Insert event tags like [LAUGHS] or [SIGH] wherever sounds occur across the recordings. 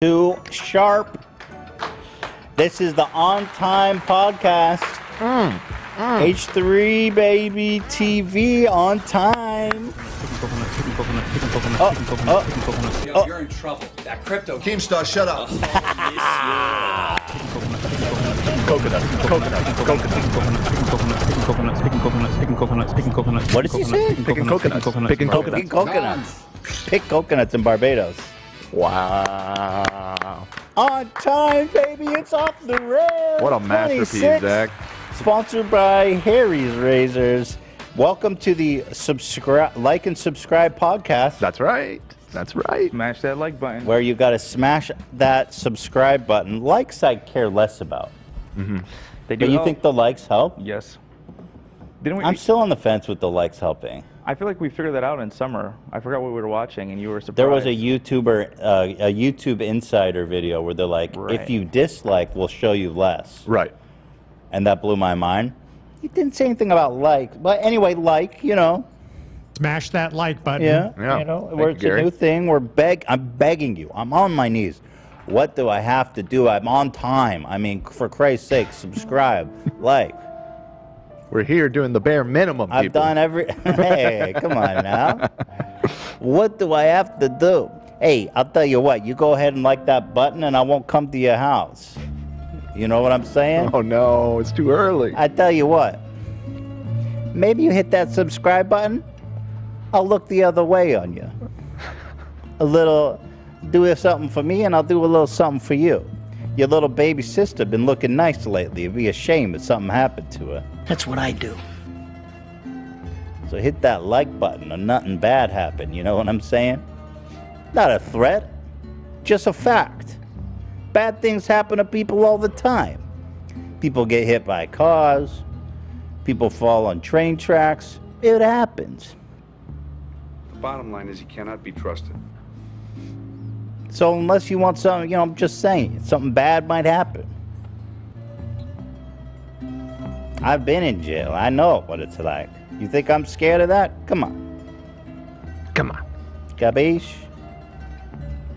Too sharp. This is the On Time Podcast. Mm, mm. H3 baby TV on time. Oh, Yo, you're in trouble. That crypto. Keemstar, shut up. [LAUGHS] What does he say? Picking coconuts. Picking coconuts. Pick coconuts. Pick coconuts in Barbados. Wow. On time, baby. It's off the rails. What a masterpiece, Zach. Sponsored by Harry's Razors. Welcome to the subscribe, like and subscribe podcast, That's right. That's right. Smash that like button. where you got to smash that subscribe button. Likes I care less about. Mm-hmm. They do Do you help. think the likes help? Yes. Didn't we? I'm still on the fence with the likes helping. I feel like we figured that out in summer. I forgot what we were watching, and you were surprised. There was a YouTuber, uh, a YouTube Insider video where they're like, if you dislike, we'll show you less. Right. And that blew my mind. He didn't say anything about like, but anyway, like, you know, Smash that like button. yeah, Yeah. you know, Thank where you, it's a new thing. We're beg, I'm begging you. I'm on my knees. What do I have to do? I'm on time. I mean, for Christ's sake, subscribe, [LAUGHS] like. We're here doing the bare minimum. I've people. done every. [LAUGHS] hey, come on now. what do I have to do? Hey, I'll tell you what. You go ahead and like that button, and I won't come to your house. You know what I'm saying? Oh no, it's too early. I tell you what. Maybe you hit that subscribe button. I'll look the other way on you. A little, do something for me, and I'll do a little something for you. Your little baby sister been looking nice lately. It'd be a shame if something happened to her. That's what I do. So hit that like button or nothing bad happen, you know what I'm saying? Not a threat, just a fact. Bad things happen to people all the time. People get hit by cars, people fall on train tracks. It happens. The bottom line is he cannot be trusted. So unless you want something, you know, I'm just saying, something bad might happen. I've been in jail. I know what it's like. You think I'm scared of that? Come on. Come on. Capiche?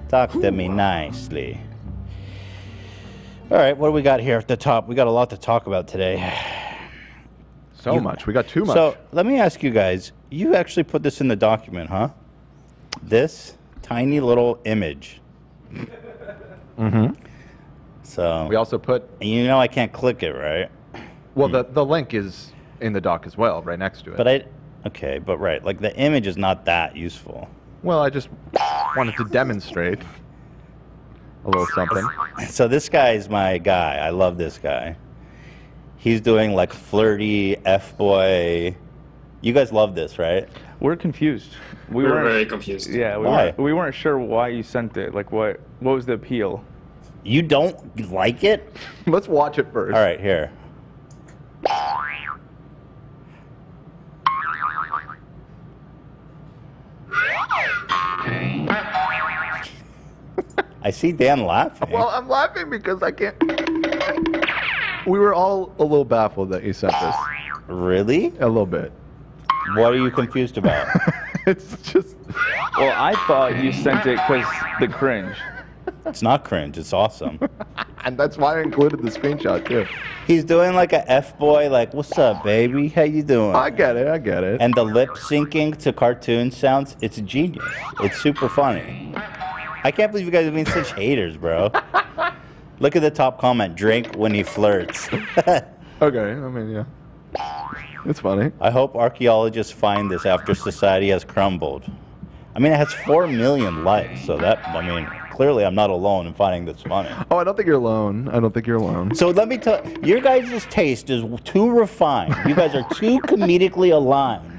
Talk to me nicely. All right, what do we got here at the top? We got a lot to talk about today. So much. We got too much. So let me ask you guys. You actually put this in the document, huh? This tiny little image. Mhm. So we also put. and you know I can't click it, right? Well, the the link is in the doc as well, right next to it. But I, okay, but right, like the image is not that useful. well, I just wanted to demonstrate a little something. So this guy is my guy. I love this guy. He's doing like flirty f boy. You guys love this, right? We're confused. We We were weren't- very confused. Yeah, we Why? weren't, we weren't sure why you sent it. Like, what what was the appeal? You don't like it? [LAUGHS] Let's watch it first. All right, here. [LAUGHS] I see Dan laughing. Well, I'm laughing because I can't. We were all a little baffled that you sent this. really? A little bit. What are you confused about? [LAUGHS] it's just. Well, I thought you sent it because the cringe. it's not cringe. It's awesome. [LAUGHS] And that's why I included the screenshot too. He's doing like a f boy, like "What's up, baby? How you doing?" I get it. I get it. and the lip syncing to cartoon sounds, it's genius. It's super funny. I can't believe you guys are being such haters, bro. Look at the top comment drink when he flirts. [LAUGHS] okay. I mean, yeah. It's funny. I hope archaeologists find this after society has crumbled. I mean, it has 4 million likes, so that, I mean, clearly I'm not alone in finding this funny. Oh, I don't think you're alone. I don't think you're alone. So let me tell your guys' taste is too refined. You guys are too comedically aligned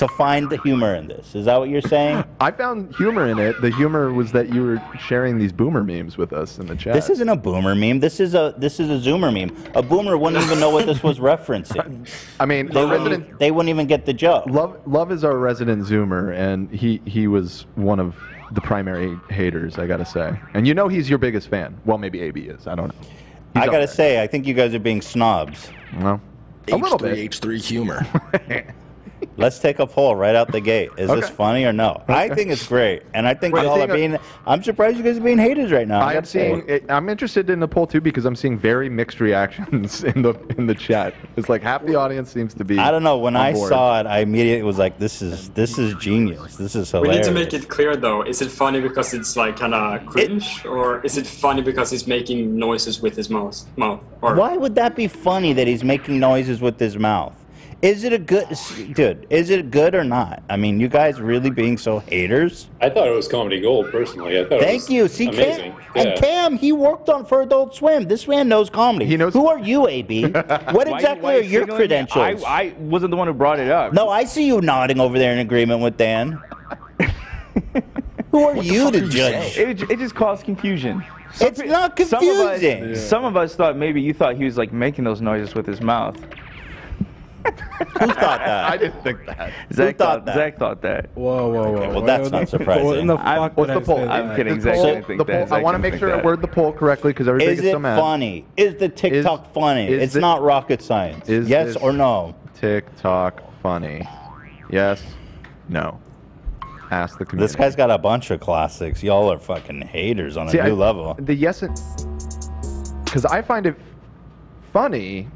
to find the humor in this. Is that what you're saying? [LAUGHS] I found humor in it. The humor was that you were sharing these boomer memes with us in the chat. This isn't a boomer meme. This is a this is a zoomer meme. A boomer wouldn't even know what this was [LAUGHS] referencing. I mean, They wouldn't, resident they wouldn't even get the joke. love love is our resident zoomer, and he he was one of the primary haters. I gotta say, and you know he's your biggest fan. Well, maybe AB is. I don't know. He's I gotta say, I think you guys are being snobs. Well, a little bit. H3 H3 humor. [LAUGHS] Let's take a poll right out the gate. Is this funny or no? I think it's great, and I think Wait, y'all are being. I'm surprised you guys are being haters right now. I I'm seeing. it- I'm interested in the poll too because I'm seeing very mixed reactions [LAUGHS] in the in the chat. It's like half the audience seems to be. I don't know. When I board. saw it, I immediately was like, "This is this is genius. This is hilarious." We need to make it clear though. Is it funny because it's like kind of cringe, or is it funny because he's making noises with his mouth? Mouth. Or Why would that be funny that he's making noises with his mouth? Is it a good, dude? Is it good or not? I mean, you guys really being so haters. I thought it was comedy gold personally. I thought it Thank was you. See, amazing. Cam, and Cam, he worked on for Adult Swim. This man knows comedy. He knows- Who are you, AB? [LAUGHS] What exactly why are you your credentials? I, I wasn't the one who brought it up. no, I see you nodding over there in agreement with Dan. [LAUGHS] Who are you to judge? It, it just caused confusion. It's pe- not some of us- confusing. Some of us thought maybe you thought he was like making those noises with his mouth. Who thought that? I didn't think that. Zach thought that? Zach thought that. Whoa, whoa, whoa. well, that's not surprising. What in the I'm- fuck what's did the I poll? I'm that? kidding, Zach. poll- didn't think that. I want to make sure I word the poll correctly because everybody Is gets it so mad. funny? Is the TikTok funny? is It's the- not rocket science. is yes or no? TikTok funny? Yes. No. Ask the community. This guy's got a bunch of classics. Y'all are fucking haters on a new I- level. The yes, because I find it funny,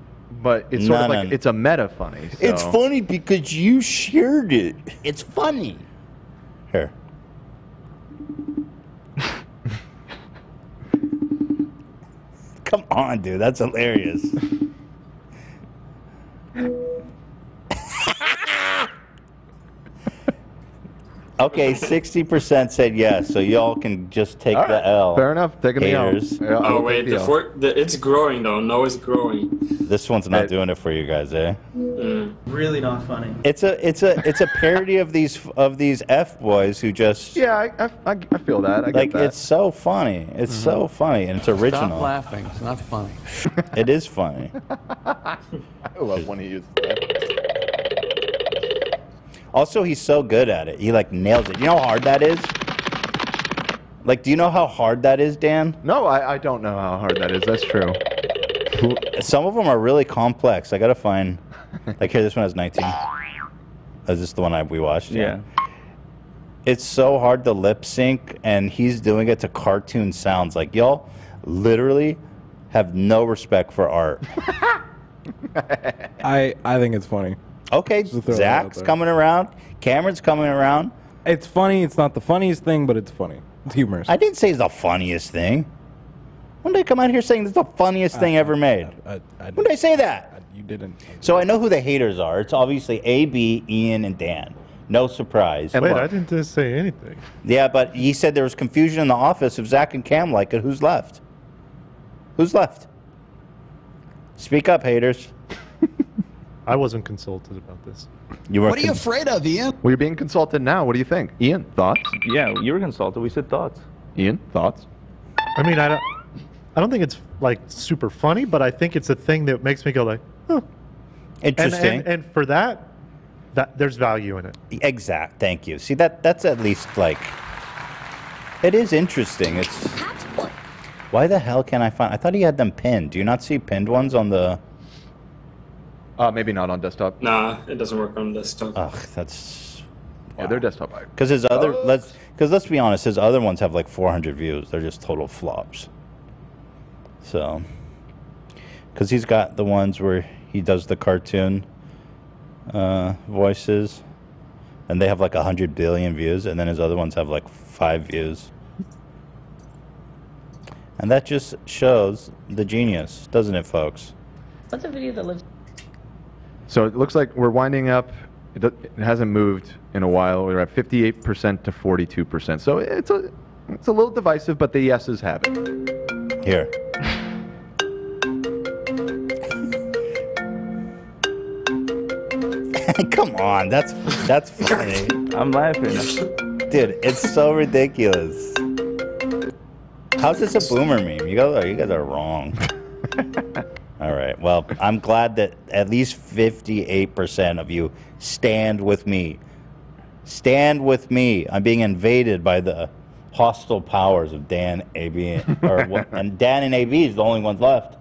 but it's sort No, of like no. it's a meta funny. So. It's funny because you shared it. It's funny. Here. [LAUGHS] Come on, dude. That's hilarious. Okay, 60% said yes, so y'all can just take All the. L. Fair enough. Taking the L. Haters. Yeah, oh take wait, the L. for, the, it's growing though. No, it's growing. This one's not Hey. doing it for you guys, eh? Really not funny. It's a it's a it's a parody of these of these f boys who just Yeah, I, I, I, I feel that. I get like that. it's so funny. It's so funny and it's original. Stop laughing. It's not funny. [LAUGHS] It is funny. [LAUGHS] I love when he uses that. Also, he's so good at it. He like nails it. You know how hard that is? Like, do you know how hard that is, Dan? No, I, I don't know how hard that is. That's true. Some of them are really complex. I gotta find. Like here, this one has 19. Is this the one I, we watched? Yeah. It's so hard to lip sync, and he's doing it to cartoon sounds. Like y'all, literally, have no respect for art. [LAUGHS] I I think it's funny. Okay, Just throw that out Zach's coming around. Cameron's coming around. It's funny. It's not the funniest thing, but it's funny. It's humorous. I didn't say it's the funniest thing. When did I come out here saying it's the funniest thing ever made? I, I, When did I say that? you didn't. So I know who the haters are. It's obviously A, B, Ian, and Dan. No surprise. And Wait, look, I didn't just say anything. Yeah, but he said there was confusion in the office if Zach and Cam like it. Who's left? Who's left? Speak up, haters. I wasn't consulted about this. You were What are you afraid of, Ian? well, you're being consulted now. What do you think, Ian? Thoughts? Yeah, you were consulted. We said thoughts. Ian, thoughts? I mean, I don't, I don't think it's like super funny, but I think it's a thing that makes me go like, huh. And, interesting. and, and for that, that there's value in it. exact. Thank you. See that that's at least like it is interesting. It's why the hell can I find? I thought he had them pinned. Do you not see pinned ones on the? Uh, maybe not on desktop. Nah, it doesn't work on desktop. Ugh, that's Yeah, they're desktop. icons. because his other Oh. let's because let's be honest, his other ones have like 400 views. They're just total flops. So, because he's got the ones where he does the cartoon uh, voices, and they have like 100 billion views, and then his other ones have like five views. And that just shows the genius, doesn't it, folks? What's a video that lives? So it looks like we're winding up. It, it hasn't moved in a while. We're at 58% to 42%. So it's a it's a little divisive, but the yeses have it. Here. [LAUGHS] Come on, that's that's funny. I'm laughing. Dude, it's so ridiculous. How's this a boomer meme? You guys are you guys are wrong. [LAUGHS] All right. Well, I'm glad that at least 58% of you stand with me. Stand with me. I'm being invaded by the hostile powers of Dan, AB, [LAUGHS] or what- and Dan and AB is the only ones left.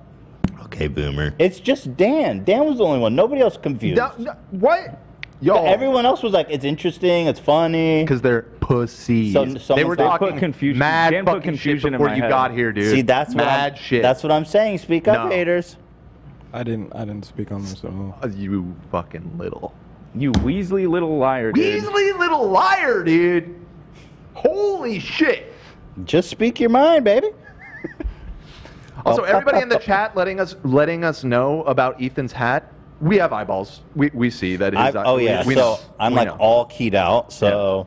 Okay, boomer. It's just Dan. Dan was the only one. Nobody else confused. No, no, what? Yo, Everyone else was like, "It's interesting. It's funny." because they're pussies. So- they someone were said- talking Put confusion- mad Dan put fucking confusion shit in before my you head. got here, dude. See, that's what mad I'm, shit. That's what I'm saying. Speak up, No. haters. I didn't. I didn't speak on this at all. You fucking little You Weasley little liar, dude. Weasley little liar, dude. Holy shit. Just speak your mind, baby. [LAUGHS] Also, everybody in the chat letting us letting us know about Ethan's hat. We have eyeballs. We, we see that. I, oh yeah, we so know. I'm We like know. all keyed out. So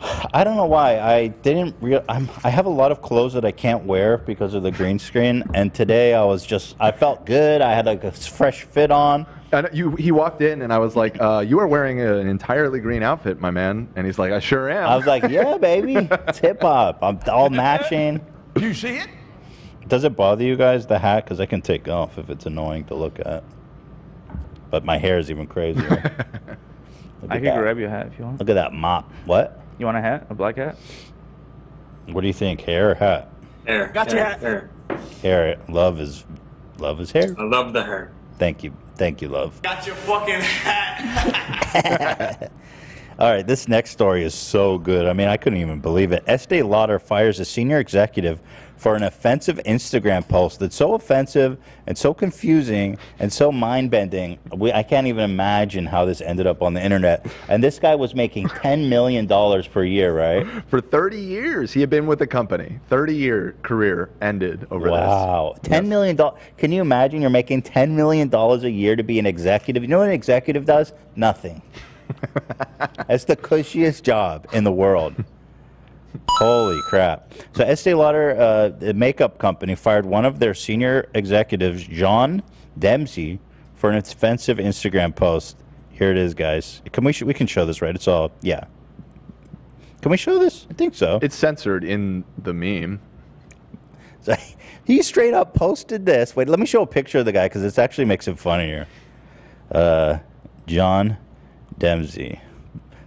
I don't know why I didn't. Real, I'm, I have a lot of clothes that I can't wear because of the green screen. And today I was just. I felt good. I had like a fresh fit on. And you, he walked in, and I was like, uh, "You are wearing an entirely green outfit, my man." And he's like, "I sure am." I was like, yeah, baby, it's hip hop. I'm all matching. Do [LAUGHS] you see it? Does it bother you guys the hat? Because I can take off if it's annoying to look at. But my hair is even crazier. [LAUGHS] I at could that. grab you a hat if you want. Look at that mop. What? You want a hat? A black hat? What do you think? Hair or hat? Hair. Got your hat. Hair. Hair. Love is love is hair. I love the hair. Thank you. Thank you, love. Got your fucking hat. [LAUGHS] All right, this next story is so good. I mean, I couldn't even believe it. Estee Lauder fires a senior executive for an offensive Instagram post that's so offensive and so confusing and so mind bending. I can't even imagine how this ended up on the internet. And this guy was making [LAUGHS] $10 million per year, right? For 30 years, he had been with the company. 30 year career ended over Wow, ten million dollars. Can you imagine? You're making ten million dollars a year to be an executive. You know what an executive does? Nothing. [LAUGHS] That's the cushiest job in the world. Holy crap! So Estee Lauder, uh, the makeup company, fired one of their senior executives, John Dempsey, for an offensive Instagram post. Here it is, guys. Can we sh- we can show this, right? It's all yeah. Can we show this? I think so. It's censored in the meme. So [LAUGHS] he straight up posted this. Wait, let me show a picture of the guy because this actually makes it funnier. Uh, John Dempsey.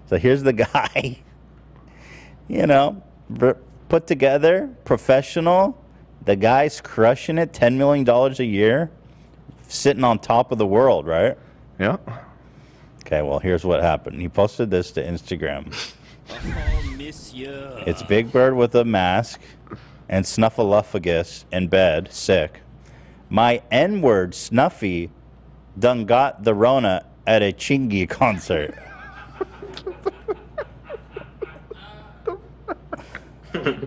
So here's the [LAUGHS] guy. You know, put together, professional. The guy's crushing it. Ten million dollars a year, sitting on top of the world, right? Yeah. Okay, well, here's what happened. He posted this to Instagram. Oh, it's Big Bird with a mask and Snuffleupagus in bed, sick. My N word, Snuffy, done got the Rona at a Chingy concert.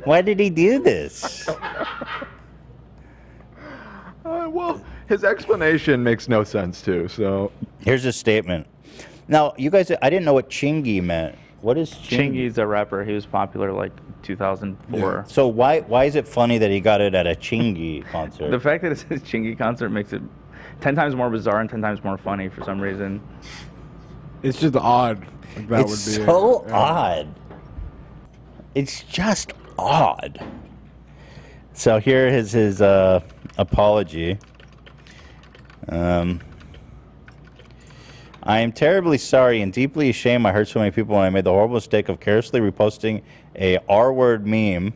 Why did he do this? [LAUGHS] Uh, well, his explanation makes no sense too. So Here's a statement. Now, you guys, I didn't know what Chingy meant. What is Chingy? Chingy's a rapper. He was popular like 2004. So why why is it funny that he got it at a Chingy [LAUGHS] concert? The fact that it says Chingy concert makes it 10 times more bizarre and 10 times more funny for some reason. It's just odd. Like, that it's would be so. Yeah. odd. It's just odd. So here is his uh, apology. Um, I am terribly sorry and deeply ashamed I hurt so many people when I made the horrible mistake of carelessly reposting a R-word meme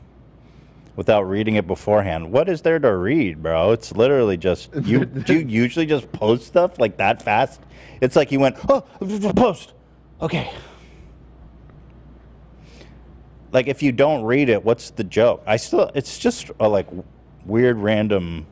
without reading it beforehand. What is there to read, bro? It's literally just [LAUGHS] you. do you usually just post stuff like that fast? It's like you went, oh, post. Okay. Like if you don't read it, what's the joke? I still, it's just a like weird random.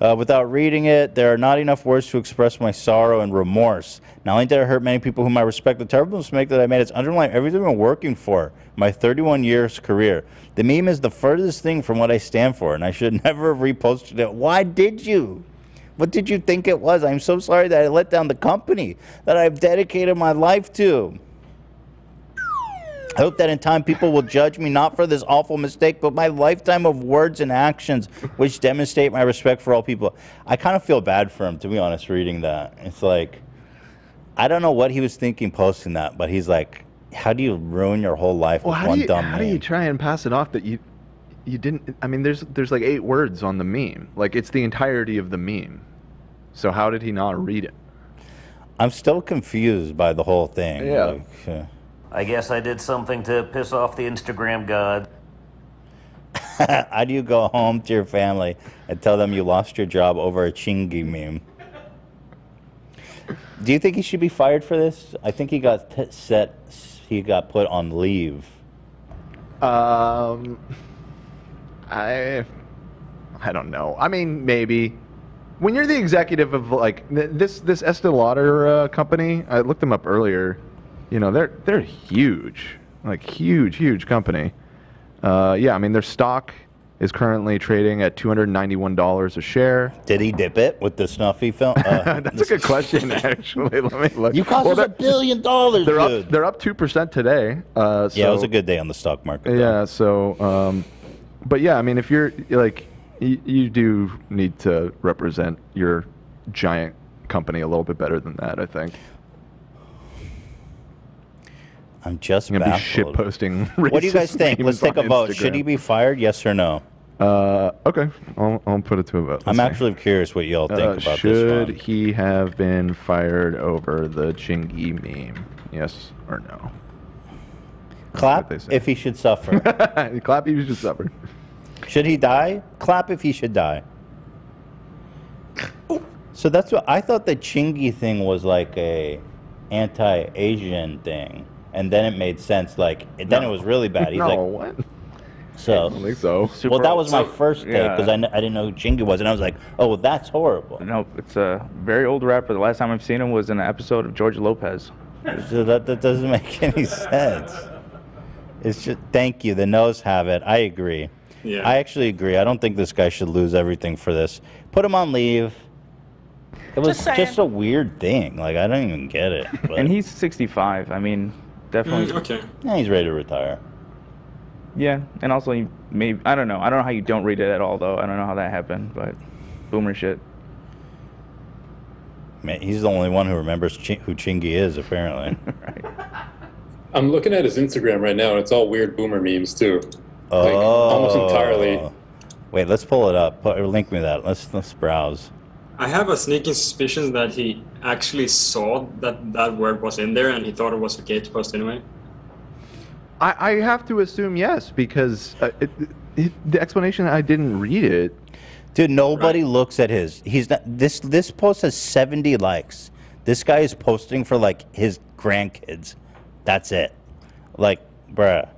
Uh, without reading it, there are not enough words to express my sorrow and remorse. Not only did I hurt many people whom I respect, the terrible mistake that I made is undermine everything I've been working for my 31 years career. The meme is the furthest thing from what I stand for, and I should [LAUGHS] never have reposted it. Why did you? What did you think it was? I'm so sorry that I let down the company that I've dedicated my life to. I hope that in time people will judge me not for this awful mistake, but my lifetime of words and actions which demonstrate my respect for all people. I kind of feel bad for him, to be honest, reading that. It's like, I don't know what he was thinking posting that, but he's like, how do you ruin your whole life Well, with how one do you dumb how do you try and pass it off that you you didn't? I mean, there's there's like eight words on the meme. Like it's the entirety of the meme. So how did he not read it? I'm still confused by the whole thing. Yeah. Like, uh, I guess I did something to piss off the Instagram god. [LAUGHS] How do you go home to your family and tell them you lost your job over a chingy meme? Do you think he should be fired for this? I think he got t- set. He got put on leave. Um, I, I don't know. I mean, maybe. When you're the executive of like this this Estee Lauder uh, company, I looked them up earlier. You know, they're they're huge, like huge, huge company. Uh, yeah, I mean their stock is currently trading at two hundred ninety-one dollars a share. Did he dip it with the snuffy film? [LAUGHS] Uh, That's a good question, [LAUGHS] actually. Let me look. You cost Well, us a billion dollars, They're dude. up. They're up two percent today. Uh, so, yeah, it was a good day on the stock market. Yeah. So, um, but yeah, I mean, if you're like, you, you do need to represent your giant company a little bit better than that. I think. I'm just You're gonna be baffled. shitposting [LAUGHS] What do you guys think? Let's take a vote. Should he be fired? Yes or no? Uh, okay, I'll, I'll put it to a vote. I'm see. actually curious what y'all think Uh, about should this Should he have been fired over the Chingy meme? Yes or no? Clap if he should suffer. [LAUGHS] Clap if he should suffer. Should he die? Clap if he should die. So that's what I thought the Chingy thing was like a anti-Asian thing, and then it made sense. Like then it was really bad. He's [LAUGHS] no, like, what? so. I don't think so. well, that was my So- first take yeah. because I, kn- I didn't know who Chingy was, and I was like, oh, that's horrible. No, it's a very old rapper. The last time I've seen him was in an episode of George Lopez. So that, that doesn't make [LAUGHS] any sense. It's just thank you. The no's have it. I agree. Yeah. I actually agree. I don't think this guy should lose everything for this. Put him on leave. It was just, a weird thing. Like I don't even get it. [LAUGHS] But And he's 65. I mean, definitely. Mm, okay. yeah, he's ready to retire. Yeah, and also he maybe I don't know. I don't know how you don't read it at all though. I don't know how that happened, but boomer shit. Man, he's the only one who remembers Chi- who Chingy is, apparently. [LAUGHS] right. I'm looking at his Instagram right now, and it's all weird boomer memes too. oh, Like, almost entirely. Wait, let's pull it up. Put, link me that. Let's let's browse. I have a sneaking suspicion that he actually saw that that word was in there and he thought it was okay to post anyway. I, I have to assume yes because uh, it, it, the explanation I didn't read it. Dude, nobody looks at his. He's not. This this post has seventy likes. This guy is posting for like his grandkids. That's it. Like, bruh.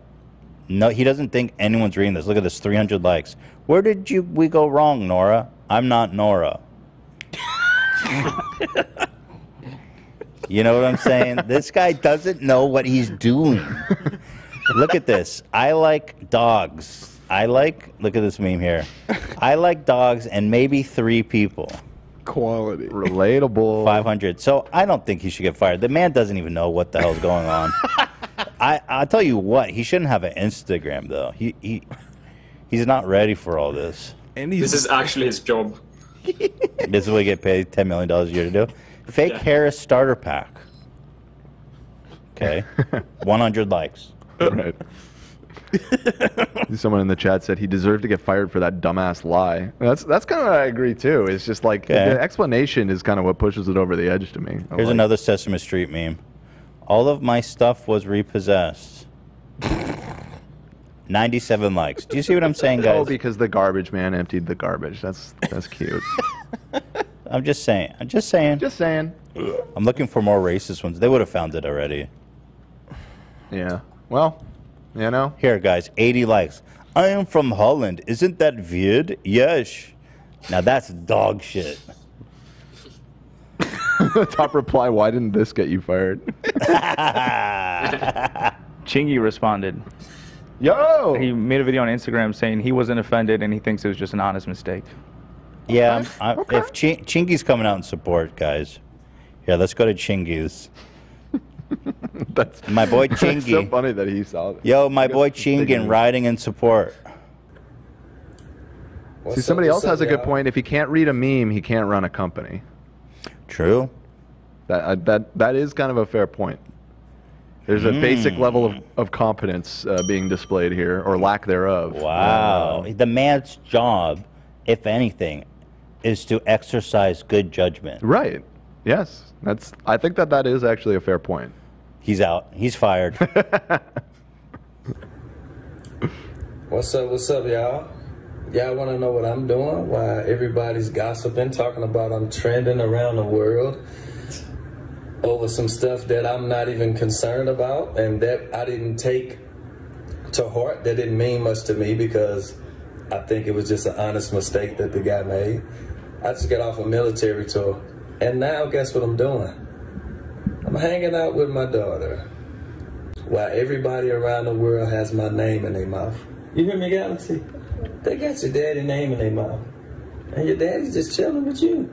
No, he doesn't think anyone's reading this. Look at this, three hundred likes. Where did you we go wrong, Nora? I'm not Nora. [LAUGHS] you know what I'm saying? this guy doesn't know what he's doing. Look at this. I like dogs. I like, look at this meme here. I like dogs and maybe three people. Quality. Relatable. 500. So I don't think he should get fired. The man doesn't even know what the hell's going on. [LAUGHS] I, I'll tell you what, he shouldn't have an Instagram, though. He, he He's not ready for all this. And This is actually his job. [LAUGHS] This is what he get paid $10 million a year to do. Fake Harris starter pack. Okay. [LAUGHS] 100 likes. Right. [LAUGHS] Someone in the chat said he deserved to get fired for that dumbass lie. That's that's kind of what I agree too. It's just like Okay. the explanation is kind of what pushes it over the edge to me. I'm Here's like, another Sesame Street meme. All of my stuff was repossessed. 97 likes. Do you see what I'm saying, guys? Oh, because the garbage man emptied the garbage. That's that's cute. [LAUGHS] I'm just saying. I'm just saying. Just saying. I'm looking for more racist ones. They would have found it already. Yeah. Well, you know. Here, guys, 80 likes. I am from Holland. Isn't that weird? Yes. Now that's dog shit. [LAUGHS] Top reply: Why didn't this get you fired? [LAUGHS] Chingy responded. Yo! He made a video on Instagram saying he wasn't offended and he thinks it was just an honest mistake. Yeah, I'm- I, if Chi- Chingy's coming out in support, guys. Yeah, let's go to Chingy's. [LAUGHS] That's My boy [LAUGHS] It's so funny that he saw that. Yo, my boy Chingy riding in support. See, somebody else has a good point. If he can't read a meme, he can't run a company. True. That uh, that that is kind of a fair point. There's a basic Mm. level of, of competence uh, being displayed here, or lack thereof. Wow. the man's job, if anything, is to exercise good judgment. Right. Yes. That's. I think that that is actually a fair point. He's out. He's fired. [LAUGHS] What's up? What's up, y'all? Y'all want to know what I'm doing? Why everybody's gossiping, talking about I'm trending around the world? Over some stuff that I'm not even concerned about and that I didn't take to heart. That didn't mean much to me because I think it was just an honest mistake that the guy made. I just got off a military tour. And now, guess what I'm doing? I'm hanging out with my daughter while everybody around the world has my name in their mouth. You hear me, Galaxy? They got your daddy name in their mouth. And your daddy's just chilling with you.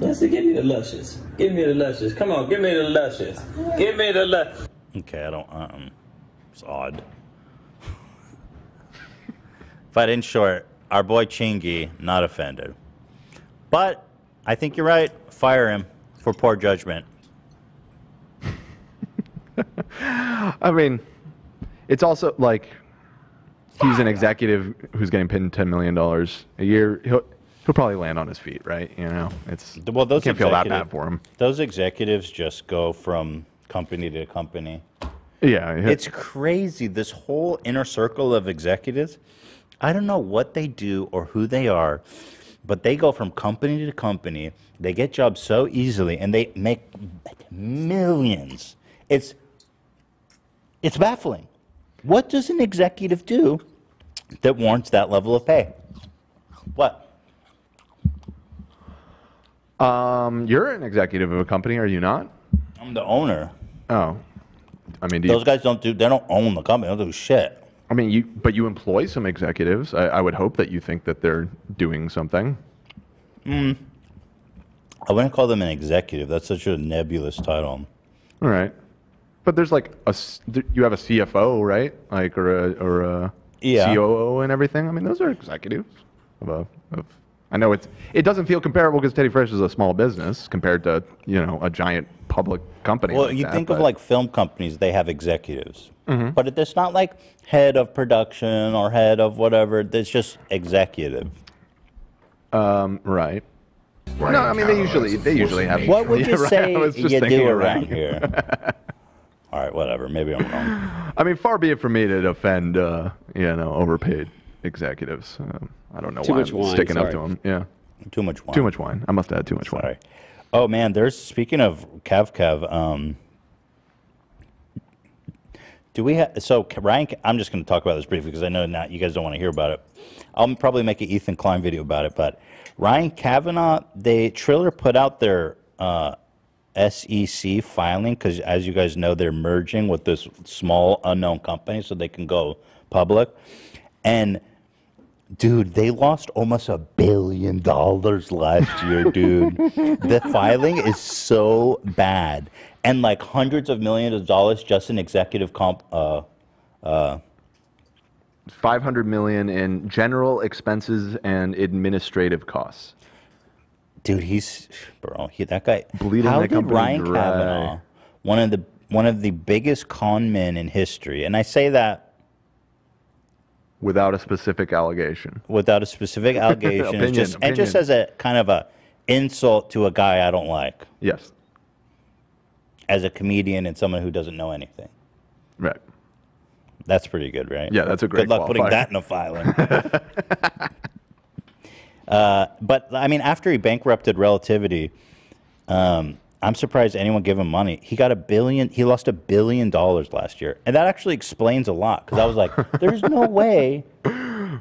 Let's see, give me the luscious. Give me the luscious. Come on, give me the luscious. Give me the luscious. Okay, I don't. Um, it's odd. but in short, our boy Chingy not offended. But I think you're right. Fire him for poor judgment. [LAUGHS] I mean, it's also like he's an executive who's getting paid ten million dollars a year. He'll he'll probably land on his feet, right? You know, it's Well, those can't feel that bad for him. Those executives just go from company to company. Yeah, yeah. It's crazy. This whole inner circle of executives, I don't know what they do or who they are, but they go from company to company. They get jobs so easily and they make millions. It's it's baffling. What does an executive do that warrants that level of pay? What? Um, you're an executive of a company, are you not? I'm the owner. Oh, I mean, do you, Those guys don't do. They don't own the company. They don't do shit. I mean, you but you employ some executives. I, I would hope that you think that they're doing something. Mm. I wouldn't call them an executive. That's such a nebulous title. All right, but there's like a s- th- you have a CFO, right? Like or a or a Yeah. COO and everything. I mean, those are executives of a of. I know it's it doesn't feel comparable because Teddy Fresh is a small business compared to you know a giant public company. Well, like you that, think of like film companies; they have executives, Mhm. but it's not like head of production or head of whatever. It's just executive. Um, right. No, I mean they usually they usually have. What would [LAUGHS] you right, say [LAUGHS] just you do around right. here? [LAUGHS] All right, whatever. Maybe I'm wrong. I mean, far be it from me to defend, uh, you know, overpaid executives. Um, I don't know Too why much I'm wine, sticking up to them. Yeah. Too much wine. Too much wine. I must have had too much wine. Sorry. Oh man, there's speaking of Kev Kev. Um, do we have so Ryan? I'm just going to talk about this briefly because I know not you guys don't want to hear about it. I'll probably make an Ethan Klein video about it. But Ryan Kavanaugh, they Triller put out their uh, SEC filing because, as you guys know, they're merging with this small unknown company so they can go public. And Dude, they lost almost a billion dollars last year, dude. the [LAUGHS] filing is so bad. And like hundreds of millions of dollars just in executive comp uh uh Five hundred million in general expenses and administrative costs. Dude, he's bro, he, that guy Bleeding How the did Ryan dry. Kavanaugh, one of the one of the biggest con men in history, and I say that without a specific allegation. without a specific [LAUGHS] allegation, Opinion, just and just as a kind of a insult to a guy I don't like. Yes. As a comedian and someone who doesn't know anything. Right. That's pretty good, right? Yeah, that's a great Good luck putting that in a filing. [LAUGHS] uh, but I mean, after he bankrupted Relativity, um, I'm surprised anyone gave him money. He got a billion. He lost a billion dollars last year, and that actually explains a lot. Because I was like, [LAUGHS] "There's no way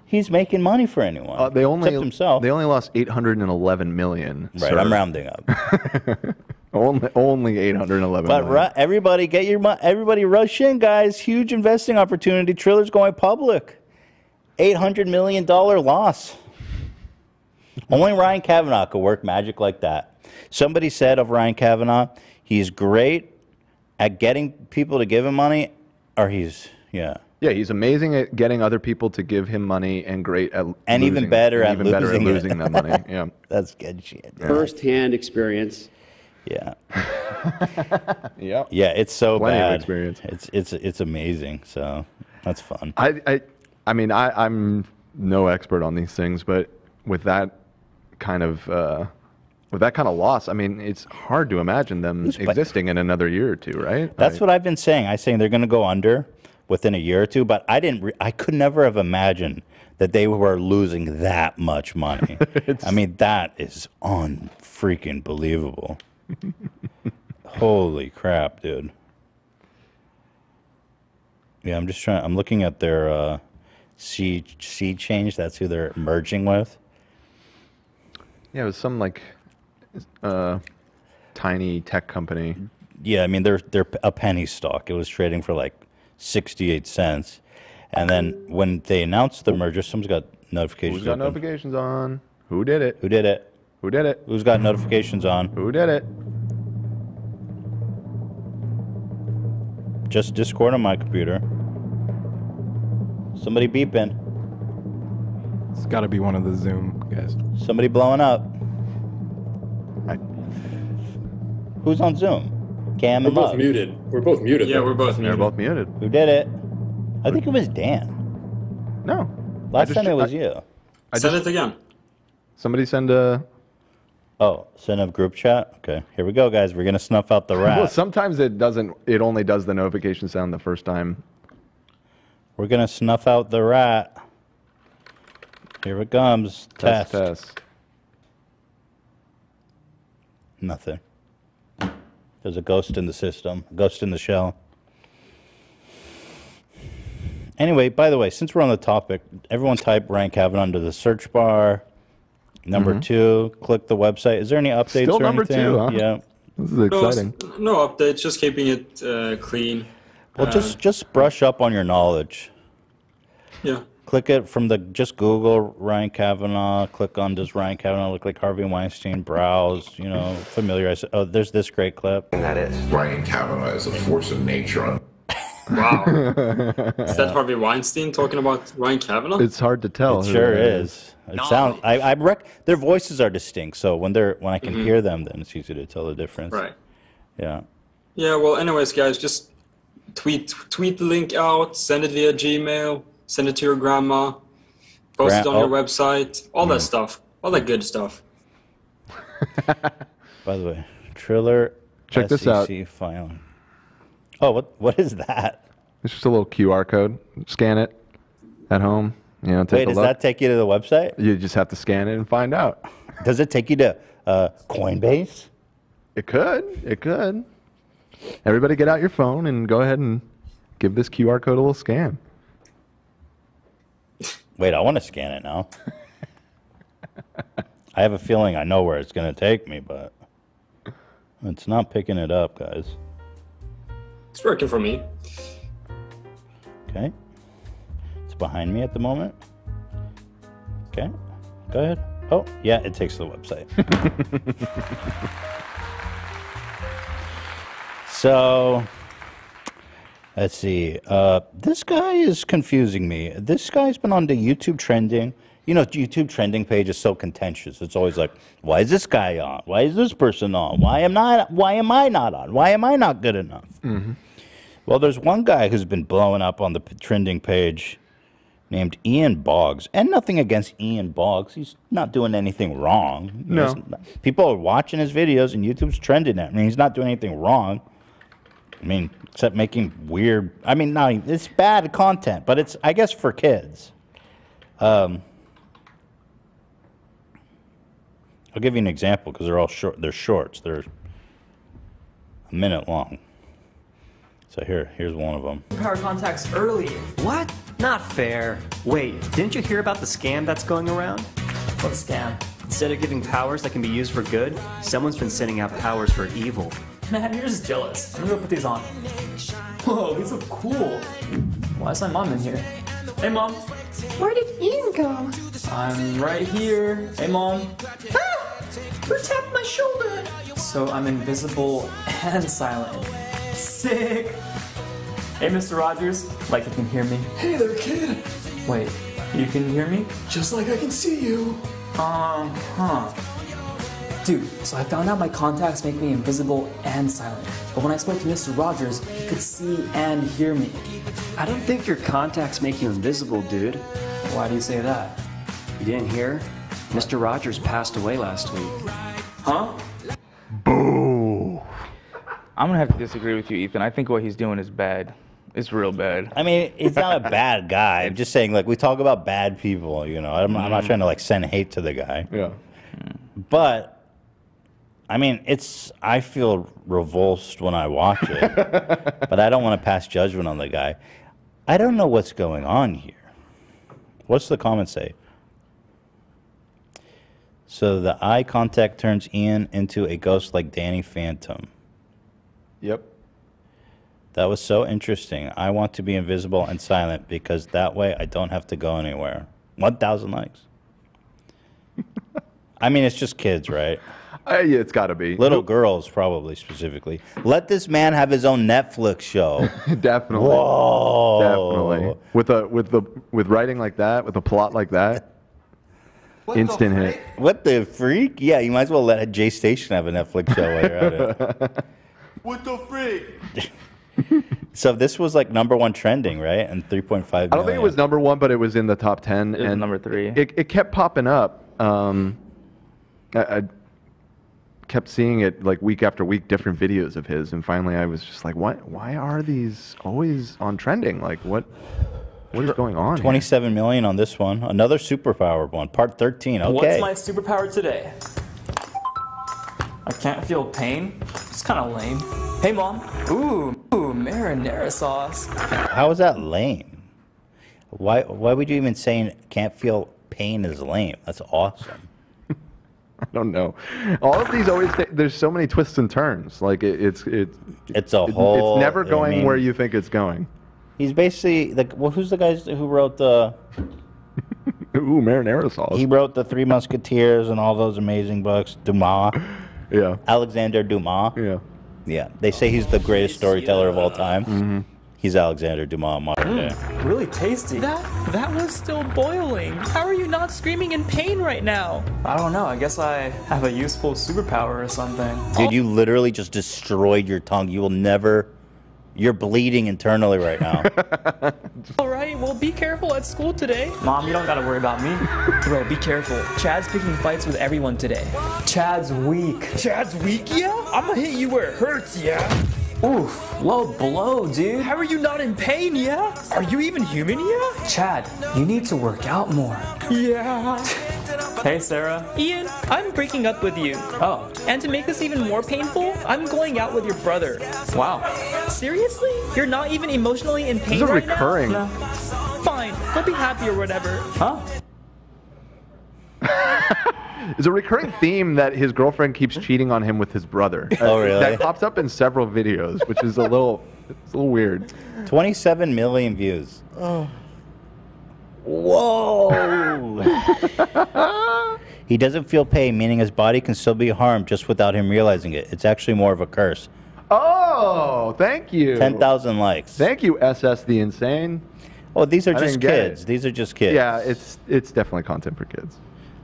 he's making money for anyone." Uh, they only except himself. They only lost eight hundred and eleven million. Right, sir. I'm rounding up. [LAUGHS] only only eight hundred and eleven. But ru- everybody, get your mo- everybody rush in, guys! Huge investing opportunity. Triller's going public. Eight hundred million dollar loss. Only Ryan Kavanaugh could work magic like that. Somebody said of Ryan Kavanaugh, he's great at getting people to give him money, or he's yeah, Yeah, he's amazing at getting other people to give him money, and great at and even losing- better and at even better losing, at losing that money. [LAUGHS] Yeah, that's good shit. First-hand experience. Yeah. [LAUGHS] yeah. Yeah, it's so Plenty of bad. experience. It's it's it's amazing. So that's fun. I, I, I mean, I, I'm no expert on these things, but with that kind of, uh, with that kind of loss, I mean, it's hard to imagine them but- existing in another year or two, right? That's what I've been saying. I'm saying they're going to go under within a year or two, but I didn't. Re- I could never have imagined that they were losing that much money. [LAUGHS] I mean, that is unfreaking believable. [LAUGHS] Holy crap, dude. Yeah, I'm just trying. I'm looking at their uh, sea SeaChange. That's who they're merging with. Yeah, it was some like uh, tiny tech company. Yeah, I mean they're they're a penny stock. It was trading for like 68 cents, and then when they announced the merger, someone's got notifications. Who's got open. notifications on? Who did it? Who did it? Who did it? Who's got notifications on? Who did it? Just Discord on my computer. Somebody beeping. It's got to be one of the Zoom guys. Somebody blowing up. Who's on Zoom? Cam We're and both Love. muted. We're both muted. Yeah, though. we're both They're muted. both muted. Who did it? I think it was Dan. No. Last just- time it was I- you. I Send just- it again. Somebody send a. Oh, send a group chat. Okay, here we go, guys. We're gonna snuff out the Well, rat. sometimes it doesn't. It only does the notification sound the first time. We're gonna snuff out the rat. Here it comes. Test, Test. test. Nothing. There's a ghost in the system. A ghost in the shell. Anyway, by the way, since we're on the topic, everyone type Ryan Kavanaugh under the search bar. Number two, click the website. Is there any updates Mm-hmm. Still or number anything? two, huh? Yeah. This is No, exciting. s- no updates, just keeping it uh, clean. Well, Uh, just just brush up on your knowledge. Yeah. Click it from the just Google Ryan Kavanaugh. Click on does Ryan Kavanaugh look like Harvey Weinstein? Browse, you know, familiarize. Oh, there's this great clip. And that is. Ryan Kavanaugh is a force of nature on [LAUGHS] Wow. Is that Harvey Weinstein talking about Ryan Kavanaugh? It's hard to tell. It who sure is. It sounds. I, I rec- Their voices are distinct, so when they're when I can Mhm. hear them, then it's easy to tell the difference. Right. Yeah. Yeah, well, anyways, guys, just tweet tweet the link out, send it via Gmail, send it to your grandma, post it Gra- on your oh. website, all that stuff, all that good stuff. [LAUGHS] By the way, Triller. Check this out. SEC filing. Oh, what what is that? It's just a little QR code. Scan it at home. You know, take Wait, a does look. that take you to the website? You just have to scan it and find out. Does it take you to uh, Coinbase? It could. It could. Everybody, get out your phone and go ahead and give this QR code a little scan. Wait, I want to scan it now. [LAUGHS] I have a feeling I know where it's going to take me, but it's not picking it up, guys. It's working for me. Okay. It's behind me at the moment. Okay. Go ahead. Oh, yeah, it takes the website. [LAUGHS] so, let's see. Uh, this guy is confusing me. This guy's been on the YouTube trending. You know, YouTube trending page is so contentious. It's always like, why is this guy on? Why is this person on? Why am not? Why am I not on? Why am I not good enough? Mm-hmm. Well, there's one guy who's been blowing up on the p- trending page named Ian Boggs. And nothing against Ian Boggs. He's not doing anything wrong. No. He's people are watching his videos and YouTube's trending it. I mean, he's not doing anything wrong. I mean, except making weird. I mean, no, it's bad content, but it's, I guess, for kids. Um, I'll give you an example because they're all short. They're shorts. They're a minute long. So here, here's one of them. Power contacts early. What? Not fair. Wait, didn't you hear about the scam that's going around? What scam? Instead of giving powers that can be used for good, someone's been sending out powers for evil. Man, you're just jealous. I'm gonna put these on. Whoa, these look cool. Why is my mom in here? Hey, mom. Where did Ian go? I'm right here. Hey, mom. Ah! Who tapped my shoulder? So I'm invisible [LAUGHS] and silent. Sick. Hey, Mr. Rogers. Like you can hear me. Hey there, kid. Wait, you can hear me? Just like I can see you. Um, huh. Dude, so I found out my contacts make me invisible and silent. But when I spoke to Mr. Rogers, he could see and hear me. I don't think your contacts make you invisible, dude. Why do you say that? You didn't hear? Mr. Rogers passed away last week. Huh? Boo. I'm gonna have to disagree with you, Ethan. I think what he's doing is bad. It's real bad. I mean, he's not a [LAUGHS] bad guy. I'm just saying, like, we talk about bad people, you know. I'm, I'm not Mhm. trying to, like, send hate to the guy. Yeah. But I mean, it's. I feel revulsed when I watch it, [LAUGHS] but I don't want to pass judgment on the guy. I don't know what's going on here. What's the comment say? So the eye contact turns Ian into a ghost like Danny Phantom. Yep. That was so interesting. I want to be invisible and silent because that way I don't have to go anywhere. 1,000 likes. [LAUGHS] I mean, it's just kids, right? Uh, yeah, it's got to be. Little girls, probably specifically. Let this man have his own Netflix show. [LAUGHS] Definitely. Whoa. Definitely. With a with the with writing like that, with a plot like that, instant hit. What the freak? Yeah, you might as well let Jay Station have a Netflix show while you're at it. [LAUGHS] What the freak? [LAUGHS] So this was like number one trending, right? And 3.5 I don't think it was number one, but it was in the top ten. It was and number three. It, it kept popping up. Um, I, I kept seeing it like week after week, different videos of his, and finally I was just like, "What? Why are these always on trending? Like, what? What is going on?" here? 27 million on this one. Another superpower one, part 13. Okay. What's my superpower today? I can't feel pain. It's kind of lame. Hey, mom. Ooh, ooh, marinara sauce. How is that lame? Why why would you even say can't feel pain is lame? That's awesome. I [LAUGHS] don't know. All of these always ta- there's so many twists and turns. Like it, it's it's It's a it- whole- It's never I going mean- where you think it's going. He's basically the well, who's the guys who wrote the [LAUGHS] Ooh, marinara sauce. He wrote the Three Musketeers and all those amazing books. Dumas. [LAUGHS] Yeah. Alexander Dumas. Yeah. Yeah. They say he's the greatest storyteller of all time. Mm-hmm. He's Alexander Dumas modern hmm. day. Really tasty. That that was still boiling. How are you not screaming in pain right now? I don't know. I guess I have a useful superpower or something. Dude, you oh. literally just destroyed your tongue. You will never. You're bleeding internally right now. [LAUGHS] All right, well, be careful at school today. Mom, you don't gotta worry about me. Bro, be careful. Chad's picking fights with everyone today. Chad's weak. Chad's weak, yeah? I'm gonna hit you where it hurts, yeah? Oof, low blow, dude. How are you not in pain, yeah? Are you even human, yeah? Chad, you need to work out more. Yeah. [LAUGHS] Hey, Sarah. Ian, I'm breaking up with you. Oh. And to make this even more painful, I'm going out with your brother. Wow. Seriously? You're not even emotionally in pain This is a right recurring. now? Fine, go be happy or whatever. Huh? [LAUGHS] It's a recurring theme that his girlfriend keeps cheating on him with his brother. Oh, Uh, really? That pops up in several videos, which is a little, it's a little weird. 27 million views. Oh. Whoa. [LAUGHS] he doesn't feel pain, meaning his body can still be harmed just without him realizing it. It's actually more of a curse. Oh, thank you. 10,000 likes. Thank you, SS the Insane. Oh, these are I just didn't get it. kids. These are just kids. Yeah, it's it's definitely content for kids.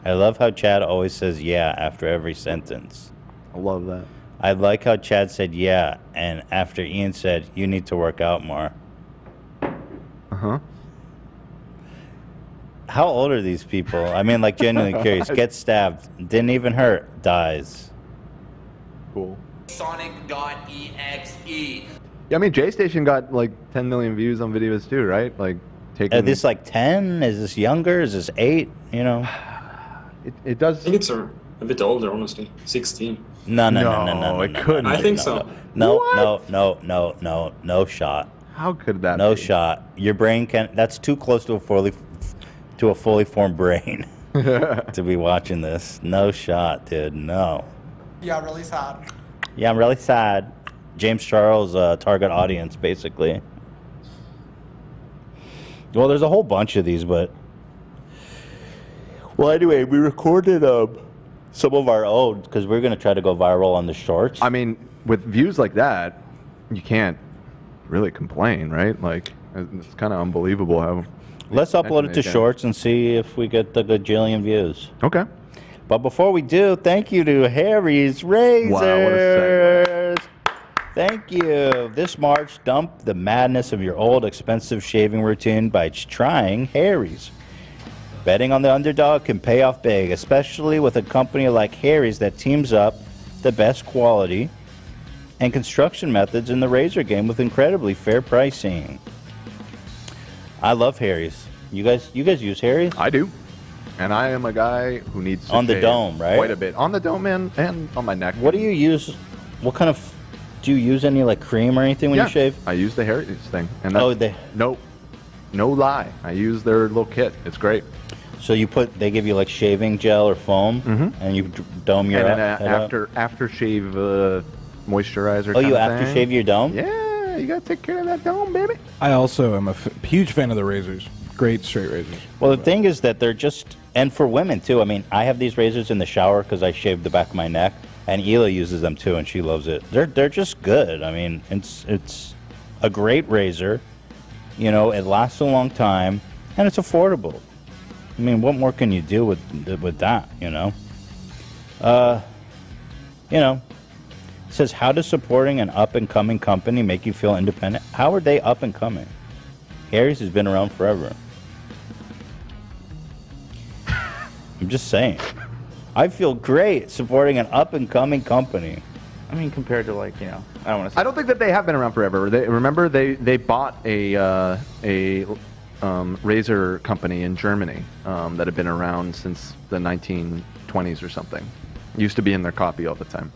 I love how Chad always says yeah after every sentence. I love that. I like how Chad said yeah, and after Ian said, you need to work out more. Uh huh. How old are these people? I mean, like, genuinely [LAUGHS] curious. Get stabbed. Didn't even hurt. Dies. Cool. Sonic.exe. Yeah, I mean, J Station got like 10 million views on videos too, right? Like, taking. Are this like 10? Is this younger? Is this 8? You know? [SIGHS] [SIGHS] It, it does. I think it's a, a bit older, honestly. 16. No, no, no, no, no, No, no. it no, couldn't. no, I think no, so. No, no, no, no, no, no shot. How could that? Be? No be? shot. Your brain can. That's too close to a fully, to a fully formed brain [LAUGHS] [LAUGHS] to be watching this. No shot, dude. No. Yeah, really sad. Yeah, I'm really sad. James Charles, uh, target audience, basically. Well, there's a whole bunch of these, but well, anyway, we recorded um, some of our own because we're gonna try to go viral on the shorts. I mean, with views like that, you can't really complain, right? Like, it's kind of unbelievable how. Let's upload it to can. shorts and see if we get the gajillion views. Okay. But before we do, thank you to Harry's Razors. Wow, Thank you. This March, dump the madness of your old expensive shaving routine by trying Harry's. Betting on the underdog can pay off big, especially with a company like Harry's that teams up the best quality and construction methods in the razor game with incredibly fair pricing. I love Harry's. You guys, you guys use Harry's? I do. and I am a guy who needs to On the dome, right? Quite a bit on the dome and and on my neck. What do you use? What kind of? Do you use any like cream or anything when yeah, you shave? I use the Harry's thing, and Oh, they- no, no lie. I use their little kit. It's great. So you put they give you like shaving gel or foam, and you dome your and then up- uh, head up? after aftershave uh, moisturizer. Oh, you kinda after thing. shave your dome? Yeah, you gotta take care of that dome, baby. I also am a f- huge fan of the razors. Great straight razors. Well, the thing is that they're just, and for women too. I mean, I have these razors in the shower because I shave the back of my neck, and Hila uses them too, and she loves it. They're they're just good. I mean, it's it's a great razor. You know, it lasts a long time, and it's affordable. I mean, what more can you do with with that? You know, uh, you know. It says, how does supporting an up and coming company make you feel independent? How are they up and coming? Harry's has been around forever. I'm just saying. I feel great supporting an up and coming company. I mean, compared to like you know, I don't want to. I don't think that they have been around forever. They, remember, they they bought a uh, a um, razor company in Germany um, that had been around since the 1920s or something. Used to be in their copy all the time.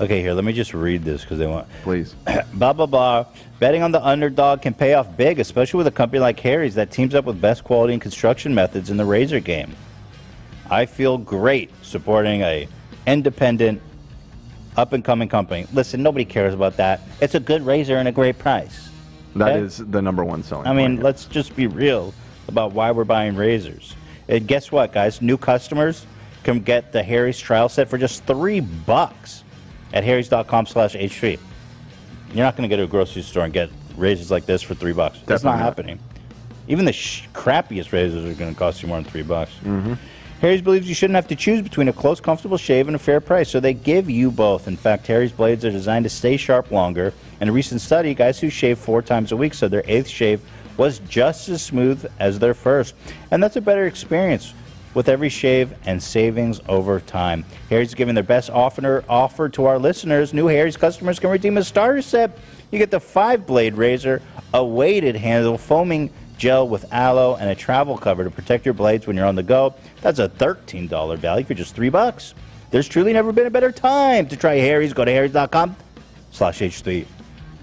Okay, here, let me just read this because they want. Please. [CLEARS THROAT] blah, blah, blah. Betting on the underdog can pay off big, especially with a company like Harry's that teams up with best quality and construction methods in the razor game. I feel great supporting a independent, up and coming company. Listen, nobody cares about that. It's a good razor and a great price. That Okay? is the number one selling. I mean, let's just be real about why we're buying razors. And guess what, guys? New customers can get the Harry's trial set for just three bucks at harrys.com slash h3. You're not going to go to a grocery store and get razors like this for three bucks. That's not not. happening. Even the sh- crappiest razors are going to cost you more than three bucks. Mm-hmm. Harry's believes you shouldn't have to choose between a close, comfortable shave and a fair price, so they give you both. In fact, Harry's blades are designed to stay sharp longer. In a recent study, guys who shave four times a week said their eighth shave was just as smooth as their first. And that's a better experience with every shave and savings over time. Harry's giving their best offer, offer to our listeners. New Harry's customers can redeem a starter set. You get the five blade razor, a weighted handle, foaming gel with aloe, and a travel cover to protect your blades when you're on the go. That's a $13 value for just three bucks. There's truly never been a better time to try Harry's. Go to harrys.com slash H3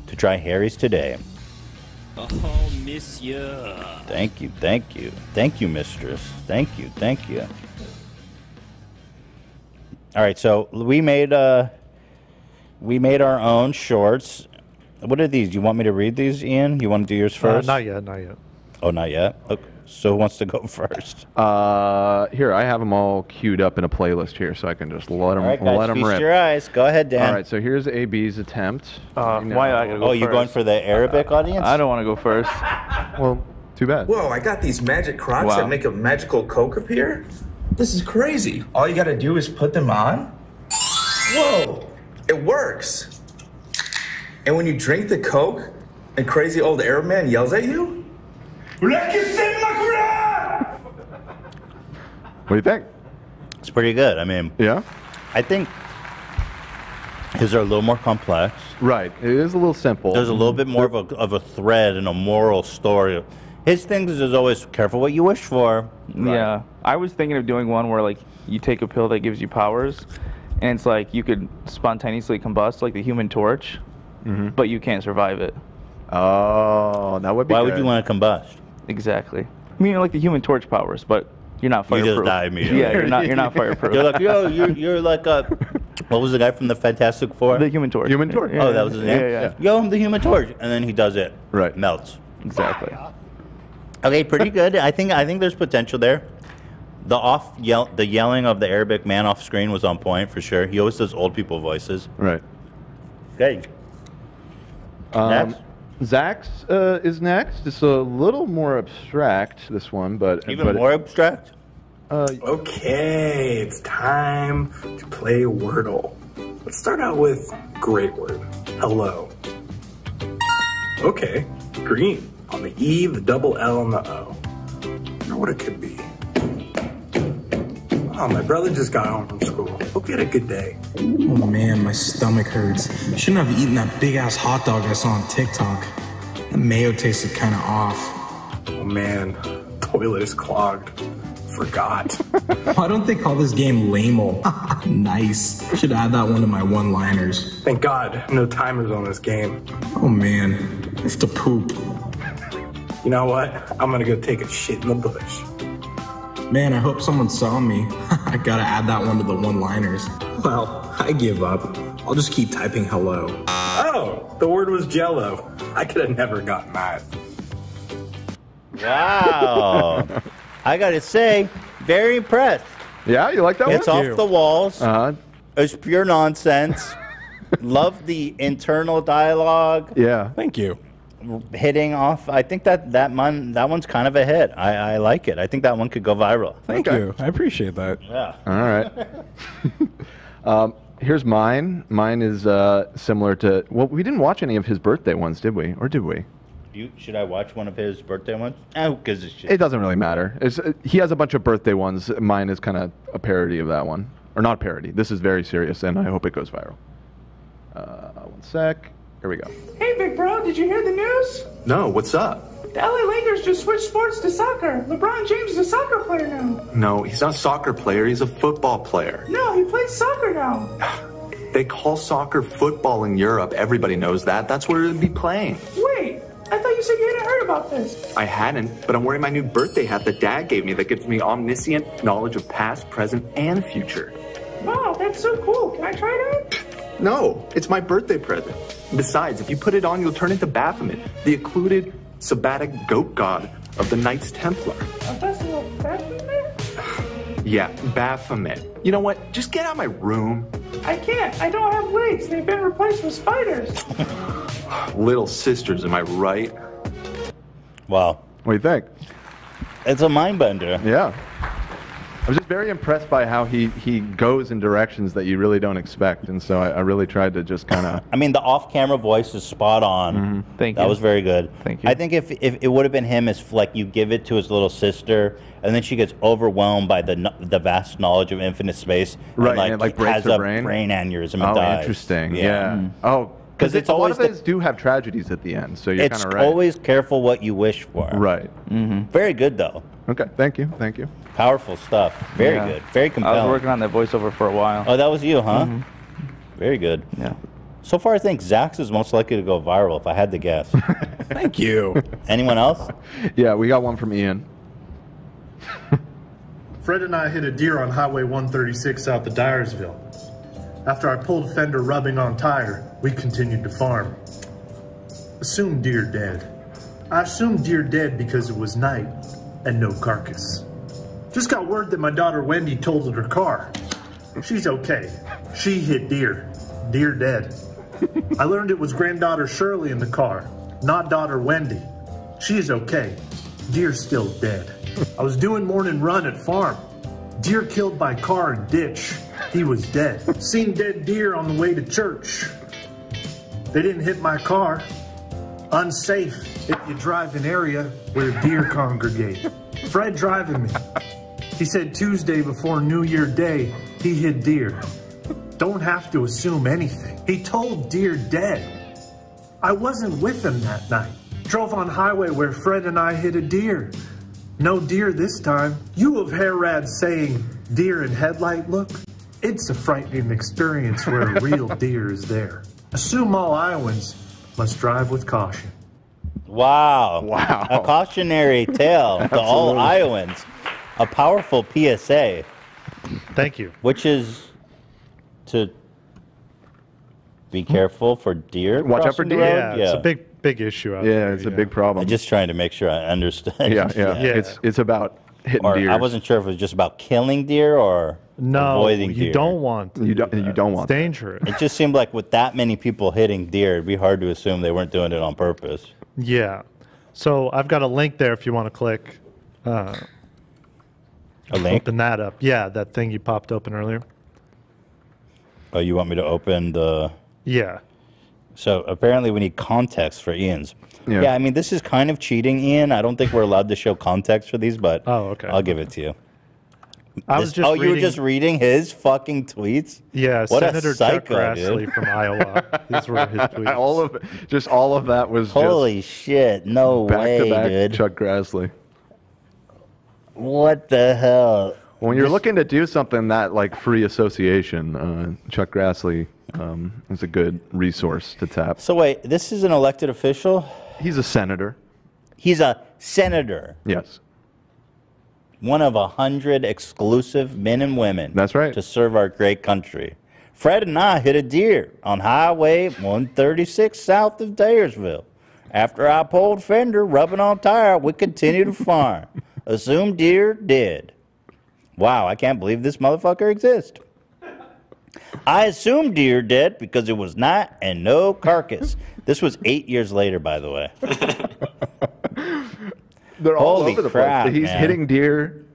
to try Harry's today. Oh, miss monsieur. Thank you, thank you, thank you, mistress. Thank you, thank you. All right, so we made uh, we made our own shorts. What are these? Do You want me to read these, Ian? You want to do yours Uh, first? not yet, not yet. Oh, not yet. Okay. So who wants to go [LAUGHS] first? Uh, here I have them all queued up in a playlist here, so I can just let them All right, guys, let them feast rip. your eyes. Go ahead, Dan. All right, so here's AB's attempt. Uh, You why know- I gotta go Oh, you going for the Arabic audience? I don't want to go first. [LAUGHS] Well, too bad. Whoa, I got these magic crocs Wow. that make a magical Coke appear? This is crazy. All you gotta do is put them on. Whoa, it works. And when you drink the Coke and crazy old Arab man yells at you, What do you think? It's pretty good. I mean, yeah. I think his are a little more complex. Right. It is a little simple. There's a little bit more of a, of a thread and a moral story. His things is always careful what you wish for. Yeah, I was thinking of doing one where like you take a pill that gives you powers, and it's like you could spontaneously combust like the Human Torch, mm-hmm. but you can't survive it. Oh, that would be. Why would you want to combust? Exactly. I mean, like the Human Torch powers, but you're not You fireproof. just die immediately. Yeah, you're not. You're not [LAUGHS] fireproof. You're like, yo, you're, [LAUGHS] you're like a. What was the guy from the Fantastic Four? The Human Torch. Human Torch. Oh, that was his name. yeah, yeah. Yo, I'm the Human Torch, and then he does it. Right. Melts. Exactly. Okay, pretty good. I think I think there's potential there. The off yell, the yelling of the Arabic man off screen was on point for sure. He always does old people voices. Right. Okay. Um, Next? Zach's uh, is next. It's a little more abstract, this one, but Even but, more abstract. Uh, Okay, it's time to play Wordle. Let's start out with great word. Hello. Okay, green on the E, the double L, and the O. wonder what it could be. Oh, my brother just got home from school. Hope you had a good day. Oh man, my stomach hurts. Shouldn't have eaten that big ass hot dog I saw on TikTok. The mayo tasted kind of off. Oh man, toilet is clogged. Forgot. [LAUGHS] Why don't they call this game Lamo? [LAUGHS] nice. Should add that one to my one-liners. Thank God, no timers on this game. Oh man, it's to poop. You know what? I'm gonna go take a shit in the bush. Man, I hope someone saw me. [LAUGHS] I gotta add that one to the one-liners. Well, I give up. I'll just keep typing hello. Oh, the word was jello. I could have never gotten that. Wow. I gotta say, very impressed. Yeah, you like that It's one? It's off the walls. Uh-huh. It's pure nonsense. [LAUGHS] Love the internal dialogue. Yeah. Thank you. Hitting off. I think that that one that one's kind of a hit. I, I like it. I think that one could go viral. Thank you. I appreciate that. Yeah. All right. [LAUGHS] um, here's mine. Mine is uh, similar to. Well, we didn't watch any of his birthday ones, did we? Or did we? You, should I watch one of his birthday ones? Oh, because it's It doesn't really matter. It's, uh, he has a bunch of birthday ones. Mine is kind of a parody of that one, or not parody. This is very serious, and I hope it goes viral. Uh, one sec. Here we go. Hey, big bro, did you hear the news? No, what's up? The LA Lakers just switched sports to soccer. LeBron James is a soccer player now. No, he's not a soccer player, he's a football player. No, he plays soccer now. [SIGHS] They call soccer football in Europe. Everybody knows that. That's where it'd be playing. Wait, I thought you said you hadn't heard about this. I hadn't, but I'm wearing my new birthday hat that dad gave me that gives me omniscient knowledge of past, present, and future. Wow, that's so cool. Can I try it out? [LAUGHS] No, it's my birthday present. Besides, if you put it on, you'll turn into Baphomet, the occluded sabbatic goat god of the Knights Templar. A little fast. Yeah, Baphomet. You know what? Just get out of my room. I can't. I don't have legs. They've been replaced with spiders. [SIGHS] Little sisters, am I right? Wow. What do you think? It's a mind bender. Yeah. I was just very impressed by how he, he goes in directions that you really don't expect, and so I, I really tried to just kind of. [LAUGHS] I mean, the off-camera voice is spot on. Mm-hmm. Thank you. that you. was very good. Thank you. I think if, if it would have been him, as like you give it to his little sister, and then she gets overwhelmed by the the vast knowledge of infinite space, Right, and like, and it, like, breaks has her a brain? aneurysm and Oh, dies. interesting. Yeah. Mm-hmm. Oh, 'Cause because it's a lot always of the- his do have tragedies at the end, so you're kind of right. always careful what you wish for. Right. Mm-hmm. Very good though. Okay. Thank you. Thank you. Powerful stuff. Very Yeah. good. Very compelling. I compelling. was working on that voiceover for a while. Oh, that was you, huh? Mhm. Very good. Yeah. So far, I think Zach's is most likely to go viral, if I had to guess. [LAUGHS] Thank you. Anyone else? [LAUGHS] Yeah, we got one from Ian. Fred and I hit a deer on Highway 136 south of Dyersville. After I pulled fender rubbing on tire, we continued to farm. Assumed deer dead. I assumed deer dead because it was night and no carcass. Just got word that my daughter Wendy totaled her car. She's okay. She hit deer. Deer dead. I learned it was granddaughter Shirley in the car, not daughter Wendy. She is okay. Deer still dead. I was doing morning run at farm. Deer killed by car and ditch. He was dead. Seen dead deer on the way to church. They didn't hit my car. Unsafe if you drive an area where deer congregate. Fred driving me. He said Tuesday before New Year Day, he hit deer. Don't have to assume anything. He told deer dead. I wasn't with him that night. Drove on highway where Fred and I hit a deer. No deer this time. You of Herad saying deer in headlight look? It's a frightening experience where a real [LAUGHS] deer is there. Assume all Iowans must drive with caution. Wow. Wow. A cautionary tale to all Iowans. A powerful PSA. Thank you. Which is to be hmm? careful for deer. Watch out for deer. road? Yeah, it's a big, big issue out Yeah, there. it's a big problem. I'm just trying to make sure I understand. yeah, yeah, It's it's about hitting Or deer. I wasn't sure if it was just about killing deer or No, avoiding you deer. don't want. To You don't. You don't want. It's dangerous. It just seemed like with that many people hitting deer, it'd be hard to assume they weren't doing it on purpose. Yeah. So I've got a link there if you want to click. Uh, A link? Open that up. Yeah, that thing you popped open earlier. Oh, you want me to open the? Yeah. So apparently we need context for Ian's. Yeah. Yeah. I mean this is kind of cheating, Ian. I don't think we're allowed to show context for these, but Oh, okay. I'll give it to you. I This- was just oh, you were just reading his fucking tweets. Yeah, what Senator a psycho, Chuck Grassley dude. from Iowa. These were his [LAUGHS] tweets. all of just all of that was Holy shit! No back way, to back dude. Chuck Grassley. What the hell? When you're looking to do something that like free association, uh, Chuck Grassley um, is a good resource to tap. So wait, this is an elected official. He's a senator. He's a senator. Yes. One of a hundred exclusive men and women. That's right. To serve our great country. Fred and I hit a deer on Highway 136 south of Dyersville. After I pulled fender, rubbing on tire, we continued to farm. [LAUGHS] Assumed deer dead. Wow, I can't believe this motherfucker exists. I assumed deer dead because it was night and no carcass. This was eight years later, by the way. [LAUGHS] They're all Holy over the crap, place. He's man. hitting deer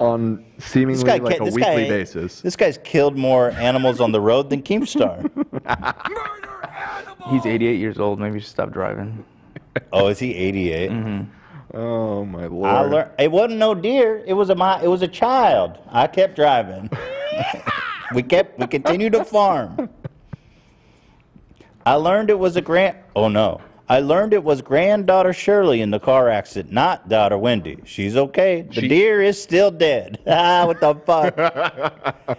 on seemingly like ca- a weekly guy- basis. This guy's killed more animals on the road than Keemstar. [LAUGHS] He's 88 years old. Maybe he should stop driving. [LAUGHS] oh, is he 88? Mm-hmm. Oh my lord! I learned it wasn't no deer. It was a my, it was a child. I kept driving. We kept we continued to farm. I learned it was a grand. Oh no! I learned it was granddaughter Shirley in the car accident, not daughter Wendy. She's okay. The deer is still dead. ah, [LAUGHS] what the fuck? [LAUGHS]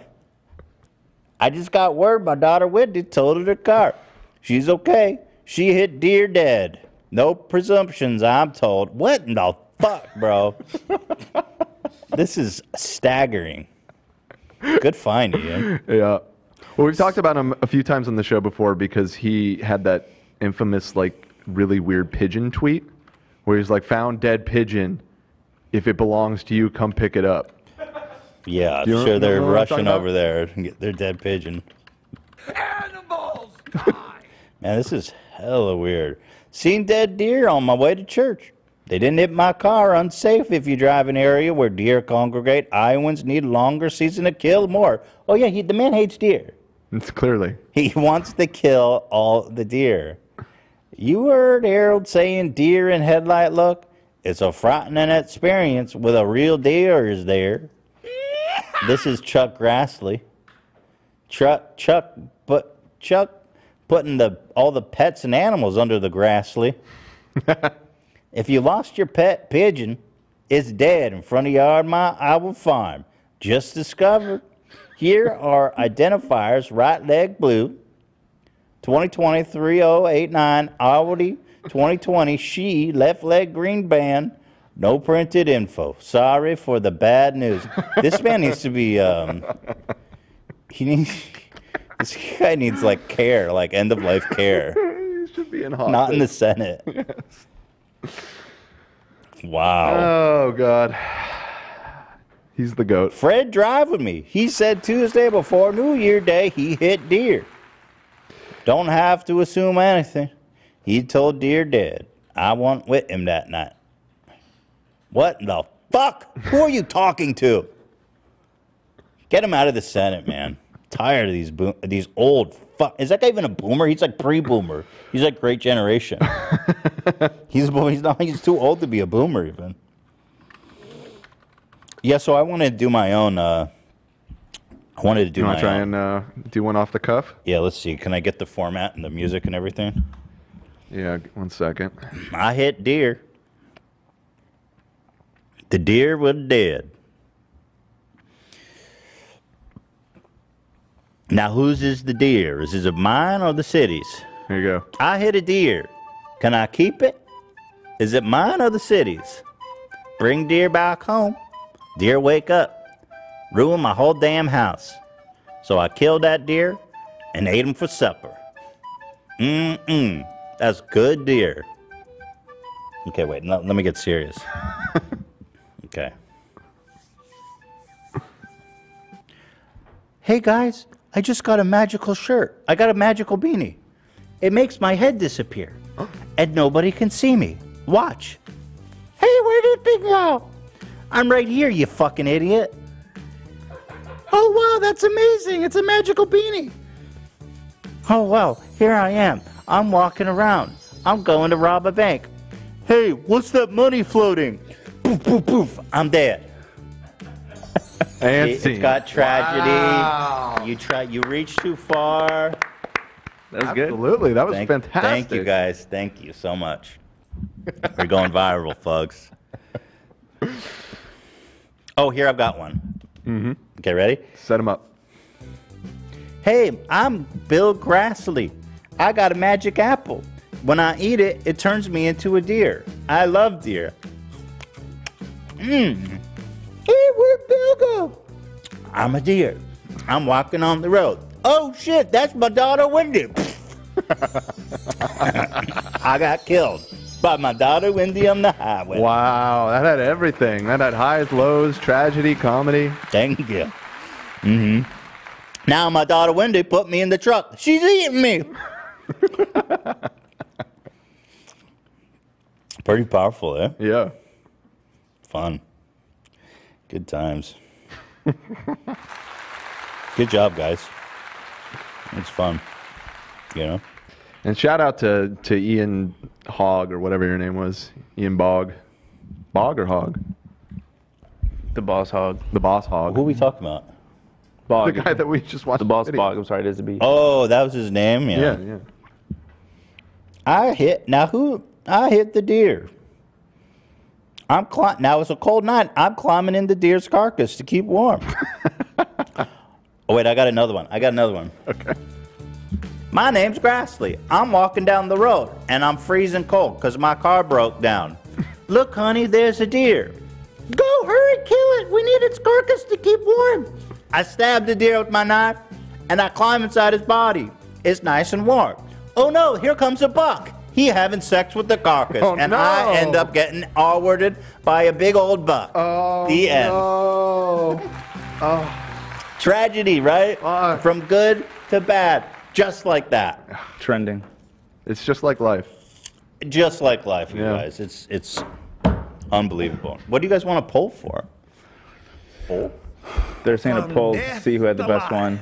I just got word my daughter Wendy totaled her car. She's okay. She hit deer dead. No presumptions, I'm told. What in the fuck, bro? [LAUGHS] this is staggering. Good find, Ian. Yeah. Well, we've talked about him a few times on the show before because he had that infamous, like, really weird pigeon tweet where he's like, found dead pigeon. If it belongs to you, come pick it up. Yeah, I'm you sure they're remember what I'm talking rushing about? over there and get their dead pigeon. Animals! die. Man, this is hella weird. Seen dead deer on my way to church. They didn't hit my car. Unsafe if you drive an area where deer congregate. Iowans need longer season to kill more. Oh yeah, he, the man hates deer. It's clearly. He [LAUGHS] wants to kill all the deer. You heard Harold saying deer in headlight look? It's a frightening experience with a real deer is there. [LAUGHS] This is Chuck Grassley. Chuck Chuck but Chuck putting the all the pets and animals under the Grassley. [LAUGHS] if you lost your pet pigeon, it's dead in front of your my Iowa farm. Just discovered. Here are identifiers right leg blue, 2020 3089 Audi 2020 she left leg green band no printed info. Sorry for the bad news. This man needs to be um he needs this guy needs like care like end of life care. [LAUGHS] He should be in not in the senate [LAUGHS] wow Oh God. He's the goat. Fred drive with me. He said Tuesday before New Year Day he hit deer. Don't have to assume anything. He told deer dead. I went with him that night. What the fuck? Who are you talking to? Get him out of the Senate, man. Tired of these these old fuck. Is that guy even a boomer? He's like pre-boomer. He's like great generation. [LAUGHS] he's he's not. He's too old to be a boomer even. Yeah, so I want to do my own. Uh, I wanted to do You want to try own. and uh, do one off the cuff? Yeah, let's see. Can I get the format and the music and everything? Yeah, one second. I hit deer. The deer was dead. Now, whose is the deer? Is it mine or the city's? Here you go. I hit a deer. Can I keep it? Is it mine or the city's? Bring deer back home. Deer wake up. Ruin my whole damn house. So I killed that deer and ate him for supper. Mm-mm. That's good deer. Okay, wait. No, let me get serious. [LAUGHS] okay. Hey guys, I just got a magical shirt. I got a magical beanie. It makes my head disappear. Oh. And nobody can see me. Watch. Hey, where did it thing go? I'm right here, you fucking idiot. Oh wow, that's amazing. It's a magical beanie. Oh well, here I am. I'm walking around. I'm going to rob a bank. Hey, what's that money floating? Poof, poof, poof. I'm dead. And It- scene. it's got tragedy. Wow. You try. You reach too far. That was good. Absolutely, that was thank, fantastic. Thank you guys. Thank you so much. We're going viral, folks. Oh, here I've got one. Mm-hmm. Okay, ready? Set them up. Hey, I'm Bill Grassley. I got a magic apple. When I eat it, it turns me into a deer. I love deer. Mmm. Hey, where'd Bill go? I'm a deer. I'm walking on the road. Oh shit, that's my daughter Wendy. [LAUGHS] I got killed by my daughter Wendy on the highway. Wow, that had everything. That had highs, lows, tragedy, comedy. Thank you. Mm-hmm. Now my daughter Wendy put me in the truck. She's eating me. [LAUGHS] Pretty powerful, eh? Yeah. Fun. Good times. Good job, guys. It's fun. You know? And shout out to, to Ian Hogg or whatever your name was. Ian Bog. Bog or Hogg? The boss hog. The boss hog. Who are we talking about? Bog. The guy that we just watched. The boss video. bog. I'm sorry, it is a B. Oh, that was his name? Yeah. Yeah, yeah. I hit now who I hit the deer. I'm cli- now it's a cold night. I'm climbing in the deer's carcass to keep warm. [LAUGHS] oh wait, I got another one. I got another one. Okay. My name's Grassley. I'm walking down the road and I'm freezing cold because my car broke down. [LAUGHS] Look, honey, there's a deer. Go, hurry, kill it. We need its carcass to keep warm. I stab the deer with my knife and I climb inside his body. It's nice and warm. Oh no, here comes a buck. He having sex with the carcass, Oh, and no. I end up getting awarded by a big old buck. Oh, the end. no. Oh. Tragedy, right? Uh, uh. From good to bad, just like that. Trending. It's just like life. Just like life, you Yeah. guys. It's it's unbelievable. What do you guys want to poll for? Poll? They're saying a From poll to see who had the best life. one.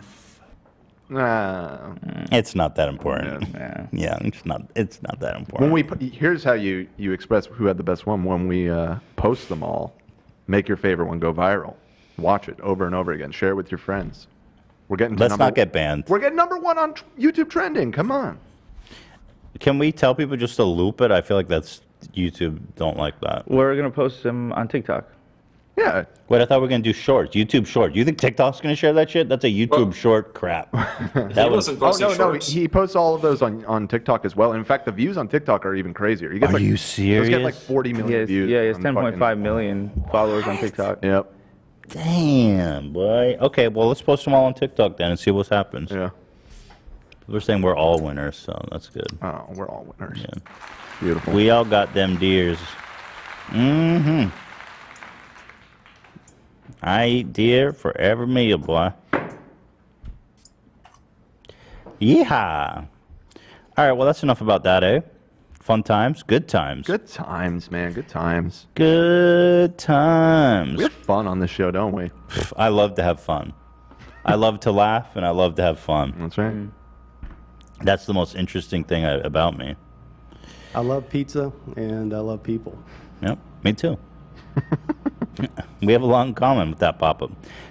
Nah. It's not that important. Yeah. yeah, it's not. It's not that important. When we pu- here's how you you express who had the best one when we uh, post them all. Make your favorite one go viral. Watch it over and over again. Share it with your friends. We're getting. To Let's number, not get banned. We're getting number one on tr- YouTube trending. Come on. Can we tell people just to loop it? I feel like that's YouTube don't like that. We're gonna post them on TikTok. Yeah. Wait, I thought we were gonna do shorts. YouTube short. You think TikTok's gonna share that shit? That's a YouTube short crap. [LAUGHS] that was. Oh no, no, he posts all of those on, on TikTok as well. In fact, the views on TikTok are even crazier. He gets Are like, you Those get like serious? 40 million Yes, views. yeah, it's on fucking- 10.5 million followers on TikTok. [LAUGHS] Yep. Damn, boy. Okay, well let's post them all on TikTok then and see what happens. Yeah. We're saying we're all winners, so that's good. Oh, we're all winners. Yeah. Beautiful. We all got them deers. Mm-hmm. I eat deer for every meal, boy. Yeehaw. All right, well, that's enough about that, eh? Fun times, good times. Good times, man. Good times. Good times. We have fun on this show, don't we? I love to have fun. I love to laugh and I love to have fun. That's right. That's the most interesting thing about me. I love pizza and I love people. Yep, me too. We have a lot in common with that Papa.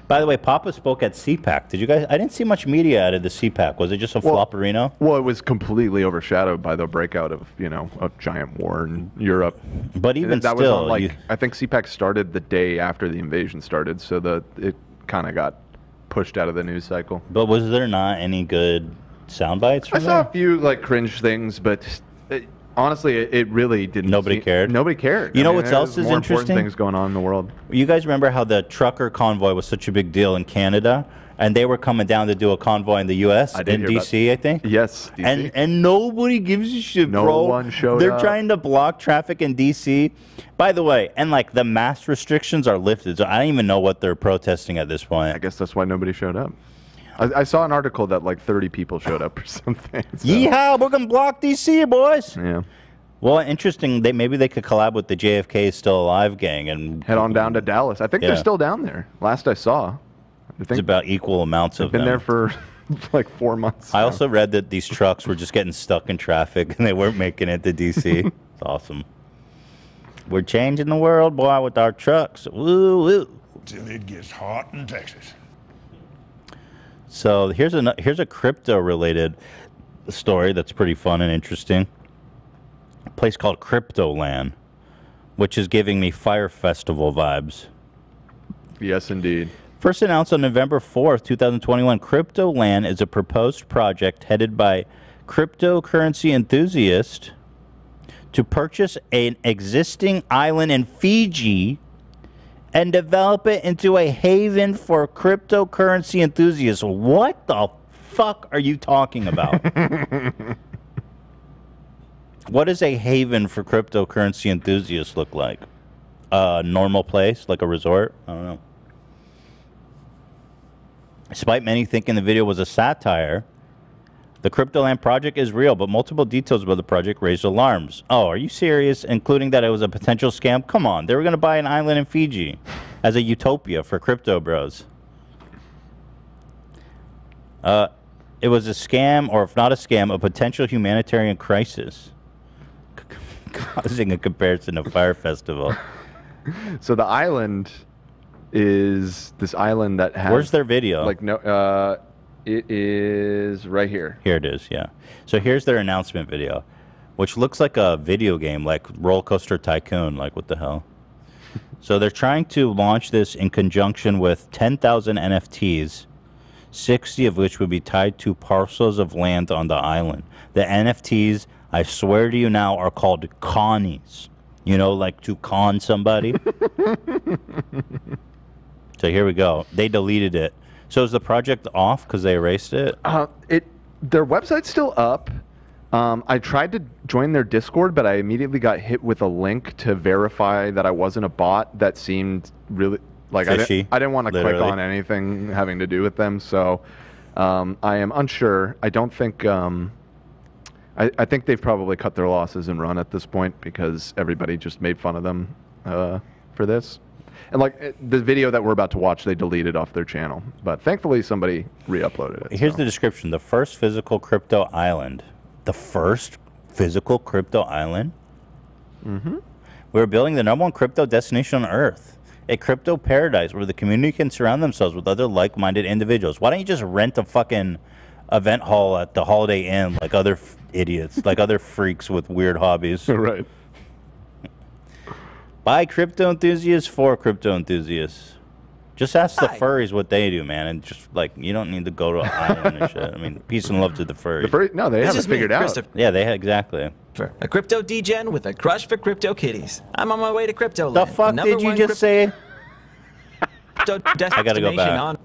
By the way, Papa spoke at CPAC. Did you guys? I didn't see much media out of the CPAC. Was it just a Well- flopperino? Well, it was completely overshadowed by the breakout of you know a giant war in Europe. But even that was still, on, like you- I think CPAC started the day after the invasion started, so the it kind of got pushed out of the news cycle. But was there not any good sound bites I saw there? a few like cringe things, but honestly, it, it really didn't. Nobody seem- cared? Nobody cared. You I know mean, what else is more interesting? Things going on in the world. You guys remember how the trucker convoy was such a big deal in Canada, and they were coming down to do a convoy in the U.S. In D.C. I think. Yes, DC. And and nobody gives a shit, No bro. one showed They're up. trying to block traffic in D.C. By the way, and like the mass restrictions are lifted, so I don't even know what they're protesting at this point. I guess that's why nobody showed up. I, I saw an article that like 30 people showed up or [LAUGHS] something. so- Yeehaw! We're gonna block D.C. boys. Yeah. Well, interesting. They maybe they could collab with the JFK is still alive gang and Head on down to Dallas. I think Yeah. they're still down there. Last I saw. I It's about equal amounts they've of been them. there for [LAUGHS] like four months. I now. also read that these trucks were just getting stuck in traffic and they weren't making it to DC. [LAUGHS] it's awesome. We're changing the world, boy, with our trucks. Woo woo. Till it gets hot in Texas. So here's a here's a crypto related story that's pretty fun and interesting. A place called Cryptoland, which is giving me Fyre Festival vibes. Yes, indeed. First announced on November 4th, 2021, CryptoLand is a proposed project headed by cryptocurrency enthusiast to purchase an existing island in Fiji and develop it into a haven for cryptocurrency enthusiasts. What the fuck are you talking about? [LAUGHS] what does a haven for cryptocurrency enthusiasts look like? A normal place, like a resort? I don't know. Despite many thinking the video was a satire, the CryptoLand project is real, but multiple details about the project raised alarms. Oh, are you serious? Including that it was a potential scam? Come on, they were going to buy an island in Fiji as a utopia for crypto bros. Uh, it was a scam, or if not a scam, a potential humanitarian crisis, [LAUGHS] causing a comparison to Fyre Festival. [LAUGHS] So the island is this island that has. Where's their video? Like no, uh, it is right here. Here it is, yeah. So here's their announcement video, which looks like a video game, like Roller Coaster Tycoon. Like, what the hell? [LAUGHS] so they're trying to launch this in conjunction with 10,000 NFTs, 60 of which would be tied to parcels of land on the island. The NFTs, I swear to you now, are called connies. You know, like to con somebody. [LAUGHS] so here we go. They deleted it. So is the project off because they erased it? Uh, it their website's still up. Um, I tried to join their Discord, but I immediately got hit with a link to verify that I wasn't a bot. That seemed really like I Fishy, didn't, I didn't want to click on anything having to do with them. So um, I am unsure. I don't think. Um, I, I think they've probably cut their losses and run at this point because everybody just made fun of them uh, for this. And like eh, the video that we're about to watch, they deleted off their channel. But thankfully, somebody re-uploaded it. Here's the description: the first physical crypto island. The first physical crypto island. Mm-hmm. We're building the number one crypto destination on Earth, a crypto paradise where the community can surround themselves with other like-minded individuals. Why don't you just rent a fucking event hall at the Holiday Inn like other f- idiots, like other [LAUGHS] freaks with weird hobbies? right. By crypto enthusiasts for crypto enthusiasts. Just ask the furries what they do, man, and just like you don't need to go to an island and shit. I mean, [LAUGHS] peace and love to the furries. The furry- no, they This have it is me, figured out. Christopher. Yeah, they exactly. A crypto degen with a crush for crypto kitties. I'm on my way to crypto. The fuck did you just say? [LAUGHS] Crypto I gotta go back. on.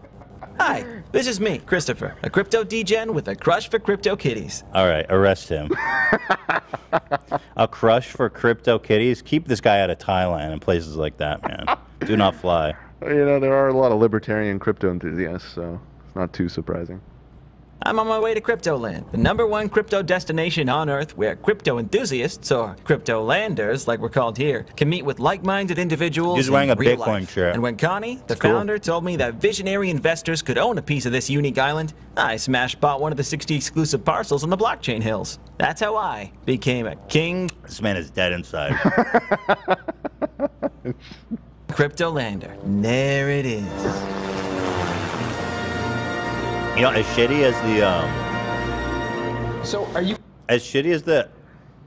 Hi, this is me, Christopher, a crypto degen with a crush for crypto kitties. All right, arrest him. [LAUGHS] a crush for crypto kitties. Keep this guy out of Thailand and places like that, man. Do not fly. [LAUGHS] You know, there are a lot of libertarian crypto enthusiasts, so it's not too surprising. I'm on my way to Cryptoland, the number one crypto destination on Earth where crypto enthusiasts, or crypto landers like we're called here, can meet with like-minded individuals He's wearing in a real Bitcoin life. shirt. And when Connie, the cool. founder, told me that visionary investors could own a piece of this unique island, I smash bought one of the 60 exclusive parcels on the blockchain hills. That's how I became a king. This man is dead inside. [LAUGHS] Crypto lander. There it is. You know, as shitty as the um, So are you? as shitty as the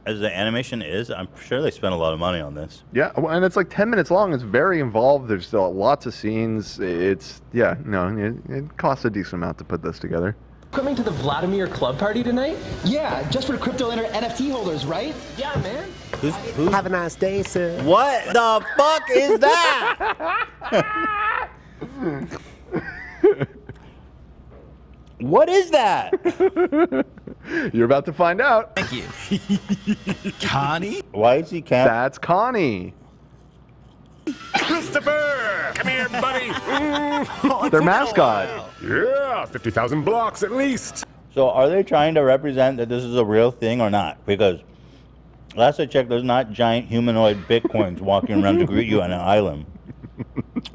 as the animation is, I'm sure they spent a lot of money on this. Yeah, well, and it's like 10 minutes long. It's very involved. There's still lots of scenes. It's, yeah, no, it, it costs a decent amount to put this together. Coming to the Vladimir Club party tonight? Yeah, just for crypto lander NFT holders, right? Yeah, man. Who's, who's Have a nice day, sir. What the fuck is that? [LAUGHS] [LAUGHS] what is that? [LAUGHS] You're about to find out. Thank you. [LAUGHS] Connie? Why is he camp? That's Connie. Christopher! Come here, buddy! [LAUGHS] Their mascot. Yeah, 50,000 blocks at least. So are they trying to represent that this is a real thing or not? Because last I checked, there's not giant humanoid bitcoins walking around to greet you on an island.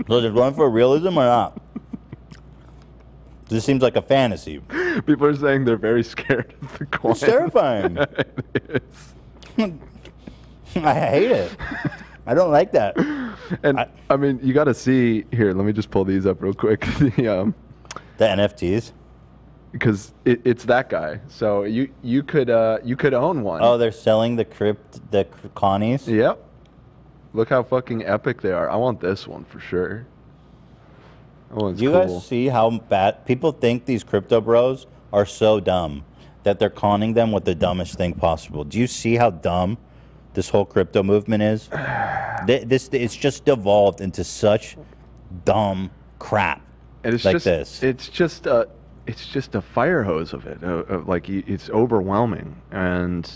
So is it going for realism or not? This seems like a fantasy. People are saying they're very scared of the coin. It's terrifying. [LAUGHS] it is. [LAUGHS] I hate it. I don't like that. And I, mean, you got to see here. Let me just pull these up real quick. [LAUGHS] the um, the NFTs. Because it, it's that guy. So you you could uh you could own one. Oh, they're selling the crypt, the connies. Yep. Look how fucking epic they are. I want this one for sure. Oh, it's Do you cool. guys see how bad people think these crypto bros are so dumb that they're conning them with the dumbest thing possible? Do you see how dumb this whole crypto movement is? [SIGHS] Th- This it's just devolved into such dumb crap And it's like just, this. It's just a, it's just a fire hose of it. Uh, uh, like it's overwhelming, and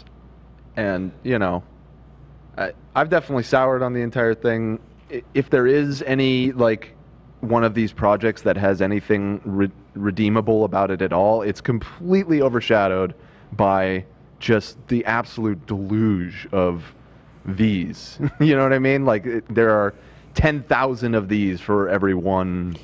and you know, I, I've definitely soured on the entire thing. If there is any like one of these projects that has anything re- redeemable about it at all, it's completely overshadowed by just the absolute deluge of these. [LAUGHS] you know what I mean? Like it, there are ten thousand of these for every one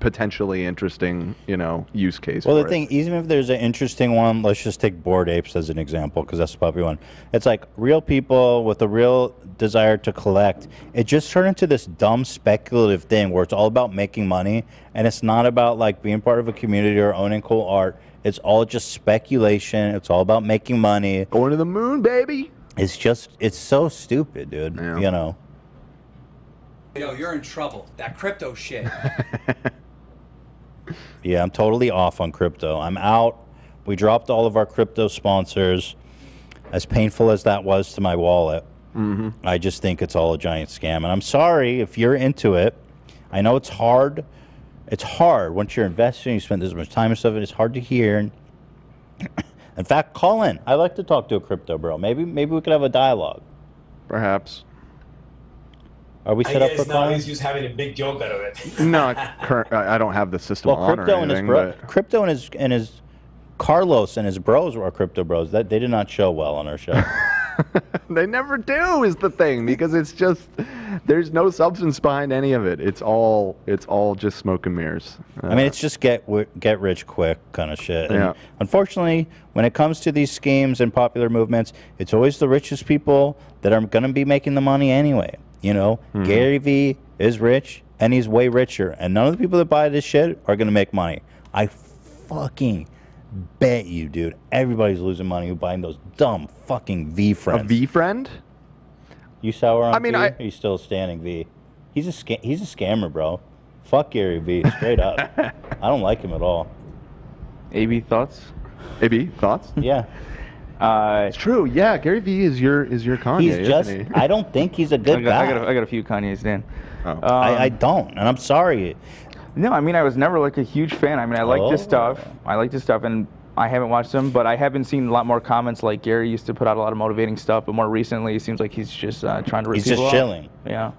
potentially interesting, you know, use case. Well, the it. thing, even if there's an interesting one, let's just take bored apes as an example because that's the popular one. It's like real people with a real desire to collect. It just turned into this dumb speculative thing where it's all about making money and it's not about like being part of a community or owning cool art. It's all just speculation. It's all about making money. Going to the moon, baby. It's just, it's so stupid, dude. You know. Yo, you're in trouble. That crypto shit. [LAUGHS] Yeah, I'm totally off on crypto. I'm out. We dropped all of our crypto sponsors. As painful as that was to my wallet, Mhm. I just think it's all a giant scam. And I'm sorry if you're into it. I know it's hard. It's hard once you're investing. You spend this much time and stuff. and It's hard to hear. And [COUGHS] in fact, call in. I like to talk to a crypto bro. Maybe maybe we could have a dialogue. Perhaps. Are we set I up for guess now he's just having a big joke out of it. [LAUGHS] no, [LAUGHS] current, I I don't have the system Well, on crypto or and his bro, but crypto and his and his Carlos and his bros were crypto bros. That they did not show well on our show. [LAUGHS] they never do is the thing because it's just there's no substance behind any of it. It's all it's all just smoke and mirrors. I mean, it's just get get rich quick kind of shit. And Yeah. Unfortunately, when it comes to these schemes and popular movements, it's always the richest people that are going to be making the money anyway. You know, Mhm. Gary Vee is rich and he's way richer, and none of the people that buy this shit are going to make money. I fucking bet you, dude. Everybody's losing money who buying those dumb fucking VeeFriends. A VeeFriend? You sour on I mean, V? I- you still standing V? He's a sca- he's a scammer, bro. Fuck Gary Vee. Straight up. [LAUGHS] I don't like him at all. AB thoughts? AB thoughts? Yeah. [LAUGHS] Uh, it's true. Yeah, Gary Vee is your is your Kanye. He's isn't just. he? I don't think he's a good I got, guy. I got, a, I got a few Kanye's, Dan. Um, I, I don't, and I'm sorry. No, I mean I was never like a huge fan. I mean I like this Oh. stuff. I like this stuff, and I haven't watched them, but I have been seeing a lot more comments. Like Gary used to put out a lot of motivating stuff, but more recently it seems like he's just uh, trying to. He's just people off. chilling. Yeah.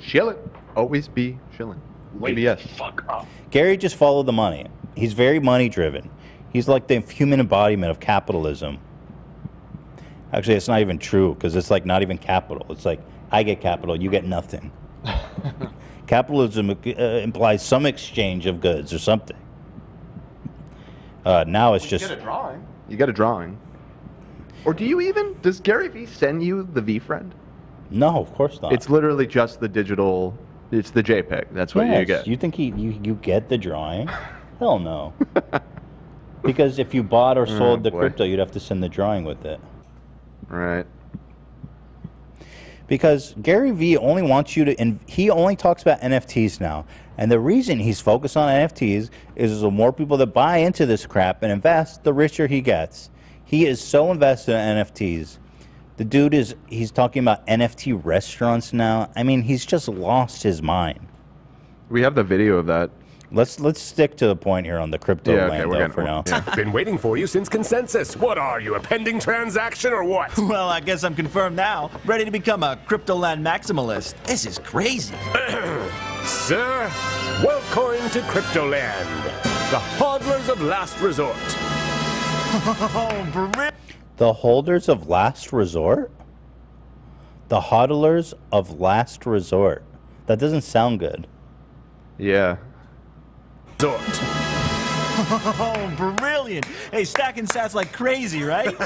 Chilling. Always be chilling. ABS. Fuck up. Gary just followed the money. He's very money driven. He's like the human embodiment of capitalism. Actually, it's not even true because it's like not even capital. It's like I get capital, you get nothing. [LAUGHS] Capitalism uh, implies some exchange of goods or something. Uh, now it's just You get a drawing. You get a drawing. Or do you even? Does Gary Vee send you the VeeFriend? no, of course not. It's literally just the digital. It's the JPEG. That's what you get. You think he, you you get the drawing? [LAUGHS] Hell no. because if you bought or [LAUGHS] Oh, sold the boy. crypto, you'd have to send the drawing with it. Right. Because Gary Vee only wants you to, and he only talks about NFTs now. And the reason he's focused on NFTs is the more people that buy into this crap and invest, the richer he gets. He is so invested in NFTs. The dude is, he's talking about NFT restaurants now. I mean, he's just lost his mind. We have the video of that. Let's let's stick to the point here on the crypto Yeah, okay, land though, gonna- for now. I've been waiting for you since consensus. What are you, a pending transaction or what? [LAUGHS] Well, I guess I'm confirmed now. Ready to become a crypto land maximalist. This is crazy. [CLEARS THROAT] Sir, welcome to crypto land, the hodlers of last resort. [LAUGHS] The holders of last resort? The hodlers of last resort. That doesn't sound good. Yeah. Resort. Oh, brilliant. Hey, stacking sats like crazy, right? [LAUGHS]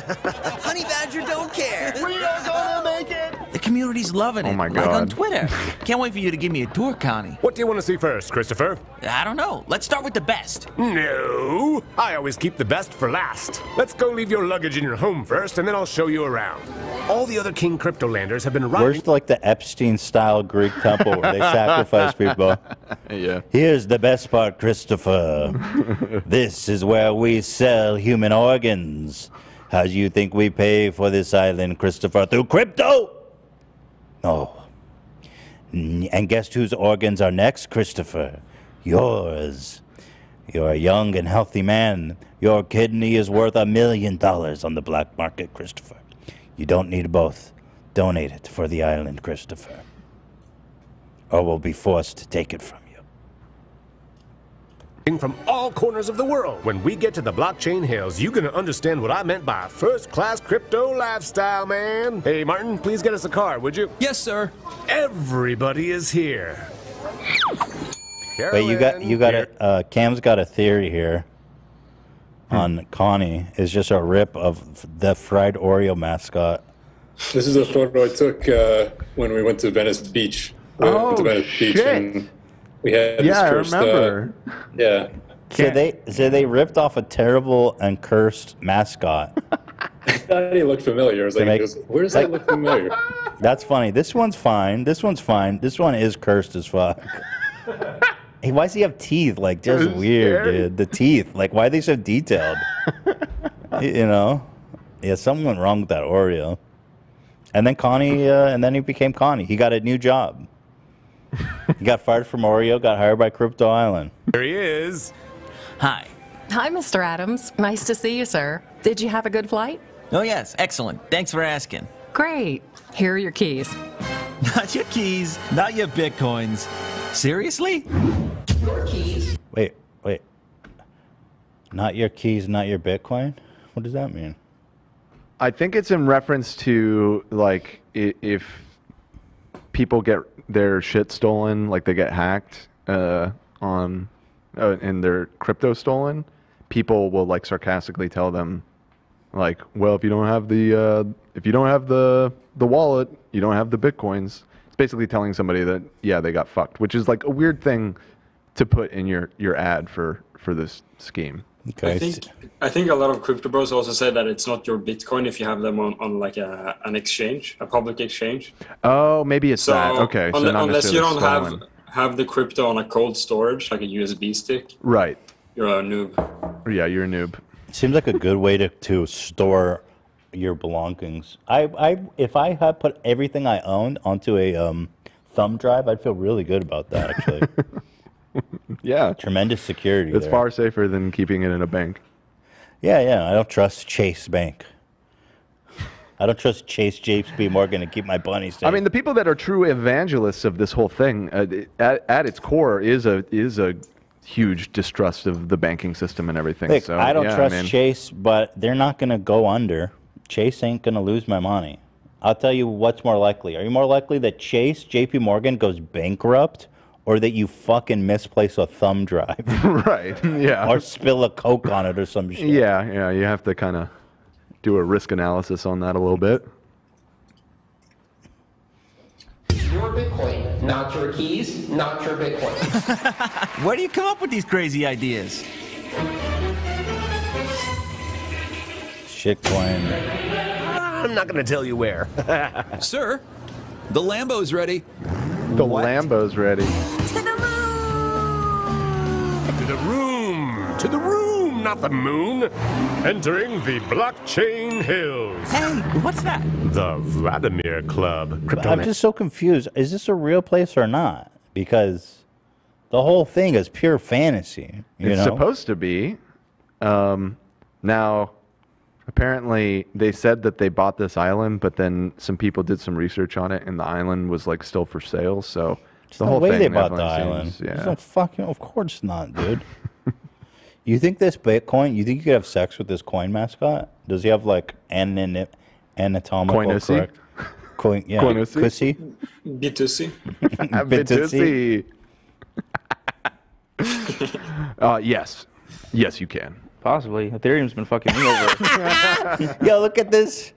Honey Badger don't care. We are gonna make it. The community's loving oh it. Oh my Like on God. Twitter. [LAUGHS] Can't wait for you to give me a tour, Connie. What do you want to see first, Christopher? I don't know. Let's start with the best. No, I always keep the best for last. Let's go leave your luggage in your home first, and then I'll show you around. All the other King Cryptolanders have been riding. Where's like the Epstein style Greek temple where they [LAUGHS] sacrifice people? [LAUGHS] Yeah. Here's the best part, Christopher. this is where we sell human organs. How do you think we pay for this island, Christopher? Through crypto? No. And guess whose organs are next, Christopher? Yours. You're a young and healthy man. Your kidney is worth a million dollars on the black market, Christopher. You don't need both. Donate it for the island, Christopher. Or we'll be forced to take it from. From all corners of the world. When we get to the blockchain hills, you're gonna understand what I meant by first-class crypto lifestyle, man. Hey, Martin, please get us a car, would you? Yes, sir. Everybody is here. Wait, you got you got a uh, Cam's got a theory here Hmm. on Connie. Is just a rip of the fried Oreo mascot. This is a photo I took uh, when we went to Venice Beach. We went Oh, to Venice Beach shit. and we had this Yeah, I cursed, uh, remember. yeah. So they so they ripped off a terrible and cursed mascot. I thought he looked familiar. I was like, make- "Does- where does that look familiar? [LAUGHS] That's funny. This one's fine. This one's fine. This one is cursed as fuck. [LAUGHS] hey, why does he have teeth? Like, just was weird, scary. dude. The teeth. Like, why are they so detailed? [LAUGHS] You know? Yeah, something went wrong with that Oreo. And then Connie, uh, and then he became Connie. He got a new job. He got fired from Oreo, got hired by Crypto Island. There he is. Hi. Hi, Mr. Adams. Nice to see you, sir. Did you have a good flight? Oh, yes. Excellent. Thanks for asking. Great. Here are your keys. Not your keys, not your bitcoins. Seriously? Your keys. Wait, wait. Not your keys, not your Bitcoin? What does that mean? I think it's in reference to like i- if people get their shit stolen, like they get hacked uh, on uh, and their crypto stolen, people will like sarcastically tell them, like, well, if you don't have the uh, if you don't have the the wallet, you don't have the bitcoins. It's basically telling somebody that yeah they got fucked, which is like a weird thing to put in your your ad for for this scheme. I think I think a lot of crypto bros also say that it's not your Bitcoin if you have them on, on like a, an exchange, a public exchange. Oh, maybe it's So that. Okay, so not unless you don't stolen. have have the crypto on a cold storage like a USB stick, Right. you're a noob. Yeah, you're a noob. Seems like a good way to, to store your belongings. I, I if I had put everything I owned onto a um, thumb drive, I'd feel really good about that actually. [LAUGHS] [LAUGHS] yeah. Tremendous security. It's there. far safer than keeping it in a bank. Yeah, yeah. I don't trust Chase Bank. I don't trust Chase JP Morgan to keep my bunnies safe. I mean, the people that are true evangelists of this whole thing, uh, at, at its core, is a is a huge distrust of the banking system and everything. Look, so I don't yeah, trust man. Chase, but they're not going to go under. Chase ain't going to lose my money. I'll tell you what's more likely. Are you more likely that Chase, JP Morgan, goes bankrupt or that you fucking misplace a thumb drive? [LAUGHS] right. Yeah. Or spill a Coke on it or some shit. Yeah, yeah. You have to kind of do a risk analysis on that a little bit. Your Bitcoin, not your keys, not your Bitcoin. [LAUGHS] Where do you come up with these crazy ideas? Shitcoin. I'm not gonna tell you where. [LAUGHS] Sir, the Lambo's ready. The Lambo's ready. To the moon! To the room! To the room, not the moon! Entering the blockchain hills. Hey, what's that? The Vladimir Club. But I'm just so confused. Is this a real place or not? Because the whole thing is pure fantasy. You it's know? supposed to be. Um, now, apparently, they said that they bought this island, but then some people did some research on it, and the island was like still for sale. So There's the no whole way thing they bought the definitely island. seems- There's yeah. no fucking. Of course not, dude. [LAUGHS] you think this Bitcoin? You think you could have sex with this coin mascot? Does he have like an, an anatomical Coinocy? correct? Coin, yeah, Coinocy? pussy. [LAUGHS] Bitusi. Bitusi. [LAUGHS] uh, yes, yes, you can. Possibly. Ethereum's been fucking me over. [LAUGHS] Yo, look at this.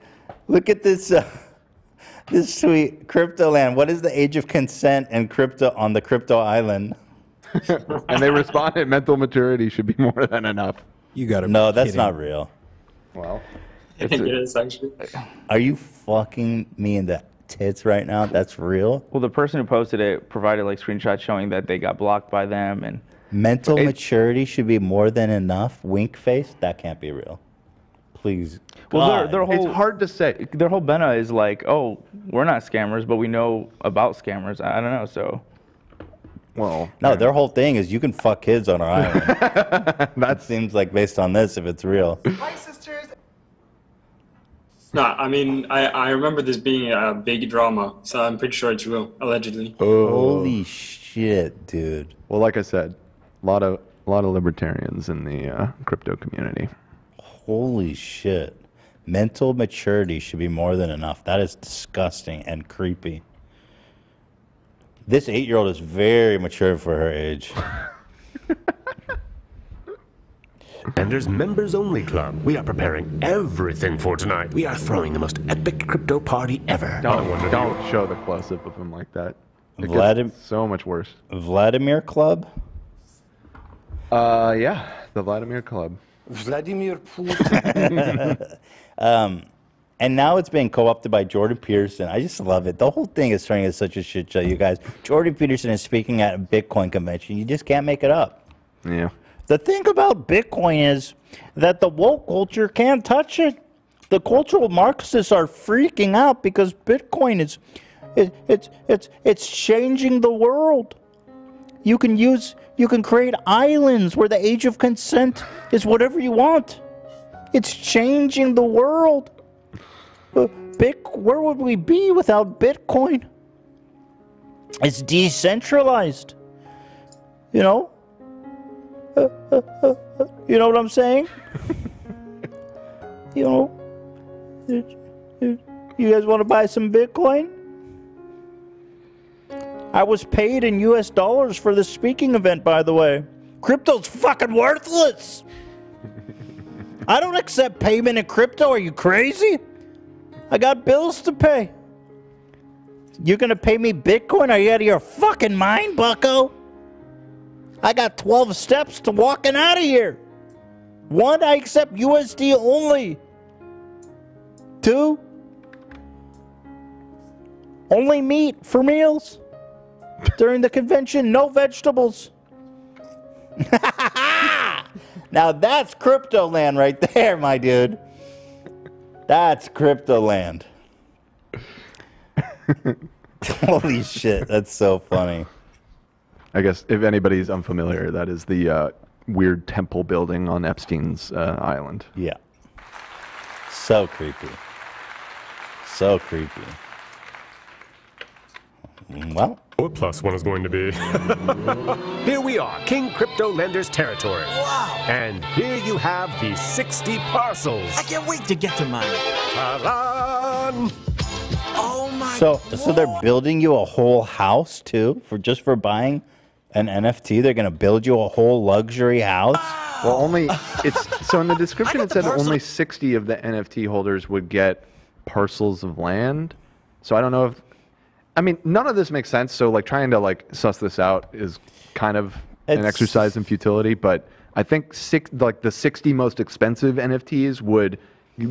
Look at this. Uh, This sweet crypto land. What is the age of consent and crypto on the crypto island? [LAUGHS] and they responded, mental maturity should be more than enough. You got to. No, that's not real. Well, I think it is actually. Are you fucking me in the tits right now? That's real. Well, the person who posted it provided like screenshots showing that they got blocked by them and Mental maturity should be more than enough. Wink face. That can't be real. Please. Well, their, their whole hard to say. Their whole bena is like, oh, we're not scammers, but we know about scammers. I, I don't know. So, well, No, their whole thing is you can fuck kids on our island. [LAUGHS] [LAUGHS] that seems like based on this, if it's real. Hi, sisters. No, I mean, I, I remember this being a big drama, so I'm pretty sure it's real, allegedly. Oh. Holy shit, dude. Well, like I said, a lot of a lot of libertarians in the uh, crypto community. Holy shit. Mental maturity should be more than enough. That is disgusting and creepy. This eight year old is very mature for her age. [LAUGHS] Anders Members Only Club. We are preparing everything for tonight. We are throwing the most epic crypto party ever. Don't, wonder- don't show the close up of him like that. It gets Vladim- so much worse. Vladimir Club? Uh, yeah, the Vladimir Club. Vladimir Putin. [LAUGHS] um, and now it's being co-opted by Jordan Peterson. I just love it. The whole thing is turning into such a shit show, you guys. Jordan Peterson is speaking at a Bitcoin convention. You just can't make it up. Yeah. The thing about Bitcoin is that the woke culture can't touch it. The cultural Marxists are freaking out because Bitcoin is it, it's it's it's changing the world. You can use you can create islands where the age of consent is whatever you want. It's changing the world. Bit, where would we be without Bitcoin? It's decentralized. You know? Uh, uh, uh, you know what I'm saying? [LAUGHS] you know? You you guys want to buy some Bitcoin? I was paid in US dollars for this speaking event, by the way. Crypto's fucking worthless. [LAUGHS] I don't accept payment in crypto. Are you crazy? I got bills to pay. You're gonna pay me Bitcoin? Are you out of your fucking mind, bucko? I got 12 steps to walking out of here. One, I accept USD only. Two, only meat for meals. During the convention, no vegetables. [LAUGHS] now that's crypto land right there, my dude. That's crypto land. [LAUGHS] Holy shit, that's so funny. I guess if anybody's unfamiliar, that is the uh, weird temple building on Epstein's uh, island. Yeah. So creepy. So creepy. Well, What plus one is going to be? [LAUGHS] here we are, King Cryptolanders territory. Wow! And here you have the 60 parcels. I can't wait to get to mine. Ta-da! Oh my so so they're building you a whole house too for just for buying an NFT. They're gonna build you a whole luxury house. Well, only it's so in the description it said only 60 of the NFT holders would get parcels of land. So I don't know if I mean none of this makes sense. So like trying to like suss this out is kind of an exercise in futility. But I think six like the 60 most expensive NFTs would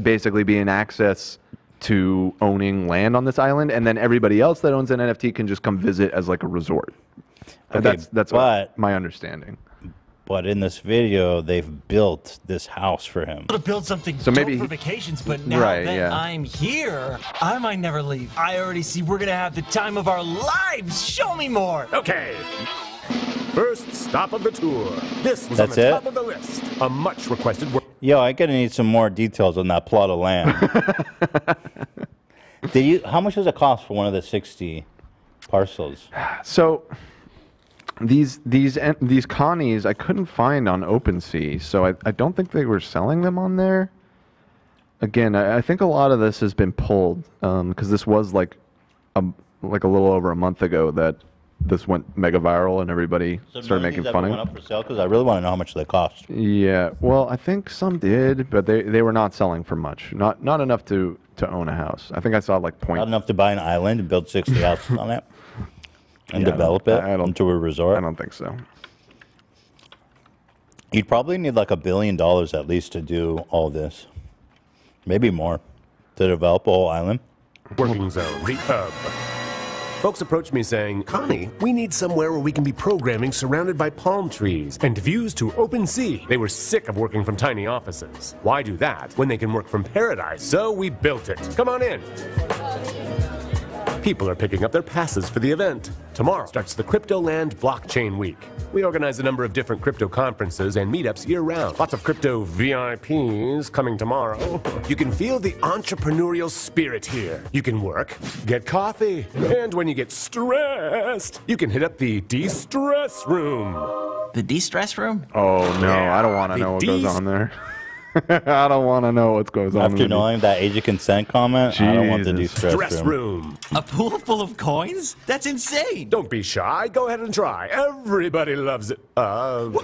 basically be in access to owning land on this island, and then everybody else that owns an NFT can just come visit as like a resort. Okay, that's that's but- my understanding. But in this video, they've built this house for him. to build something So maybe for vacations, but now Right, that yeah. I'm here, I might never leave. I already see we're gonna have the time of our lives. Show me more. Okay. First stop of the tour. This was That's on the it? top of the list. A much requested work. Yo, I gotta need some more details on that plot of land. [LAUGHS] Did you? How much does it cost for one of the sixty parcels? So these these these Connies I couldn't find on OpenSea, so I, I don't think they were selling them on there. Again, I, I think a lot of this has been pulled um, because this was like a like a little over a month ago that this went mega viral and everybody So started making fun of went it. up for sale because I really want to know how much they cost. Yeah, well, I think some did, but they, they were not selling for much. Not not enough to to own a house. I think I saw like point. Not enough to buy an island and build 60 houses on it and Yeah, develop it I don't- into a resort. I don't think so. You'd probably need like a billion dollars at least to do all this. Maybe more to develop a whole island. Working zone, the hub. Uh, folks approach me saying, Connie, we need somewhere where we can be programming surrounded by palm trees and views to open sea. They were sick of working from tiny offices. Why do that when they can work from paradise? So we built it. Come on in. People are picking up their passes for the event. Tomorrow starts the Cryptoland Blockchain Week. We organize a number of different crypto conferences and meetups year round. Lots of crypto VIPs coming tomorrow. You can feel the entrepreneurial spirit here. You can work, get coffee, and when you get stressed, you can hit up the de stress room. The de-stress room? Oh no, I don't want to know what goes on there. [LAUGHS] I don't want to know what goes on. After knowing that age of consent comment, I don't want to do Jesus. stress, Stress room. room. A pool full of coins? That's insane. Don't be shy. Go ahead and try. Everybody loves it. Uh, [LAUGHS]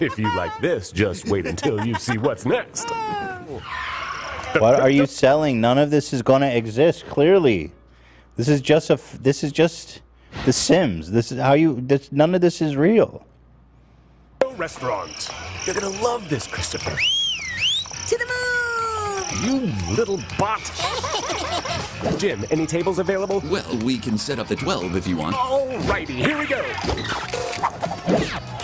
if you like this, just wait until you see what's next. What are you selling? None of this is going to exist. Clearly, this is just a. f- This is just The Sims. This is how you. This, none of this is real. Restaurant. You're gonna love this, Christopher. To the moon! You little bot. Jim, any tables available? Well, we can set up the 12 if you want. Alrighty, here we go.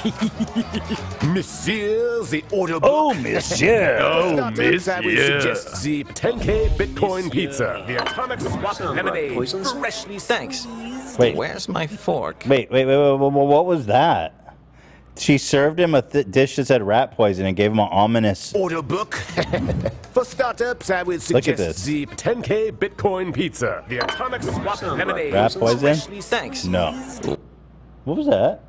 [LAUGHS] Monsieur, the order book. Oh, monsieur. [LAUGHS] Oh, I would suggest the 10K Bitcoin pizza. The atomic swap lemonade. Freshly Thanks. Wait. Where's my fork? Wait, wait, wait, wait, wait, wait, what was that? She served him a th- dish that said rat poison and gave him an ominous. Order book. [LAUGHS] For startups, I would suggest this. the 10K Bitcoin pizza. The atomic swap lemonade. Rat poison? Thanks. No. What was that?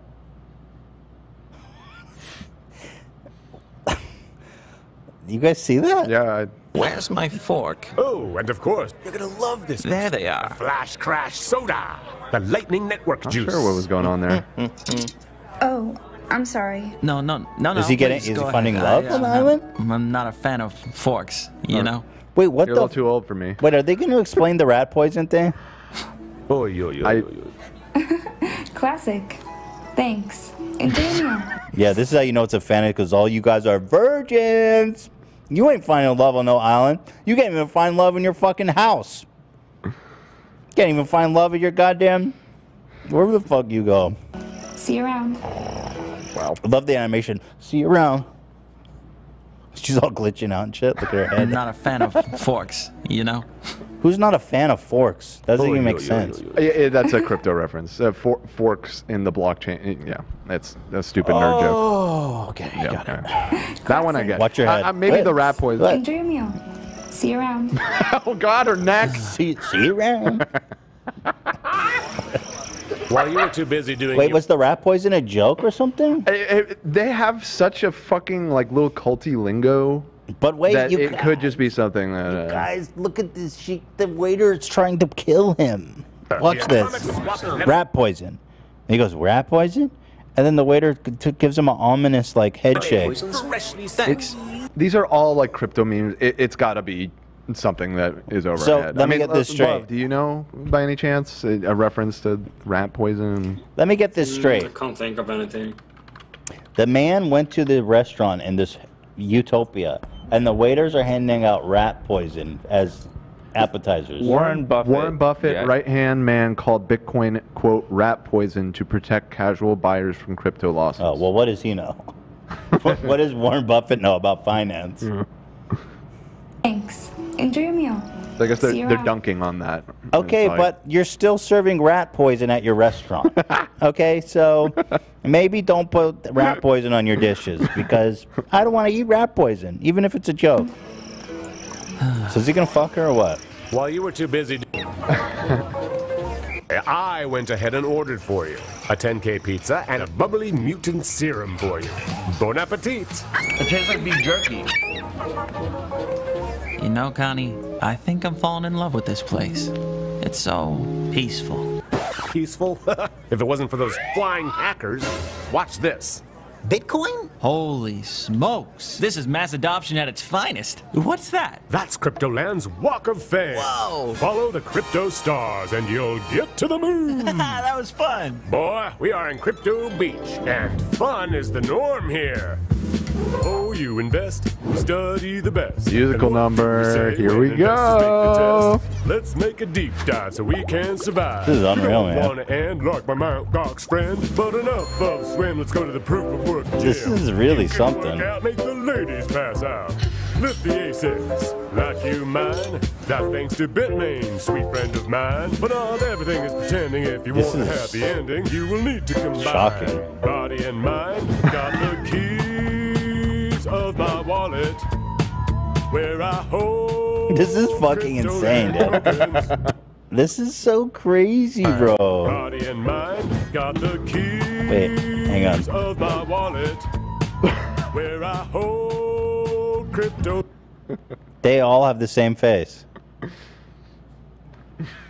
You guys see that? Yeah. Where's my fork? Oh, and of course, you're gonna love this. There they are. Flash Crash Soda. The Lightning Network Not juice. sure what was going on there. [LAUGHS] Oh, I'm sorry. No, no, no, no. Is he getting- please is he finding ahead. love on the I'm- island? I'm not a fan of forks, you know? Wait, what You're the? a little too old for me. Wait, are they going to explain the rat poison thing? Oh, yo, yo, I, [LAUGHS] Classic. Thanks. Enjoy. Yeah, this is how you know it's a fantasy because all you guys are virgins. You ain't finding love on no island. You can't even find love in your fucking house. Can't even find love at your goddamn. Wherever the fuck you go. See you around. Wow. Love the animation. See you around. She's all glitching out and shit. Look at her head. I'm not a fan of [LAUGHS] forks, you know? Who's not a fan of forks? Doesn't Oh, even yo, make yo, sense. Yeah, yeah, that's a crypto [LAUGHS] reference. Uh, for, forks in the blockchain. Yeah, that's a stupid nerd joke. Oh, okay. Yeah, got it. [LAUGHS] That one I get. Watch your head. uh, maybe Wait. the rat poison. Enjoy your meal. See you around. oh God, her neck. See, see you around. [LAUGHS] While you were too busy doing Wait, your- was the rat poison a joke or something? They have such a fucking like little culty lingo. But wait, that you it could just be something that. Uh, Guys, look at this. She, the waiter is trying to kill him. Watch Yeah. this. Rat poison. And he goes, rat poison? And then the waiter t- gives him an ominous like head shake. Freshly Thanks. these are all like crypto memes. It, it's got to be something that is overhead. So, let me mean, get this uh, straight. Love, do you know by any chance a, a reference to rat poison? Let me get this Mm, I straight. can't think of anything. The man went to the restaurant in this utopia, and the waiters are handing out rat poison as appetizers. Warren Buffett. Warren Buffett, yeah. right hand man, called Bitcoin quote rat poison to protect casual buyers from crypto losses. Oh well, what does he know? [LAUGHS] what, what does Warren Buffett know about finance? [LAUGHS] Thanks. Enjoy your meal. So I guess they're, they're dunking on that. Okay, like- but you're still serving rat poison at your restaurant. [LAUGHS] okay, so maybe don't put rat poison on your dishes because I don't want to eat rat poison, even if it's a joke. So is he gonna fuck her or what? While you were too busy. [LAUGHS] I went ahead and ordered for you a 10K pizza and a bubbly mutant serum for you. Bon appetit. It tastes like beef jerky. You know, Connie, I think I'm falling in love with this place. It's so peaceful. Peaceful? [LAUGHS] if it wasn't for those flying hackers, watch this. Bitcoin? Holy smokes. This is mass adoption at its finest. What's that? That's Cryptoland's Walk of Fame. Whoa. Follow the crypto stars and you'll get to the moon. [LAUGHS] that was fun. Boy, we are in Crypto Beach, and fun is the norm here. Oh, you invest, study the best. Musical And number. Here we investors take the go. Let's make a deep dive so we can survive. This is unreal, man. wanna end like my Mount Gox friend, but enough of swim. Let's go to the proof of work gym. This is really You something. Work out, make the ladies pass out. Lift the ASICs, like you mine. That's thanks to Bitmain, sweet friend of mine. But not everything is pretending. If you This want a is happy ending, you will need to combine Shocking. body and mind. Got the keys of my wallet, where I hold. This is fucking insane, dude. [LAUGHS] This is so crazy, bro. Body and mind, got the keys Wait, hang on. of my wallet, [LAUGHS] where I hold crypto. They all have the same face.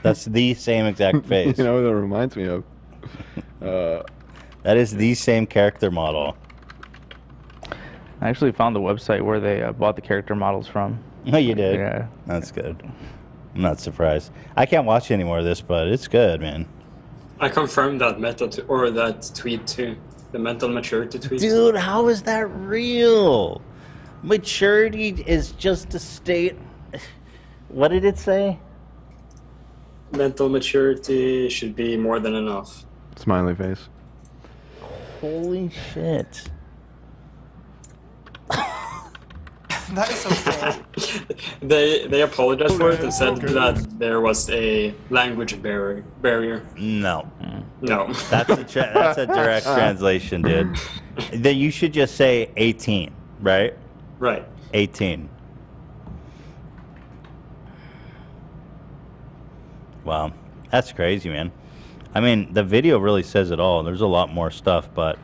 That's the same exact [LAUGHS] face. you know what that reminds me of? Uh, that is the same character model. I actually found the website where they uh, bought the character models from. Oh, you did? Yeah. That's good. I'm not surprised. I can't watch any more of this, but it's good, man. I confirmed that meta t- or that tweet too. The mental maturity tweet. Dude, how is that real? Maturity is just a state. [SIGHS] What did it say? Mental maturity should be more than enough. Smiley face. Holy shit. [LAUGHS] That is so cool. [LAUGHS] They they apologized for it and said that there was a language barrier. Barrier. No. No. That's a tra- that's a direct [LAUGHS] translation, dude. Then you should just say 18, right? Right. 18. Wow. That's crazy, man. I mean, the video really says it all. There's a lot more stuff, but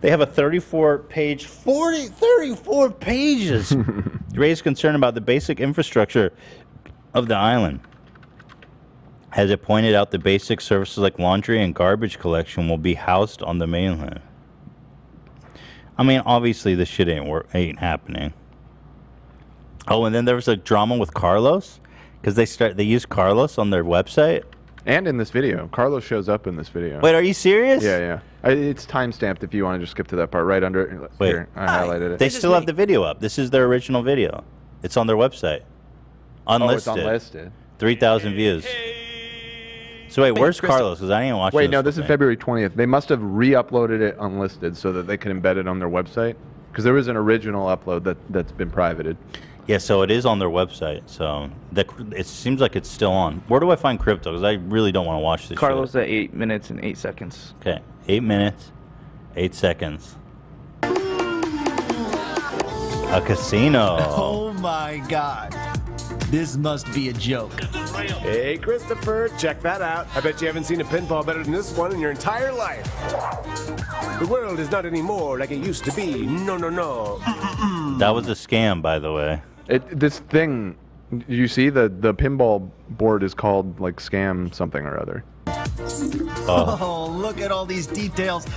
they have a 34 page, 40, 34 pages. [LAUGHS] raised concern about the basic infrastructure of the island. As it pointed out the basic services like laundry and garbage collection will be housed on the mainland? I mean, obviously this shit ain't work, ain't happening. Oh, and then there was a drama with Carlos because they start they use Carlos on their website. And in this video, Carlos shows up in this video. Wait, are you serious? Yeah, yeah. I, it's time stamped if you want to just skip to that part right under. Wait. Here, I highlighted it. They still have the video up. This is their original video. It's on their website. Unlisted. Oh, it's unlisted. Three thousand views. So wait, where's Carlos? Because I didn't watch. Wait, no, this is February 20th. They must have re-uploaded it unlisted so that they could embed it on their website. Because there was an original upload that that's been privated. Yeah, so it is on their website. So that it seems like it's still on. Where do I find crypto? Because I really don't want to watch this. Carlos at eight minutes and eight seconds. Okay, eight minutes, eight seconds. A casino. [LAUGHS] Oh my god. This must be a joke. Hey, Christopher, check that out. I bet you haven't seen a pinball better than this one in your entire life. The world is not anymore like it used to be. No, no, no. That was a scam, by the way. It, this thing, you see the the pinball board is called like scam something or other. Uh-huh. Oh, look at all these details. [LAUGHS]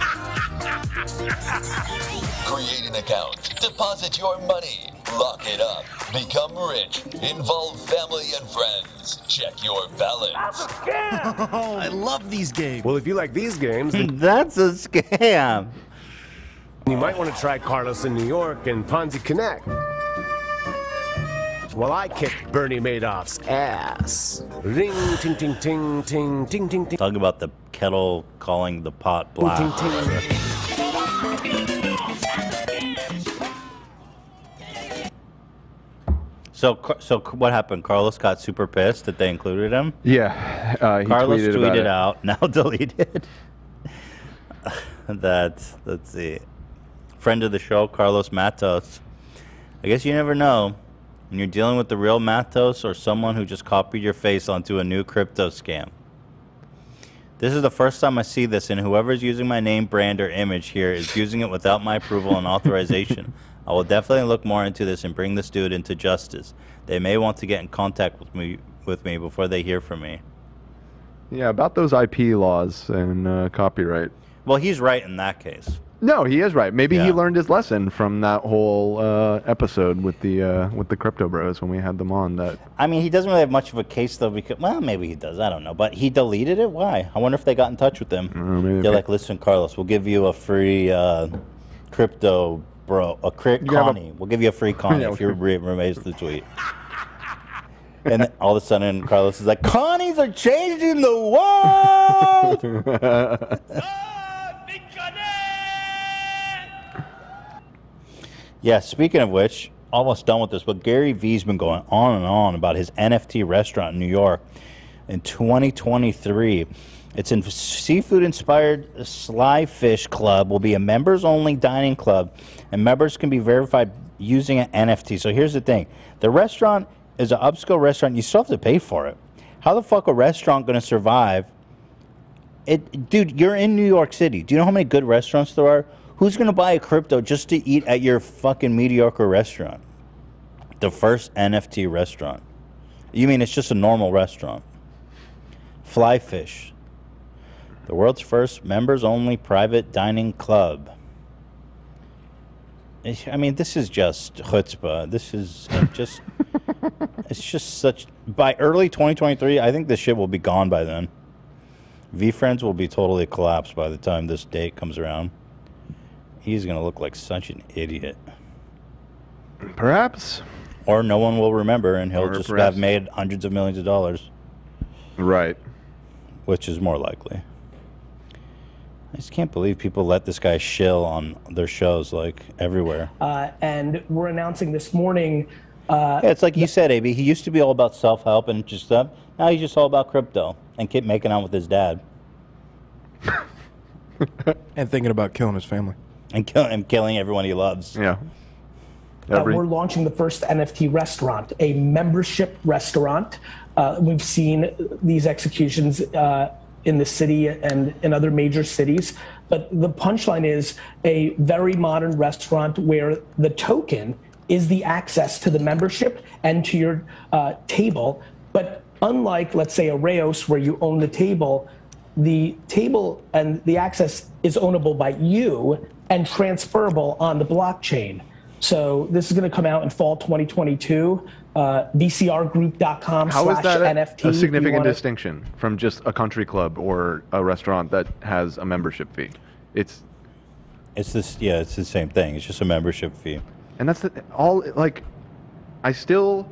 Create an account, deposit your money, lock it up, become rich, involve family and friends, check your balance. That's a scam! I love these games. Well, if you like these games, then [LAUGHS] That's a scam. you might want to try Carlos in New York and Ponzi Connect. While I kick Bernie Madoff's ass. Ring, ting, ting, ting, ting, ting, ting, ting. Talking about the kettle calling the pot black. So, Car- so c- what happened? Carlos got super pissed that they included him. Yeah, uh, he Carlos tweeted, tweeted, about it. out, [LAUGHS] now deleted. [LAUGHS] that let's see, friend of the show, Carlos Matos. I guess you never know when you're dealing with the real Matos or someone who just copied your face onto a new crypto scam. This is the first time I see this, and whoever is using my name, brand, or image here is using it without my approval and authorization. I will definitely look more into this and bring this dude into justice. They may want to get in contact with me with me before they hear from me. Yeah, about those IP laws and uh, copyright. Well, he's right in that case. No, he is right. Maybe he learned his lesson from that whole uh, episode with the uh, with the crypto bros when we had them on. That I mean, he doesn't really have much of a case though, because well, maybe he does. I don't know, but he deleted it. Why? I wonder if they got in touch with him. maybe They're like, listen, Carlos, we'll give you a free uh, crypto, bro, a cri- have a- Connie. we'll give you a free Connie [LAUGHS] Yeah, if you re- remains the tweet. And all of a sudden, Carlos is like, "Connies are changing the world." [LAUGHS] [LAUGHS] Yeah, speaking of which, almost done with this, but Gary Vee's been going on and on about his NFT restaurant in New York in 2023. It's a seafood inspired Flyfish Club will be a members only dining club and members can be verified using an NFT. So here's the thing. The restaurant is an upscale restaurant, you still have to pay for it. How the fuck a restaurant going to survive it, dude, you're in New York City. Do you know how many good restaurants there are? Who's gonna buy a crypto just to eat at your fucking mediocre restaurant? The first NFT restaurant. You mean it's just a normal restaurant? Flyfish, the world's first members-only private dining club. I mean, this is just chutzpah. This is uh, just. [LAUGHS] it's just such. By early 2023, I think this shit will be gone by then. VeeFriends will be totally collapsed by the time this date comes around. He's gonna look like such an idiot. Perhaps. Or no one will remember, and he'll Or just perhaps- have made hundreds of millions of dollars. Right. Which is more likely. I just can't believe people let this guy shill on their shows like everywhere. Uh, and we're announcing this morning. Uh, Yeah, it's like you said, AB. He used to be all about self help and just stuff. Now he's just all about crypto and keep making out with his dad [LAUGHS] and thinking about killing his family and, kill, and killing everyone he loves. Yeah. Uh, we're launching the first NFT restaurant, a membership restaurant. Uh, we've seen these executions uh, in the city and in other major cities. But the punchline is a very modern restaurant where the token is the access to the membership and to your uh, table. But unlike, let's say, a Rao's where you own the table, the table and the access is ownable by you and transferable on the blockchain. So this is going to come out in fall 2022. Uh, vcrgroup.com How is slash that a, NFT. a if significant wanna- distinction from just a country club or a restaurant that has a membership fee? It's It's this, yeah, it's the same thing. It's just a membership fee. and that's the, all. Like, I still,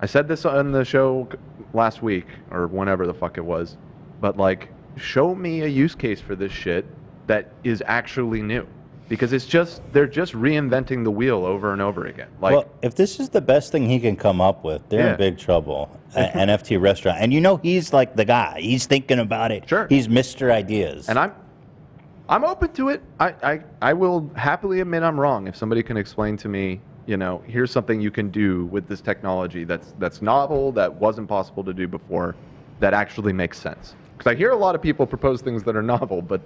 I said this on the show last week or whenever the fuck it was, but like, show me a use case for this shit that is actually new, because it's just they're just reinventing the wheel over and over again. Like, well, if this is the best thing he can come up with, they're Yeah. in big trouble. [LAUGHS] An NFT restaurant, and you know he's like the guy. He's thinking about it. Sure, he's Mister Ideas. And I'm I'm open to it. I, I, I will happily admit I'm wrong if somebody can explain to me, you know, here's something you can do with this technology that's that's novel, that wasn't possible to do before, that actually makes sense. Because I hear a lot of people propose things that are novel, but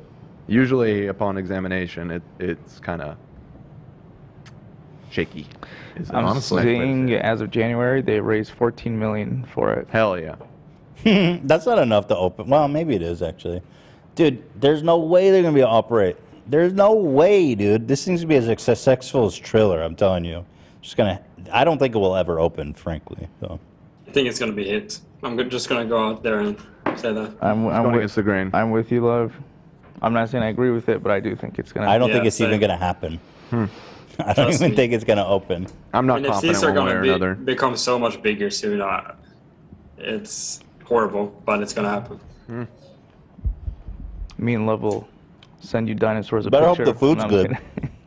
usually upon examination, it, it's kind of shaky. is a I'm nice way to seeing as of January they raised 14 million for it. Hell yeah. [LAUGHS] That's not enough to open. Well, maybe it is actually, dude. There's no way they're gonna be able to operate. There's no way, dude. This thing's gonna be as successful as Triller. I'm telling you. Just gonna. I don't think it will ever open, frankly. So. I think it's gonna be hit. I'm just gonna go out there and say that. I'm, I'm going with the grain. I'm with you, love. I'm not saying I agree with it, but I do think it's gonna. I don't think it's even gonna happen. [LAUGHS] I don't Trust even me. think it's gonna open. I'm not NFTs are gonna be, become so much bigger soon. Uh, it's horrible, but it's gonna happen. Me and Love will send you dinosaurs a Better hope picture. the food's No, I'm good. kidding. [LAUGHS]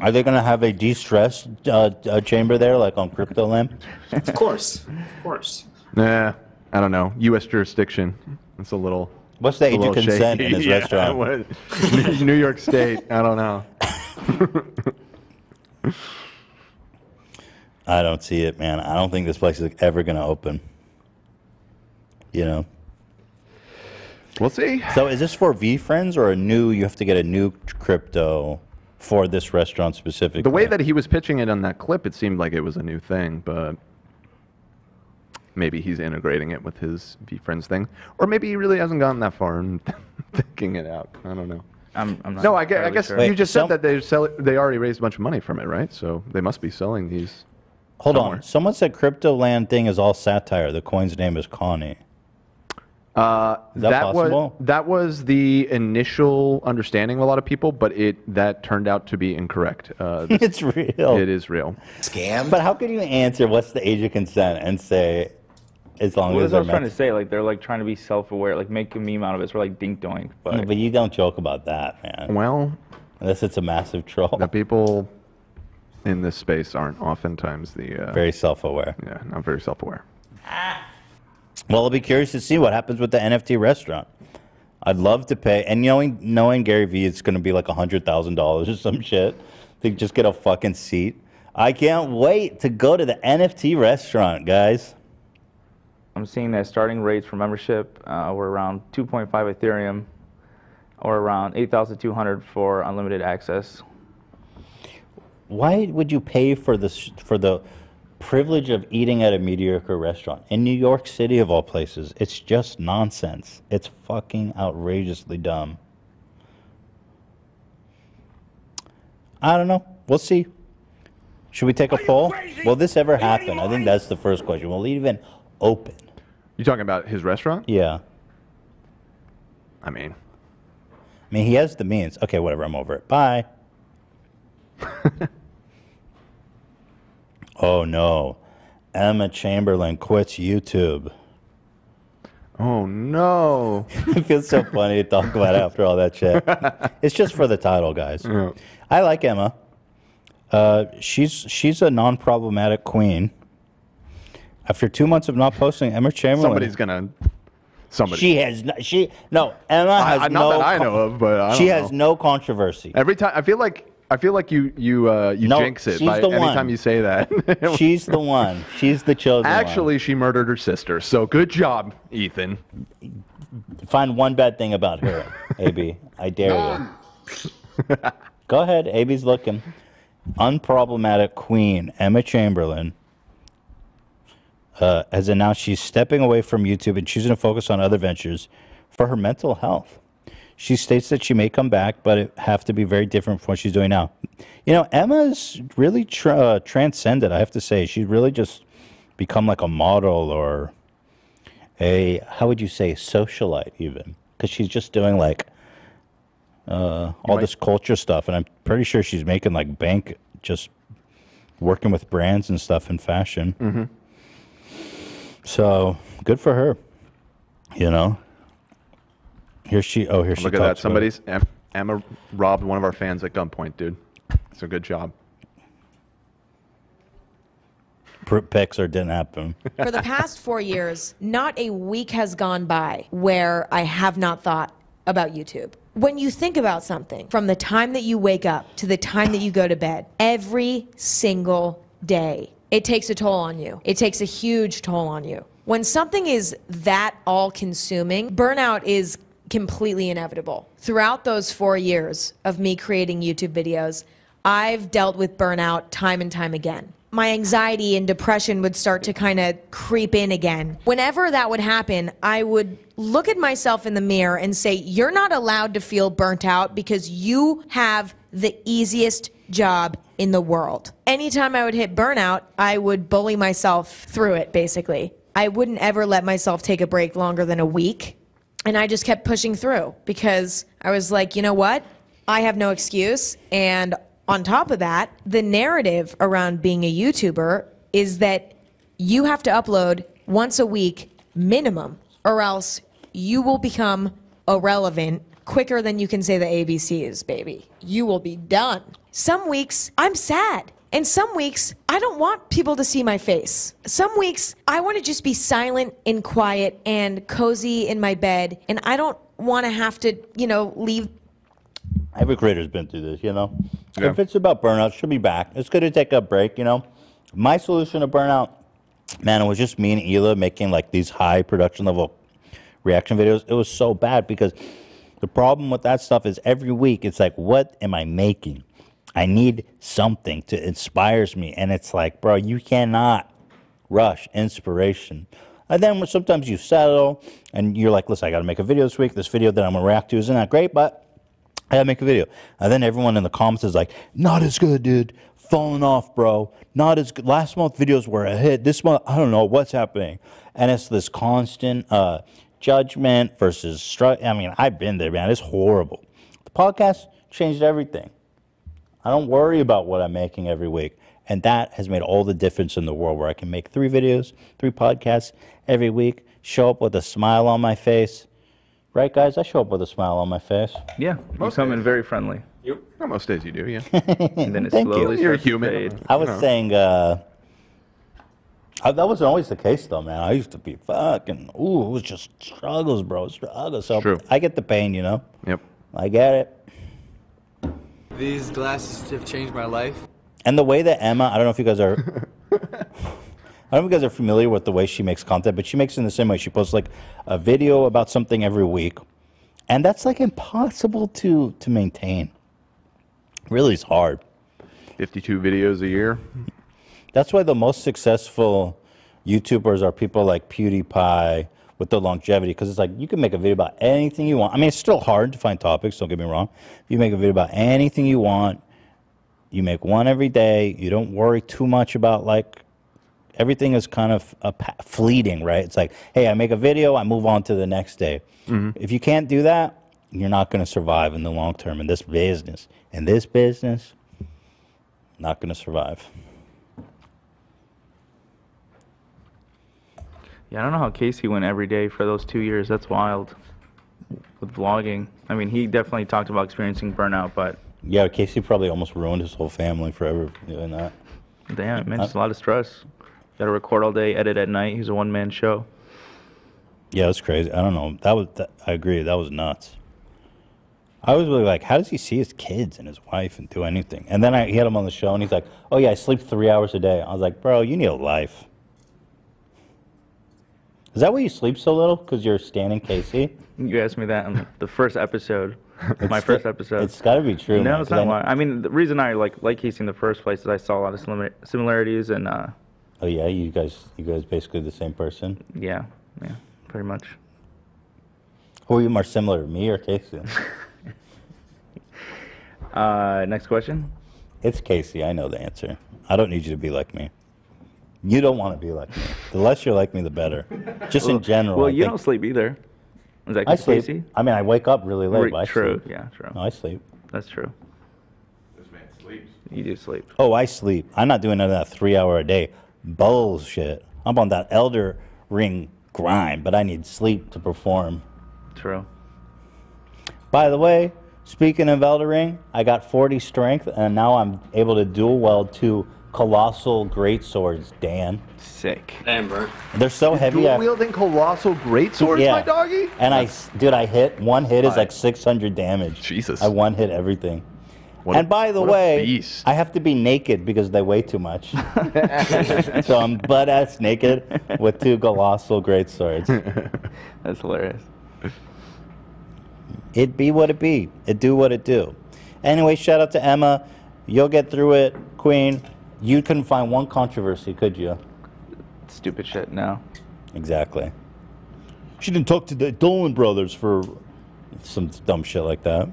Are they gonna have a de-stress uh, uh, chamber there, like on Crypto Land? of course, of course. Nah, I don't know. U.S. jurisdiction. It's a little. What's the a age of consent shaky. in his [LAUGHS] Yeah, restaurant? what- New York State. I don't know. [LAUGHS] I don't see it, man. I don't think this place is ever gonna open. You know. We'll see. So is this for VeeFriends or a new? You have to get a new crypto for this restaurant specifically. The way that he was pitching it on that clip, it seemed like it was a new thing, but maybe he's integrating it with his VeeFriends thing, or maybe he really hasn't gotten that far in [LAUGHS] thinking it out. I don't know. I'm, I'm not No, I guess, I guess sure. you just said that they sell it, they already raised a bunch of money from it, right? So they must be selling these. Hold somewhere. on. Someone said Crypto Land thing is all satire. The coin's name is Connie. Uh, Is that possible? was that was the initial understanding of a lot of people, but it that turned out to be incorrect. Uh, [LAUGHS] this- It's real. It is real. Scam. But how can you answer what's the age of consent and say as long Well, as that's what I they're was trying to say. Like they're like trying to be self-aware, like make a meme out of it. So we're like dink doink, but Yeah, but you don't joke about that, man. Well, unless it's a massive troll. The people in this space aren't oftentimes the uh, Very self-aware. Yeah, not very self-aware. Well, I'll be curious to see what happens with the NFT restaurant. I'd love to pay, and knowing knowing Gary Vee, it's going to be like a hundred thousand dollars or some shit to just get a fucking seat. I can't wait to go to the NFT restaurant, guys. I'm seeing that starting rates for membership uh, were around 2.5 Ethereum, or around 8,200 for unlimited access. Why would you pay for this for the privilege of eating at a mediocre restaurant in New York City of all places? It's just nonsense. It's fucking outrageously dumb. I don't know. We'll see. Should we take a poll? Will this ever happen? I think that's the first question. Will it even open? You talking about his restaurant? Yeah. I mean, I mean, he has the means. Okay, whatever. I'm over it. Bye. [LAUGHS] oh no, Emma Chamberlain quits YouTube. Oh no! [LAUGHS] it feels so funny to talk about [LAUGHS] after all that shit. it's just for the title, guys. I like Emma. Uh, she's she's a non-problematic queen. After two months of not posting, Emma Chamberlain. somebody's gonna. Somebody. She has no, she no Emma has I- no. not that I know of, but I don't she know. has no controversy. Every time I feel like I feel like you you uh, you No, jinx it she's by anytime one. you say that. [LAUGHS] She's the one. She's the chosen one. Actually, she murdered her sister. So good job, Ethan. Find one bad thing about her, AB. I dare you. [LAUGHS] Go ahead. AB's looking. Unproblematic queen Emma Chamberlain uh, has announced she's stepping away from YouTube and choosing to focus on other ventures for her mental health. She states that she may come back, but it have to be very different from what she's doing now. You know, Emma's really tra- uh, transcended. I have to say, she's really just become like a model or a how would you say socialite even because she's just doing like uh, all this culture stuff, and I'm pretty sure she's making like bank just working with brands and stuff in fashion. Mm-hmm. So good for her. You know. Here she. Oh, here she. Look at that. talks about- Somebody's Em- Emma robbed one of our fans at gunpoint, dude. It's a good job. Picks or didn't happen. [LAUGHS] For the past four years, not a week has gone by where I have not thought about YouTube. When you think about something, from the time that you wake up to the time that you go to bed, every single day, it takes a toll on you. It takes a huge toll on you. When something is that all consuming, burnout is completely inevitable. Throughout those four years of me creating YouTube videos, I've dealt with burnout time and time again. My anxiety and depression would start to kind of creep in again. Whenever that would happen, I would look at myself in the mirror and say, You're not allowed to feel burnt out because you have the easiest job in the world. Anytime I would hit burnout, I would bully myself through it, basically. I wouldn't ever let myself take a break longer than a week. And I just kept pushing through because I was like, you know what? I have no excuse. And on top of that, the narrative around being a YouTuber is that you have to upload once a week minimum, or else you will become irrelevant quicker than you can say the ABCs, baby. You will be done. Some weeks I'm sad. And some weeks, I don't want people to see my face. Some weeks, I want to just be silent and quiet and cozy in my bed. And I don't want to have to, you know, leave Every creator's been through this, you know. Yeah. If it's about burnout, she'll be back. It's good to take a break, you know. My solution to burnout, man, it was just me and Hila making like these high production level reaction videos. It was so bad because the problem with that stuff is every week it's like, what am I making? I need something to inspires me, and it's like, bro, you cannot rush inspiration. And then sometimes you settle and you're like, listen, I got to make a video this week. This video that I'm going to react to isn't that great, but I gotta make a video. And then everyone in the comments is like, not as good, dude. Falling off, bro. Not as good. Last month videos were a hit. This month, I don't know what's happening. And it's this constant uh, judgment versus stru I mean, I've been there, man. It's horrible. The podcast changed everything. I don't worry about what I'm making every week. And that has made all the difference in the world where I can make three videos, three podcasts every week, show up with a smile on my face. Right, guys? I show up with a smile on my face. Yeah, you come in very friendly. Yep. most days you do, yeah. [LAUGHS] and then it Thank you. slowly You're starts to human. fade. I was No. saying, uh, I, that wasn't always the case, though, man. I used to be fucking, ooh, it was just struggles, bro. Struggles. So True. I get the pain, you know? Yep. I get it. These glasses have changed my life. And the way that Emma, I don't know if you guys are, [LAUGHS] I don't know if you guys are familiar with the way she makes content, but she makes it in the same way. She posts like a video about something every week, and that's like impossible to to maintain. Really, it's hard. 52 videos a year. That's why the most successful YouTubers are people like PewDiePie with the longevity, because it's like you can make a video about anything you want. I mean, it's still hard to find topics. Don't get me wrong. If you make a video about anything you want. You make one every day. You don't worry too much about like everything is kind of a pa- fleeting, right? It's like, hey, I make a video, I move on to the next day. Mm-hmm. If you can't do that, you're not going to survive in the long term in this business. In this business, not going to survive. Yeah, I don't know how Casey went every day for those two years. That's wild. With vlogging, I mean, he definitely talked about experiencing burnout, but Yeah, Casey probably almost ruined his whole family forever doing that. damn, man, it's a lot of stress. Got to record all day, edit at night. He's a one man show. Yeah, it's crazy. I don't know. That was. That, I agree. That was nuts. I was really like, how does he see his kids and his wife and do anything? And then I, he had him on the show, and he's like, "Oh yeah, I sleep three hours a day." I was like, "Bro, you need a life." Is that why you sleep so little? Because you're standing Casey? You asked me that in the first episode, [LAUGHS] my It's first episode. it's gotta be true, No, man, it's not I- why. I mean, the reason I like like Casey in the first place is I saw a lot of simila- similarities and uh, Oh yeah, you guys, you guys basically the same person. yeah, yeah, pretty much. Who are you more similar, to me or Casey? [LAUGHS] Uh, next question. It's Casey. I know the answer. I don't need you to be like me. You don't want to be like me. The less you're like me, the better. Just Well- in general. Well, I you think- don't sleep either. Is that I 'cause sleep. Casey? I mean, I wake up really late. Right, but I true. sleep. Yeah, true. No, I sleep. That's true. This man sleeps. You do sleep. Oh, I sleep. I'm not doing none of that three hour a day bullshit. I'm on that Elden Ring grind, but I need sleep to perform. True. By the way, speaking of Elden Ring, I got 40 strength, and now I'm able to dual weld two colossal great swords. Dan, sick. Damn, bro. They're so heavy. I- wielding colossal great swords, Yeah. my doggy. And I, dude, I hit one hit is like 600 damage. Jesus. I one hit everything. What a- and by the way. I have to be naked because they weigh too much. [LAUGHS] [LAUGHS] so I'm butt ass naked with two colossal great swords. [LAUGHS] That's hilarious. It be what it be. It do what it do. Anyway, shout out to Emma. You'll get through it, Queen. You couldn't find one controversy, could you? Stupid shit. No. Exactly. She didn't talk to the Dolan brothers for some dumb shit like that.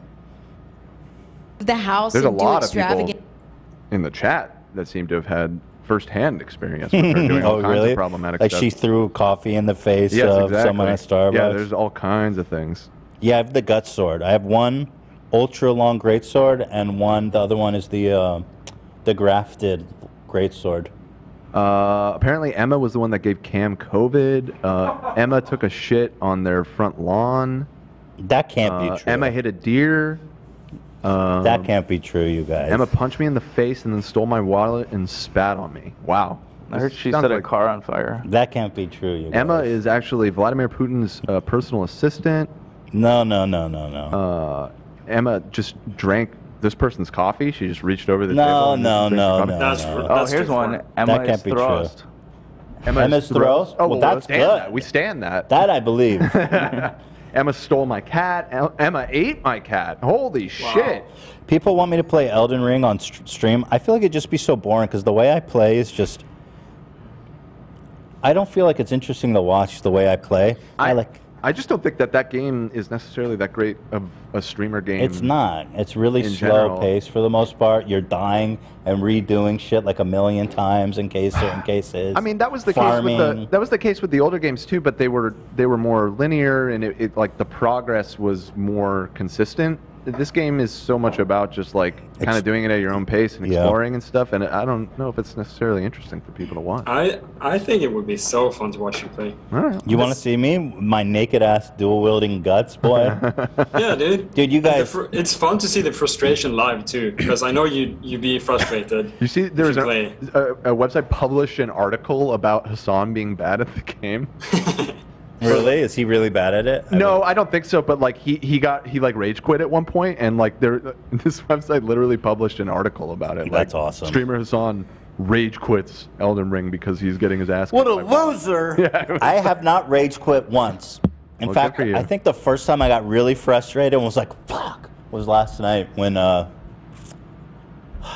The house There's a lot of people in the chat that seem to have had firsthand experience with her doing [LAUGHS] all oh, kinds really? of problematic like stuff. she threw coffee in the face yes, of exactly. someone at Starbucks. Yeah, there's all kinds of things. Yeah, I have the gut sword. I have one ultra long great sword, and one. The other one is the uh, the grafted great sword. Uh, apparently, Emma was the one that gave Cam COVID. Uh, Emma took a shit on their front lawn. That can't Uh, be true. Emma hit a deer. Um, that can't be true, you guys. Emma punched me in the face and then stole my wallet and spat on me. Wow. I heard she sounds set a car on fire. That can't be true, you Emma is actually Vladimir Putin's uh, personal assistant. No, no, no, no, no. Uh, Emma just drank this person's coffee. She just reached over the No, table. and no, drank no, the no, coffee. That's- no. Oh, that's here's one. Emma That can't is be true. thrust. Emma Emma's is throws? Oh, Well, well, that's good. That. We stand that. That I believe. [LAUGHS] Emma stole my cat. Emma ate my cat. Holy shit. People want me to play Elden Ring on st- stream. I feel like it'd just be so boring because the way I play is just. I don't feel like it's interesting to watch the way I play. I, like. I just don't think that that game is necessarily that great of a streamer game. It's not. It's really slow general. paced for the most part. You're dying and redoing shit like a million times in case certain cases. I mean, that was the farming. case with the that was the case with the older games too. But they were they were more linear, and it, it like the progress was more consistent. This game is so much about just like kind of doing it at your own pace and Yeah. exploring and stuff. And I don't know if it's necessarily interesting for people to watch. I I think it would be so fun to watch you play. You want to see me? My naked ass dual wielding guts, boy. [LAUGHS] Yeah, dude. Dude, you guys. fr- it's fun to see the frustration live too, because I know you you'd be frustrated. [LAUGHS] You see, there was a, a, a website published an article about Hasan being bad at the game. [LAUGHS] Really? Is he really bad at it? No, I don't think so. But like he he got he like rage quit at one point, and like there [LAUGHS] this website literally published an article about it. That's like, awesome. Streamer Hasan rage quits Elden Ring because he's getting his ass. What a loser! [LAUGHS] Yeah. I have not rage quit once. In Well, fact. I think the first time I got really frustrated and was like, "Fuck," was last night when uh, [SIGHS]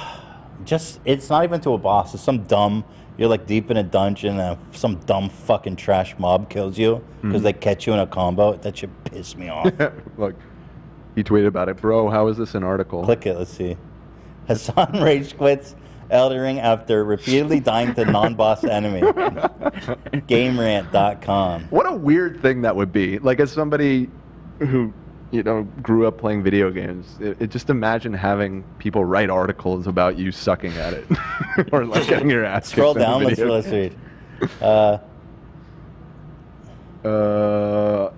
just it's not even to a boss. It's some dumb. You're like deep in a dungeon and some dumb fucking trash mob kills you because Mhm. they catch you in a combo. That should piss me off. [LAUGHS] Look, he tweeted about it, bro. How is this an article? Click it. Let's see. Hasan [LAUGHS] rage quits Elden Ring after repeatedly dying to non-boss [LAUGHS] enemy. GameRant.com. What a weird thing that would be. Like as somebody who you know grew up playing video games, it, it just imagine having people write articles about you sucking at it [LAUGHS] or like getting your ass. Scroll kicked in a down. Let's, let's read. Uh, Uh,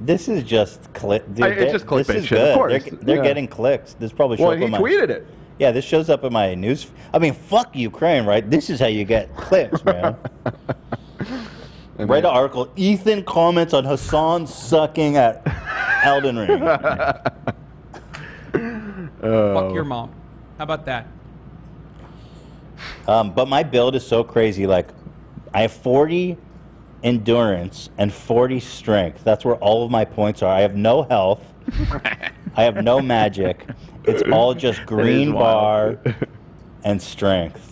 this is just click. It's just this is shit, of good. course. They're, they're Yeah. getting clicks. This probably shows Well, up he in my, tweeted it. Yeah, this shows up in my news. I mean, fuck Ukraine, right? This is how you get clicks, man. [LAUGHS] Write an article. Ethan comments on Hasan sucking at Elden Ring. Oh. [LAUGHS] Fuck your mom. How about that? Um, but my build is so crazy. Like, I have 40 endurance and 40 strength. That's where all of my points are. I have no health. [LAUGHS] I have no magic. It's all just green bar [LAUGHS] and strength.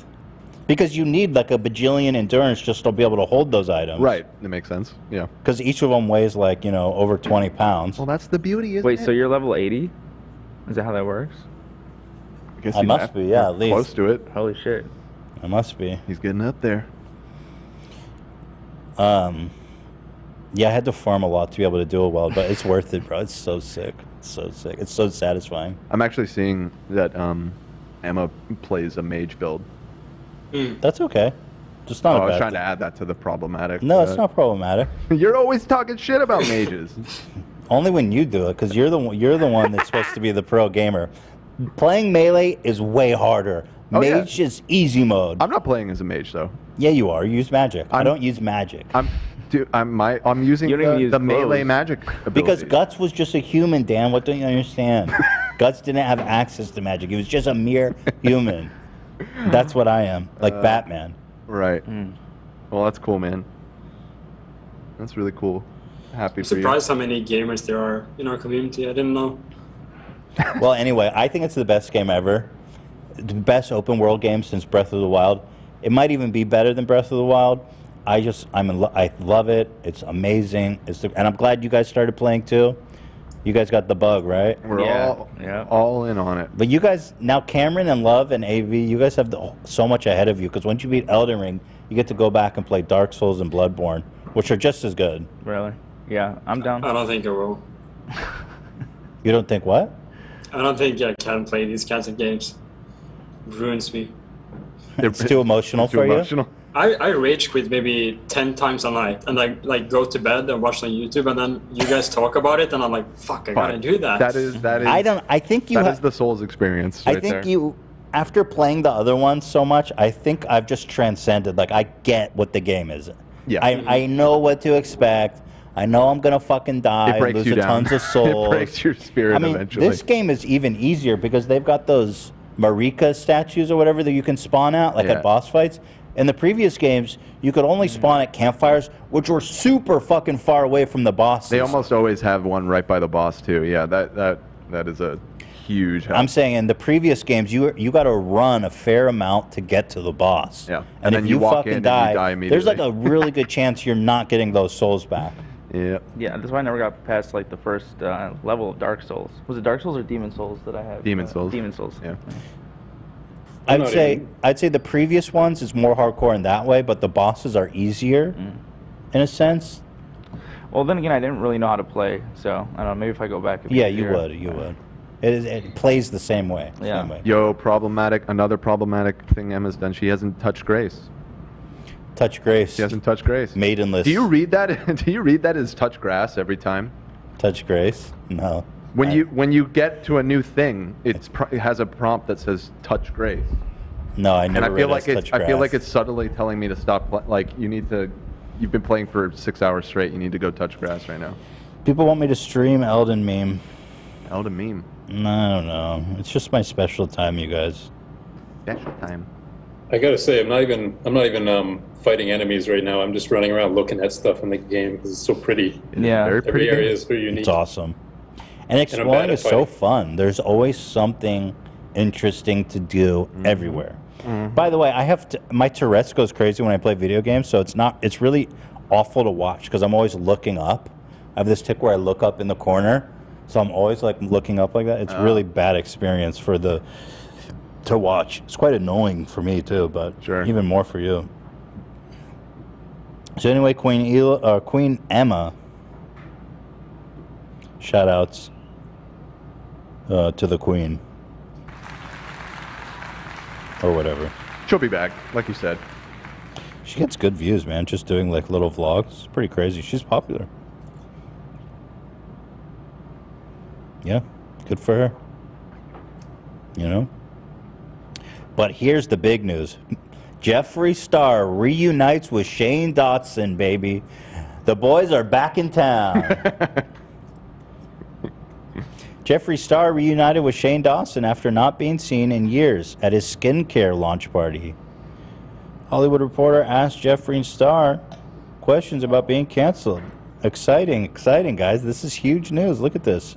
Because you need like a bajillion endurance just to be able to hold those items. Right. That makes sense. Yeah. Because each of them weighs like, you know, over 20 pounds. Well, that's the beauty, isn't Wait, it? so you're level 80? Is that how that works? I, guess I he's must at- be, yeah, at least. Close to it. Holy shit. I must be. He's getting up there. Um, yeah, I had to farm a lot to be able to do it well, but it's worth it, bro. It's so sick. It's so sick. It's so satisfying. I'm actually seeing that um, Emma plays a mage build. That's okay. Just not oh, a I was trying thing. to add that to the problematic. No, it's uh, not problematic. [LAUGHS] You're always talking shit about [LAUGHS] mages. Only when you do it, because you're the one- you're the one that's supposed to be the pro gamer. Playing melee is way harder. Oh, yeah. Mage is easy mode. I'm not playing as a mage though. Yeah, you are. You use magic. I don't use magic. I'm, dude, I'm my, I'm using You don't even the, use the melee clothes. magic Because. Guts was just a human, Dan. What don't you understand? [LAUGHS] Guts didn't have access to magic. He was just a mere human. That's what I am, like Uh, Batman. Right. Well, that's cool, man. That's really cool. Happy I'm for you. surprised how many gamers there are in our community. I didn't know. [LAUGHS] well, anyway, I think it's the best game ever. The best open world game since Breath of the Wild. It might even be better than Breath of the Wild. I just, I'm, in lo- I love it. It's amazing. It's, the, and I'm glad you guys started playing too. You guys got the bug, right? We're all Yeah. all in on it. But you guys now, Cameron and Love and AV, you guys have the, so much ahead of you because once you beat Elden Ring, you get to go back and play Dark Souls and Bloodborne, which are just as good. Really? Yeah, I'm down. I don't think I will. [LAUGHS] You don't think what? I don't think I can play these kinds of games. ruins me. It's too emotional Too for emotional. I, I rage quit maybe 10 times a night and I like go to bed and watch on YouTube and then you guys talk about it and I'm like, fuck, I gotta do that. That is that is. I don't. I think you. That ha- is the Souls experience. I think there. you, after playing the other ones so much, I think I've just transcended. Like I get what the game is. Yeah. I, I know what to expect. I know I'm gonna fucking die, It breaks lose you a down. tons of [LAUGHS] It souls. breaks your spirit I mean, eventually. this game is even easier because they've got those Marika statues or whatever that you can spawn out, like Yeah. at boss fights. In the previous games, you could only spawn at campfires, which were super fucking far away from the bosses. They almost always have one right by the boss too. Yeah, that that that is a huge help. I'm saying in the previous games, you you got to run a fair amount to get to the boss. Yeah. And, And if then you, you walk fucking in and you die, die there's like a really good chance you're not getting those souls back. [LAUGHS] Yeah. Yeah, that's why I never got past like the first uh, level of Dark Souls. Was it Dark Souls or Demon Souls that I have? Demon uh, Souls. Demon Souls. Yeah. I'd not say even- I'd say the previous ones is more hardcore in that way, but the bosses are easier Mm. in a sense. Well, then again, I didn't really know how to play, so I don't know. Maybe if I go back. it'd Yeah, you easier. would, you would. It, is, it plays the same way. Yeah. Same way. Yo, problematic. Another problematic thing Emma's done. She hasn't touched Grace. Touch Grace. She hasn't touched Grace. Maidenless. Do you read that? [LAUGHS] Do you read that as touch grass every time? Touch Grace? No. When you when you get to a new thing, it's pro- it has a prompt that says touch Grace. No, I never. and I feel like as it's I feel like it's subtly telling me to stop. pl- Like you need to. You've been playing for six hours straight. You need to go touch grass right now. People want me to stream Elden meme. Elden meme. No, I don't know. It's just my special time, you guys. Special time. I gotta say, I'm not even I'm not even um, fighting enemies right now. I'm just running around looking at stuff in the game because it's so pretty. Yeah. Very every pretty area game. is very unique. It's awesome. And exploring is so fun. There's always something interesting to do Mm-hmm. everywhere. By the way, I have to, my Tourette's goes crazy when I play video games, so it's not. It's really awful to watch because I'm always looking up. I have this tick where I look up in the corner, so I'm always like looking up like that. It's Oh. really bad experience for the to watch. It's quite annoying for me too, but even more for you. So anyway, Queen Hila, uh, Queen Emma. Shout outs uh, to the Queen. Or whatever. She'll be back, like you said. She gets good views, man, just doing like little vlogs. It's pretty crazy. She's popular. Yeah, good for her. You know? But here's the big news Jeffree Star reunites with Shane Dawson, baby. The boys are back in town. [LAUGHS] Jeffree Star reunited with Shane Dawson after not being seen in years at his skincare launch party. Hollywood Reporter asked Jeffree Star questions about being canceled. Exciting, exciting, guys. This is huge news. Look at this.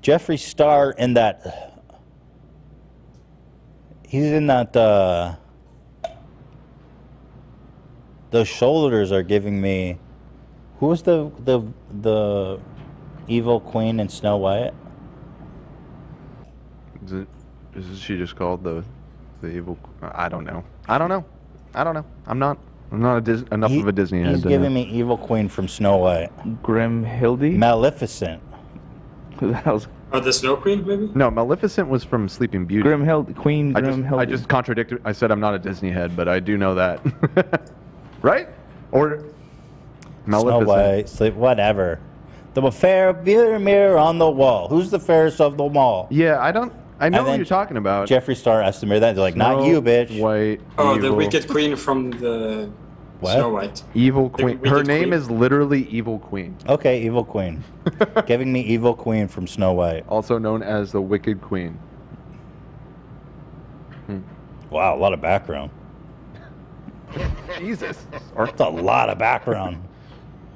Jeffree Star in that. He's in that. Uh, those shoulders are giving me. Who was the the the evil queen in Snow White? Is, it, is she just called the the evil? I don't know. I don't know. I don't know. I'm not. I'm not a Dis- enough of a Disney head. He's to giving know. me evil queen from Snow White. Grimhilde. Maleficent. [LAUGHS] Who the hell's Oh, the Snow Queen, maybe? No, Maleficent was from Sleeping Beauty. Grimhilde Queen I just, I just contradicted. I said I'm not a Disney head, but I do know that. [LAUGHS] right? Or Maleficent. Snow White, sleep, whatever. The fair beauty mirror on the wall. Who's the fairest of them all? Yeah, I don't. I know what you're talking about. Jeffree Star estimated that. They're like, not Snow you, bitch. White. Oh, the Wicked Queen from the What? Snow White. Evil Queen. Her name Queen. is literally Evil Queen, Okay, evil queen. [LAUGHS] giving me evil queen from Snow White. also known as the Wicked Queen. Hmm. Wow, a lot of background. [LAUGHS] Jesus. That's a lot of background.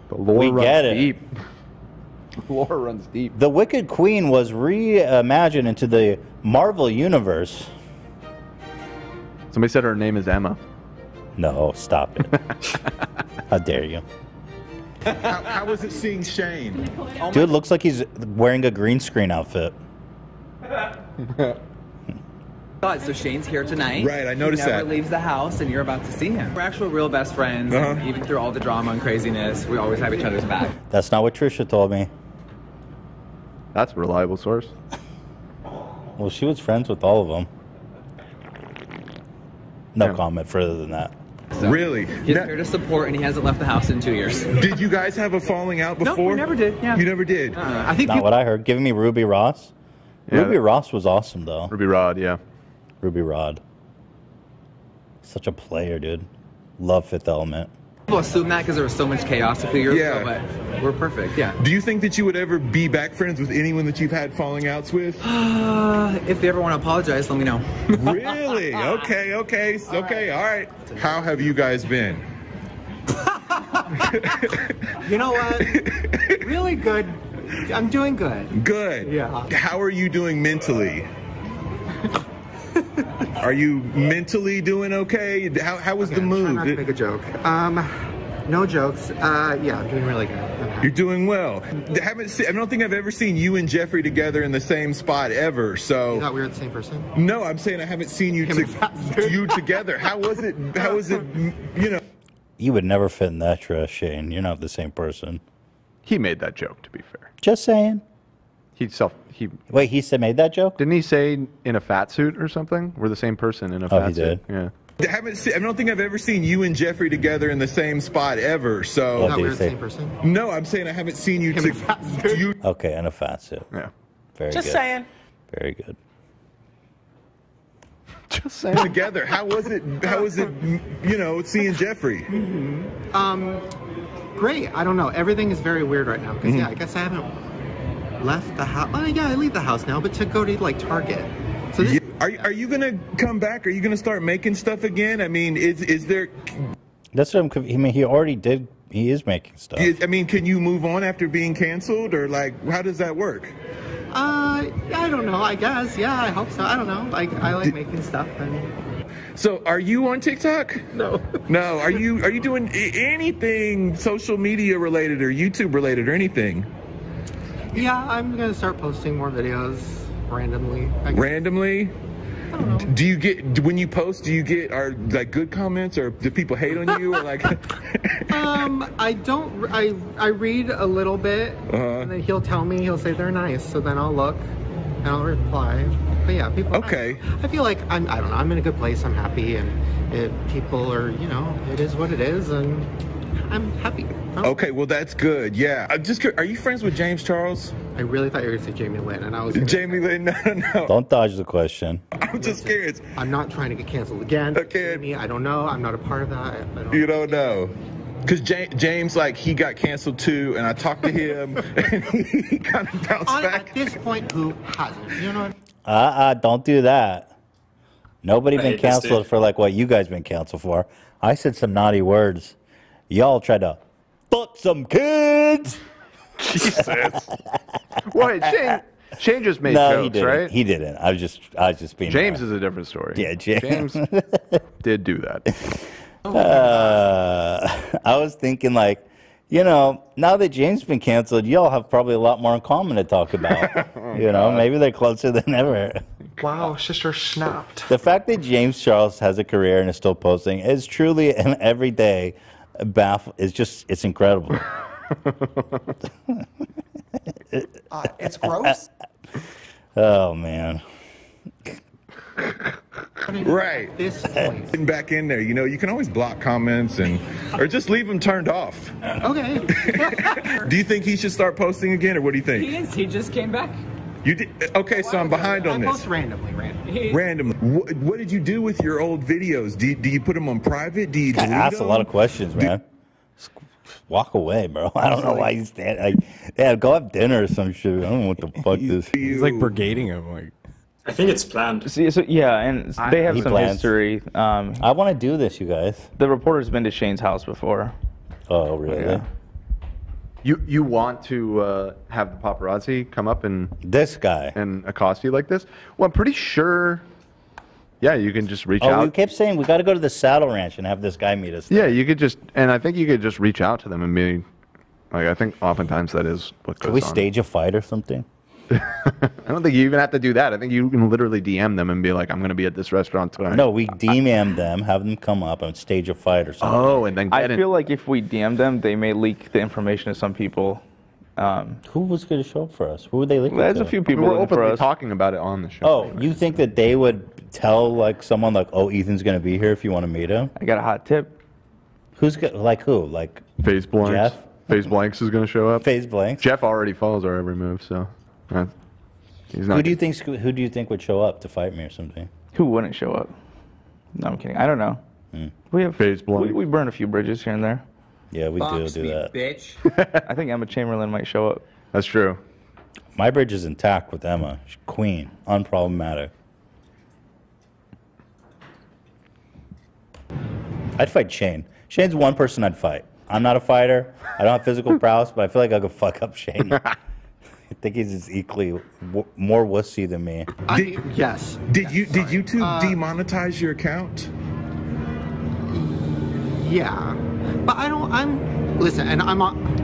The lore we runs get it. deep. [LAUGHS] The lore runs deep. The Wicked Queen was reimagined into the Marvel Universe. Somebody said her name is Emma. No, stop it. [LAUGHS] How dare you? how, how was it seeing Shane? Dude looks like he's wearing a green screen outfit. [LAUGHS] God, so Shane's here tonight. Right, I noticed he never that. leaves the house, and you're about to see him. We're actual real best friends. Uh-huh. and Even through all the drama and craziness, we always have each other's back. That's not what Trisha told me. That's a reliable source. Well, she was friends with all of them. No Yeah. comment further than that. Really? He's Now- here to support, and he hasn't left the house in two years. [LAUGHS] did you guys have a falling out before? No, we before? never did, yeah. You never did. Uh, I think Not people, what I heard. Giving me Ruby Ross. Yeah. Ruby Ross was awesome, though. Ruby Rhod, yeah. Ruby Rhod. Such a player, dude. Love Fifth Element. People assume that because there was so much chaos a few years Yeah. ago, but we're perfect. Yeah. Do you think that you would ever be back friends with anyone that you've had falling outs with? Uh, [SIGHS] if they ever want to apologize, let me know. [LAUGHS] really? Okay, okay, okay, all right. How have you guys been? You know what? really good. I'm doing good. Good. Yeah. How are you doing mentally? [LAUGHS] [LAUGHS] are you mentally doing okay? How, how was the Try move? not to make a joke. Um, no jokes. Uh, yeah, I'm doing really good. I'm. You're doing well. I haven't se- I don't think I've ever seen you and Jeffree together in the same spot ever. So You thought we were the same person? no, I'm saying I haven't seen you to, you together. How was it? How was it? You know. You would never fit in that dress, Shane. You're not the same person. He made that joke, to be fair. Just saying. He self he Wait, he said made that joke? didn't he say in a fat suit or something? We're the same person in a Oh, fat he suit. did? Yeah. I haven't se- I don't think I've ever seen you and Jeffree together in the same spot ever. So You thought we were the same person? No, I'm saying I haven't seen you to you Okay, and a fat suit. Yeah. Very Just good. saying. Very good. [LAUGHS] Just saying. together. How was it? How was it? You know, seeing Jeffree. Um, great. I don't know. Everything is very weird right now because Mhm. yeah, I guess I haven't left the house. Oh yeah, I leave the house now, but to go to like Target. So this, Yeah. Are are you gonna come back? Are you gonna start making stuff again? I mean, is is there? That's what I'm. I mean, he already did. He is making stuff. Is, I mean, can you move on after being canceled, or like, how does that work? uh, I don't know. I guess. Yeah, I hope so. I don't know. Like I like making stuff and. So, are you on TikTok? No. [LAUGHS] No. Are you are you doing anything social media related or YouTube related or anything? Yeah, I'm gonna start posting more videos randomly. Randomly? Do you get when you post? Do you get are like good comments or do people hate on you or like? [LAUGHS] um, I don't. I I read a little bit, Uh-huh. and then he'll tell me. He'll say they're nice, so then I'll look, and I'll reply. But yeah, people. Okay. I, I feel like I'm. I don't know. I'm in a good place. I'm happy, and if people are, you know, it is what it is, and I'm happy. Okay, well that's good. Yeah. I'm just. cur- Are you friends with James Charles? I really thought you were gonna say Jamie Lynn, and I was. Jamie Lynn. [LAUGHS] No, no, no. Don't dodge the question. I'm just curious. I'm not trying to get canceled again. Okay. Jamie, I don't know. I'm not a part of that. I, I don't. You don't know. Because James, like, he got canceled too, and I talked to him, [LAUGHS] and he kind of bounced I- back. At this point, who hasn't? You know. Uh, uh, don't do that. Nobody I been canceled for like what you guys been canceled for. I said some naughty words. Y'all tried to fuck some kids. Jesus. [LAUGHS] What? Shane, Shane just made no, jokes, he didn't. right? He didn't. I was just, I was just being. James is a different story. Yeah, James. James [LAUGHS] did do that. Uh, [LAUGHS] I was thinking like, you know, now that James been canceled, y'all have probably a lot more in common to talk about. you know, maybe they're closer than ever. Wow, sister snapped. The fact that James Charles has a career and is still posting is truly an everyday baffle. It's just, it's incredible. [LAUGHS] Uh, it's gross. oh man. Right. This Getting back in there, you know, you can always block comments and, or just leave them turned off. Okay. [LAUGHS] Do you think he should start posting again, or what do you think? He is. He just came back. You did. Okay, so I'm behind on this. post randomly, randomly. Randomly, what, what did you do with your old videos? Do you, do you put them on private? Do you I delete asked a lot of questions, man. Just walk away, bro. [LAUGHS] I don't know why you stand. Like, yeah, go have dinner or some shit. I don't know what the [LAUGHS] fuck this. He's like brigading him. Like, I think it's planned. See, so, yeah, and they have He some plans. history. Um, I want to do this, you guys. The reporter's been to Shane's house before. Oh, really? Yeah. You you want to uh, have the paparazzi come up and this guy and accost you like this? Well, I'm pretty sure. Yeah, you can just reach Oh, out. we kept saying we got to go to the saddle ranch and have this guy meet us. Yeah, you could just, and I think you could just reach out to them and be, like, I think oftentimes that is what goes Can we on. stage a fight or something? [LAUGHS] I don't think you even have to do that. I think you can literally DM them and be like, I'm going to be at this restaurant tonight. No, we DM them, have them come up and stage a fight or something. Oh, and then I feel like if we DM them, they may leak the information to some people. Um, Who was going to show up for us? Who would they leaking There's to? a few people We're looking for openly us. talking about it on the show. Oh, you think that they would tell like someone like, "Oh, Ethan's going to be here if you want to meet him"? I got a hot tip. Who's got like who? Like Face blanks. Jeff? Face blanks is going to show up. Face blanks. Jeff already follows our every move, so he's not. Who do you think? Who do you think would show up to fight me or something? Who wouldn't show up? No, I'm kidding. I don't know. Hmm. We have Face we, we burn a few bridges here and there. Yeah, we Box do do me, that. bitch. [LAUGHS] [LAUGHS] I think Emma Chamberlain might show up. That's true. My bridge is intact with Emma. She's queen, unproblematic. I'd fight Shane. Shane's one person I'd fight. I'm not a fighter. I don't have physical [LAUGHS] prowess, but I feel like I could fuck up Shane. Think he's just equally w- more wussy than me. Did, yes. Did you did YouTube Uh, demonetize your account? Yeah, but I don't. I'm listen, and I'm. on-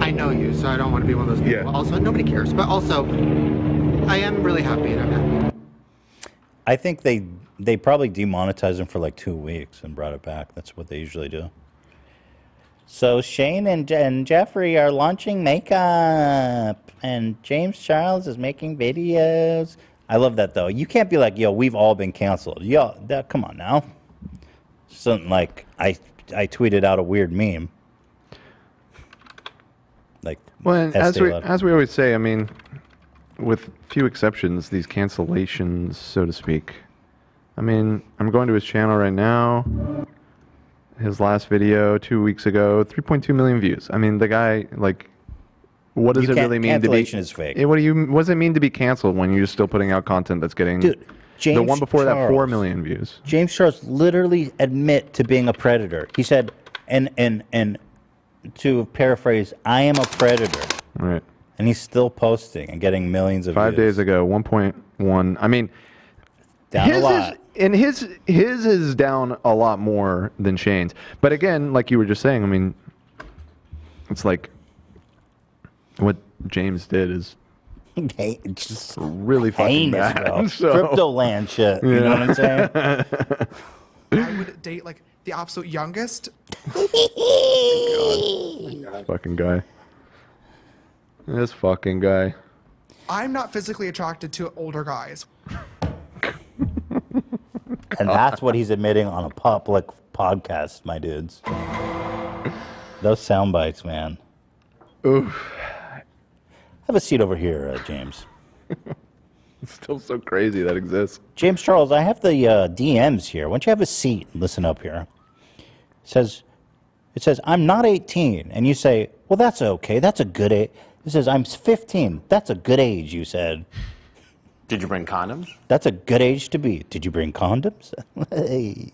I know you, so I don't want to be one of those people. Also, nobody cares. But also, I am really happy, and I'm happy. I think they they probably demonetized him for like two weeks and brought it back. That's what they usually do. So Shane and, and Jeffree are launching makeup, and James Charles is making videos. I love that though. You can't be like, "Yo, we've all been canceled." Yo, that, come on now. Something like I I tweeted out a weird meme. Like, Well, as we as we always say, I mean, with few exceptions, these cancellations, so to speak. I mean, I'm going to his channel right now. His last video two weeks ago, 3.2 million views. I mean, the guy like, what does You it really mean to be? cancellation is fake. What do you? What does it mean to be canceled when you're still putting out content that's getting? Dude, James the one before that, four million views. James Charles literally admit to being a predator. He said, and and and to paraphrase, I am a predator. Right. And he's still posting and getting millions of Five views. days ago, 1.1. I mean, Down a lot. Is, and his his is down a lot more than Shane's. But again, like you were just saying, I mean, it's like what James did is Hey, it's just really fucking heinous, bad. bro. [LAUGHS] So- Crypto land shit. You know what I'm saying? [LAUGHS] I would date like the absolute youngest. [LAUGHS] fucking guy. This fucking guy. I'm not physically attracted to older guys. And that's what he's admitting on a public podcast, my dudes. Those sound bites, man. Oof. Have a seat over here, uh, James. [LAUGHS] It's still so crazy that exists. James Charles, I have the uh, DMs here. Why don't you have a seat? and Listen up here. It says, it says, I'm not 18. And you say, well, that's okay. That's a good age. It says, I'm 15. That's a good age, you said. Did you bring condoms? That's a good age to be. Did you bring condoms? [LAUGHS] hey.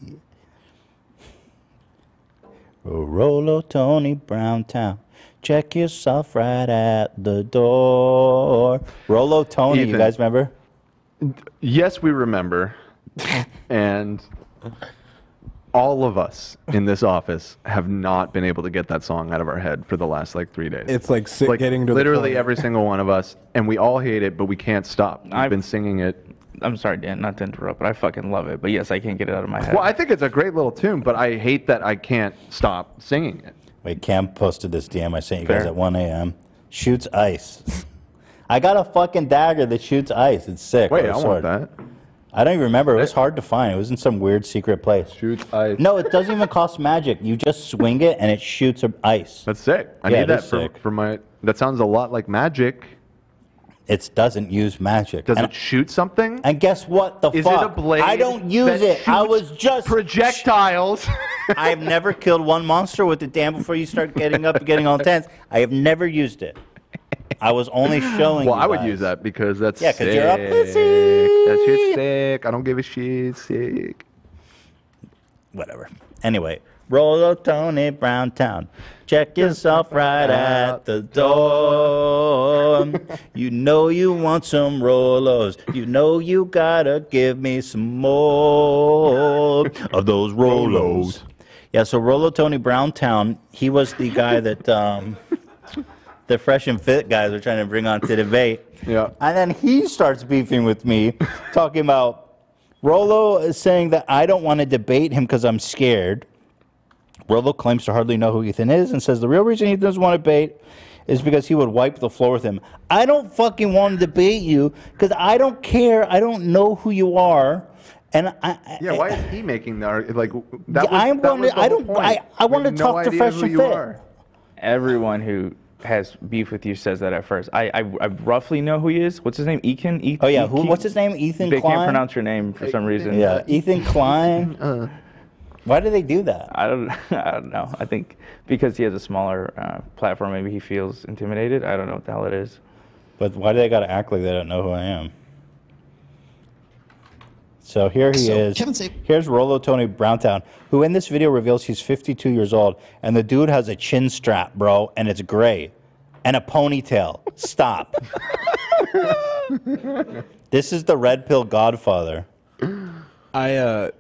Rolo Tony Brown Town. Check yourself right at the door. Rolo Tony, you guys remember? Yes, we remember. [LAUGHS] and all of us in this office have not been able to get that song out of our head for the last like three days. It's like sick getting to literally point. every single one of us, and we all hate it, but we can't stop. We've been singing it. I'm sorry, Dan, not to interrupt, but I fucking love it. But yes, I can't get it out of my head. Well, I think it's a great little tune, but I hate that I can't stop singing it. Wait, Cam posted this DM I sent you Fair. guys at 1 a.m. Shoots ice. [LAUGHS] I got a fucking dagger that shoots ice. It's sick. Wait, or a I want sword. that. I don't even remember. It was hard to find. It was in some weird secret place. Shoots ice. No, it doesn't even cost magic. You just swing it and it shoots a- ice. That's sick. I Yeah, need it that is for, sick. for my. That sounds a lot like magic. It doesn't use magic. Does And- it shoot something? And guess what? The Is fuck? it a blade? I don't use that it. I shoots was just projectiles. [LAUGHS] I've never killed one monster with it. Damn! before you start getting up and getting all [LAUGHS] intense, I have never used it. [LAUGHS] I was only showing. Well, you I would guys. use that because that's yeah, because you're a pussy. That shit's sick. I don't give a shit. Sick. Whatever. Anyway, Rolo Tony Brown Town. Check yourself right at the door. You know you want some Rolos. You know you gotta give me some more of those Rolos. Yeah, so Rolo Tony Brown Town. he was the guy that um, the fresh and fit guys are trying to bring on to debate. Yeah. And then he starts beefing with me, talking about Rolo is saying that I don't want to debate him because I'm scared. Rolo claims to hardly know who Ethan is and says the real reason he doesn't want to debate is because he would wipe the floor with him. I don't fucking want to debate you because I don't care. I don't know who you are. And I, I- Yeah, why is he making the ar- like that? Was, I that wanna- was the I don't- point. I- I wanna no talk to Fresh and Fit. are. Everyone who has beef with you says that at first. I I, I roughly know who he is. What's his name? Ekin. E- Oh, yeah, who- what's his name? Ethan They Klein? can't pronounce your name for some reason. yeah, Ethan Klein. [LAUGHS] Uh. Why do they do that? I don't. [LAUGHS] I don't know. I think because he has a smaller uh, platform, maybe he feels intimidated. I don't know what the hell it is. But why do they got to act like they don't know who I am? So here he So, is. Kevin Sa- Here's Rolo Tony Browntown, who in this video reveals he's 52 years old, and the dude has a chin strap, bro, and it's gray. and a ponytail. Stop. [LAUGHS] this is the red pill godfather. I uh,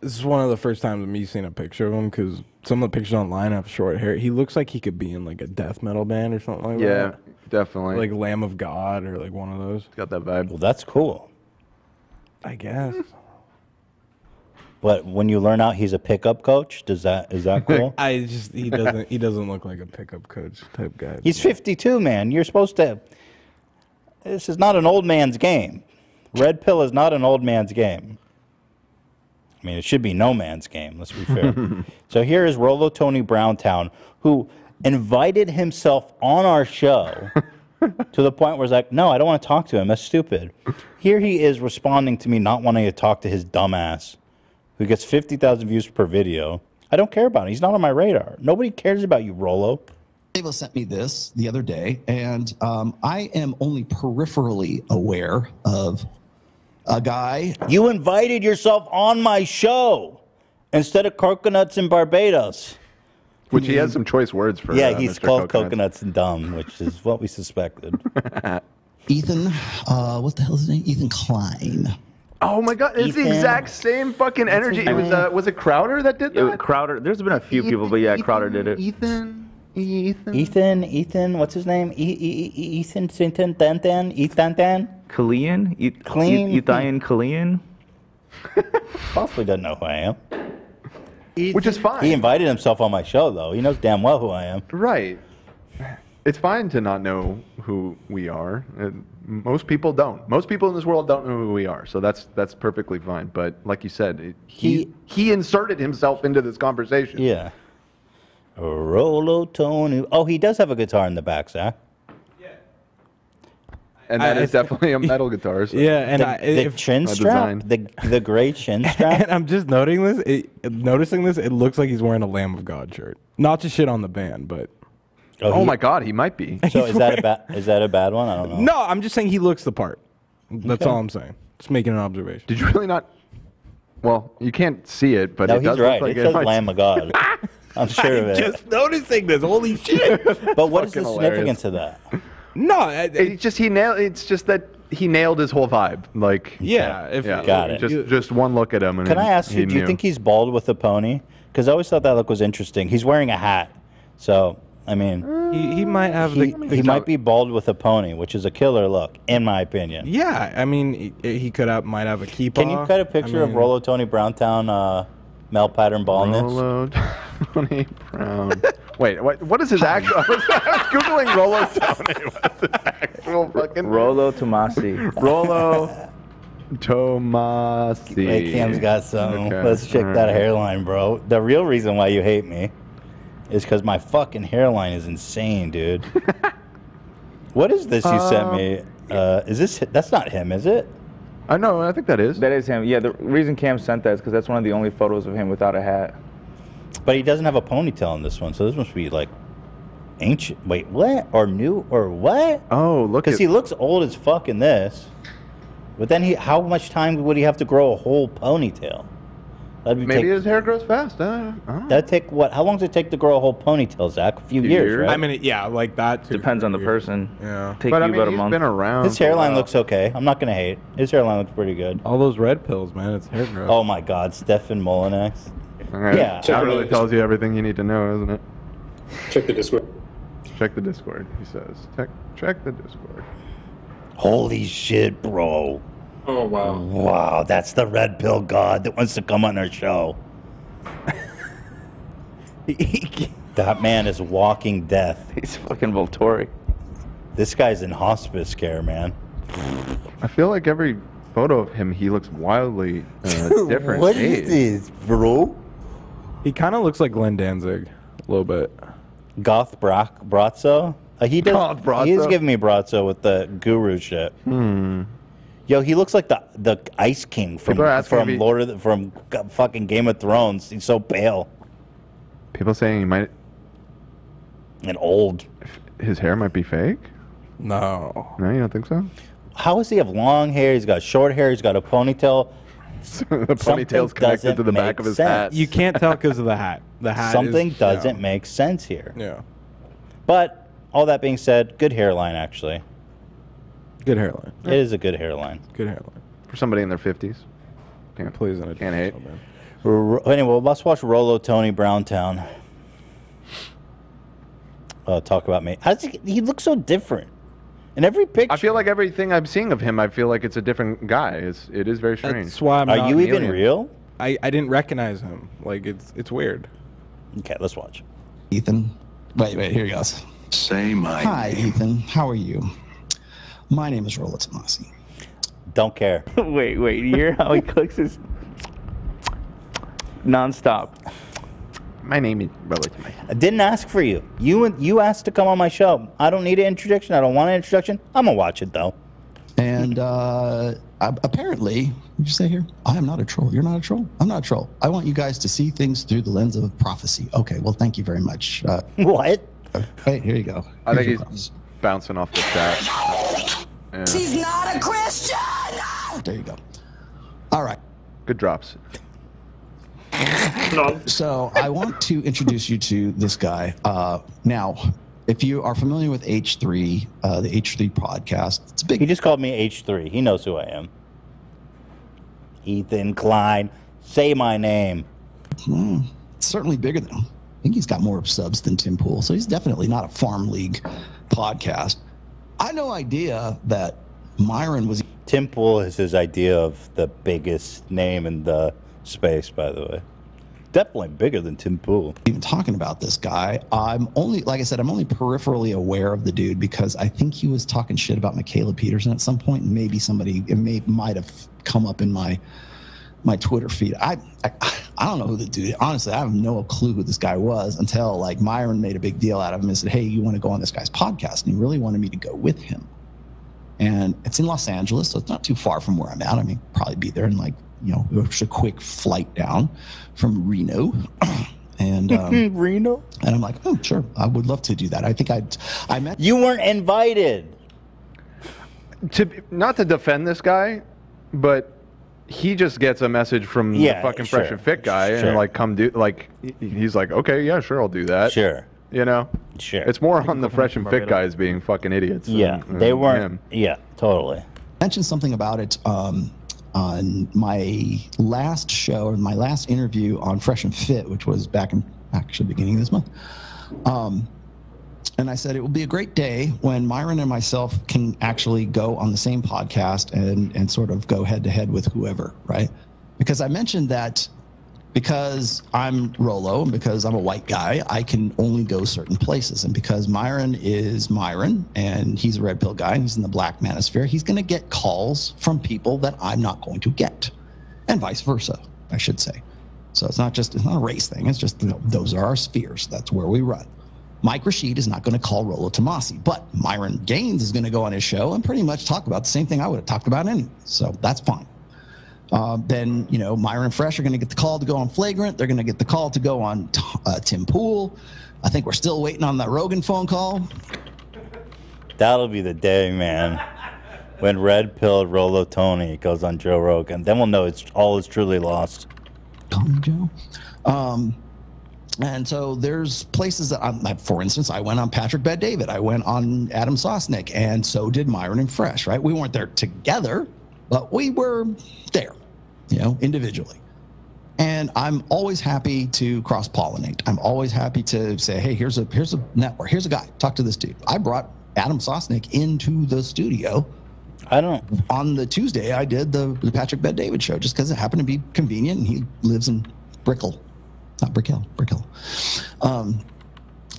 this is one of the first times me seeing a picture of him because some of the pictures online have short hair. He looks like he could be in like a death metal band or something like Yeah, that. Yeah, definitely. Like Lamb of God or like one of those. Got that vibe. Well, that's cool. I guess. But when you learn out he's a pickup coach, does that is that cool? [LAUGHS] I just he doesn't he doesn't look like a pickup coach type guy. He's 52, man. You're supposed to. This is not an old man's game. Red pill is not an old man's game. I mean, it should be no man's game. Let's be fair. [LAUGHS] so here is Rolo Tony Browntown, who invited himself on our show [LAUGHS] to the point where it's like, "No, I don't want to talk to him. That's stupid." Here he is responding to me not wanting to talk to his dumbass, who gets 50,000 views per video. I don't care about him. He's not on my radar. Nobody cares about you, Rolo. Ava sent me this the other day, and um, I am only peripherally aware of a guy. You invited yourself on my show instead of coconuts in Barbados. Which he has some choice words for. yeah, uh, he's Mr. called Coconut. coconuts and dumb, which is what we suspected. [LAUGHS] Ethan, uh, what the hell is his name? Ethan Klein. Oh my god, it's the exact same fucking energy. It was uh, was it Crowder that did It that? Crowder. There's been a few people, but yeah, Crowder did it. Ethan. Ethan. Ethan, Ethan, what's his name? E- E- E- Ethan Sinton Tantan? Ethan Tan? Kalian? E- Clean? E- Kalian? Possibly doesn't know who I am. Which is fine. He invited himself on my show, though. He knows damn well who I am. Right. It's fine to not know who we are. Uh, most people don't. Most people in this world don't know who we are. So that's that's perfectly fine. But like you said, it, he he inserted himself into this conversation. Yeah. Rolo Tony. Oh, he does have a guitar in the back, Zach. And that I- is [LAUGHS] definitely a metal guitar. So. Yeah, and the, I, the if- chin By strap, the the gray chin [LAUGHS] strap. and I'm just noting this, it, noticing this. It looks like he's wearing a Lamb of God shirt. Not to shit on the band, but Oh, oh my God, he might be. [LAUGHS] So is that a bad is that a bad one? I don't know. no, I'm just saying he looks the part. That's Okay. all I'm saying. Just making an observation. Did you really not? Well, you can't see it, but no, it he's does right. look like it says might- Lamb of God. I'm sure of I'm it. just noticing this. Holy shit! but what is the hilarious. significance of that? No, it, It's just he nailed. It's just that he nailed his whole vibe. Like Yeah, if- Got it. Just just one look at him. And Can I ask you? Do you knew. think he's bald with a pony? Because I always thought that look was interesting. He's wearing a hat, so I mean, he, he might have he, the. he might be bald with a pony, which is a killer look, in my opinion. Yeah, I mean, he, he could have might have a keep. Can you cut a picture of Rolo Tony Browntown uh, male pattern baldness? Rolo Tony Brown. [LAUGHS] Wait, what? What is his actual? I was, [LAUGHS] I was googling Rolo [LAUGHS] Tony. What is his actual fucking Rolo Tomasi. Rolo Tomasi. Hey, Cam's got some. Okay, Let's check all that right. hairline, bro. The real reason why you hate me is because my fucking hairline is insane, dude. what is this you sent me? Uh, is this? That's not him, is it? I know. I think that is. That is him. Yeah, the reason Cam sent that is because that's one of the only photos of him without a hat. But he doesn't have a ponytail in this one, so this must be like ancient. Wait, what? Or new? Or what? Oh, look Because at. he looks old as fuck in this. But then he, how much time would he have to grow a whole ponytail? That'd be Maybe take, his hair grows fast. Uh, I don't that'd take what? How long does it take to grow a whole ponytail, Zach? A few, years, right? I mean, yeah, like that. Too. Depends on the person. Yeah. Take but you I mean, about a month. been around. His hairline looks okay. I'm not gonna hate. His hairline looks pretty good. All those red pills, man. It's hair growth. Oh my God, Stefan Molyneux. All right. Yeah. That really tells you everything you need to know, isn't it? Check the Discord. Check the Discord. He says. Check. Check the Discord. Holy shit, bro! Oh wow. Wow, that's the red pill god that wants to come on our show. [LAUGHS] that man is walking death. He's fucking Volturi. This guy's in hospice care, man. I feel like every photo of him, he looks wildly uh, [LAUGHS] different. What age. is this, bro? He kind of looks like Glenn Danzig a little bit. Goth Brock Brazzo? Uh, he does. Goth Brazzo? He is giving me Brazzo with the guru shit. Hmm. Yo, he looks like the the Ice King from People are asking from if he- Lord of the, from g- fucking Game of Thrones. He's so pale People saying he might. and old. His hair might be fake. No. No, you don't think so? How does he have long hair? He's got short hair. He's got a ponytail. [LAUGHS] the ponytail's connected to the back of his hat. You can't tell because of the hat. The hat. Something is, doesn't yeah. make sense here. Yeah. But all that being said, good hairline actually. Good hairline. It is a good hairline. Good hairline. For somebody in their 50s. Can't, Please, and can't hate. R- Anyway, let's watch Rolo Tony Browntown. Uh, talk about me. How does he, he looks so different in every picture. I feel like everything I'm seeing of him, I feel like it's a different guy. It's, it is very strange. That's why I'm Are not you even alien. real? I, I didn't recognize him. Like it's it's weird. Okay, let's watch. Ethan. Wait, wait, here he goes. Say my Hi, Ethan. How are you? My name is Rolo Tomasi. Don't care. [LAUGHS] wait, wait. You hear how he clicks his nonstop? My name is Rolo Tomasi. I didn't ask for you. You you asked to come on my show. I don't need an introduction. I don't want an introduction. I'm gonna watch it though. And uh, apparently, what did you say here? I am not a troll. You're not a troll. I'm not a troll. I want you guys to see things through the lens of prophecy. Okay, well, thank you very much. Uh, what? Wait, here you go. I think Here's your he's bouncing off the chat. Yeah. She's not a Christian! There you go. All right. Good drops. So I want to introduce you to this guy. Uh, now, if you are familiar with H3, uh, the H3 podcast, it's a big. He just called me H3. He knows who I am. Ethan Klein. Say my name. Hmm, it's certainly bigger than him. I think he's got more subs than Tim Pool, so he's definitely not a farm league podcast. I had no idea that Myron was Tim Pool is his idea of the biggest name in the space, by the way. Definitely bigger than Tim Pool. even talking about this guy. I'm only, like I said, I'm only peripherally aware of the dude because I think he was talking shit about Mikhaila Peterson at some point, and maybe somebody it may might have come up in my my Twitter feed. I, I I don't know who the dude. Honestly, I have no clue who this guy was until like Myron made a big deal out of him and said, "Hey, you want to go on this guy's podcast?" And he really wanted me to go with him. And it's in Los Angeles, so it's not too far from where I'm at. I mean, probably be there in like you know, just a quick flight down from Reno. [CLEARS THROAT] and um, [LAUGHS] Reno. And I'm like, oh, sure, I would love to do that. I think I'd. I met. You weren't invited. To not to defend this guy, but he just gets a message from Yeah, the fucking fresh sure, and fit guy, sure. and like, come do like he- he's like, okay, yeah, sure, I'll do that. Sure. You know. Sure. It's more on the fresh and fit guys being fucking idiots. Yeah, than they weren't- him. Yeah, totally. mentioned something about it um, on my last show or my last interview on Fresh and Fit, which was back in actually beginning of this month. Um, and I said it will be a great day when Myron and myself can actually go on the same podcast and and sort of go head to head with whoever, right? Because I mentioned that because I'm Rolo and because I'm a white guy, I can only go certain places. And because Myron is Myron and he's a red pill guy and he's in the black manosphere, he's going to get calls from people that I'm not going to get, and vice versa, I should say. So it's not just it's not a race thing. It's just you know, those are our spheres. That's where we run. Mike Rashid is not going to call Rolo Tomasi, but Myron Gaines is going to go on his show and pretty much talk about the same thing I would have talked about anyway. So that's fine. Uh, then you know Myron and Fresh are going to get the call to go on Flagrant. They're going to get the call to go on t- uh, Tim Pool. I think we're still waiting on that Rogan phone call. That'll be the day, man. When Red Pill Rolo Tony goes on Joe Rogan, then we'll know it's all is truly lost. Call me Joe. Um, and so there's places that I'm, like, for instance, I went on Patrick Bet David. I went on Adam Sosnick, and so did Myron and Fresh, right? We weren't there together, but we were there, you know, individually. And I'm always happy to cross pollinate. I'm always happy to say, hey, here's a here's a network, here's a guy. Talk to this dude. I brought Adam Sosnick into the studio. I don't on the Tuesday I did the, the Patrick Bet David show just because it happened to be convenient and he lives in Brickell. Not Brickell, Brickell. Um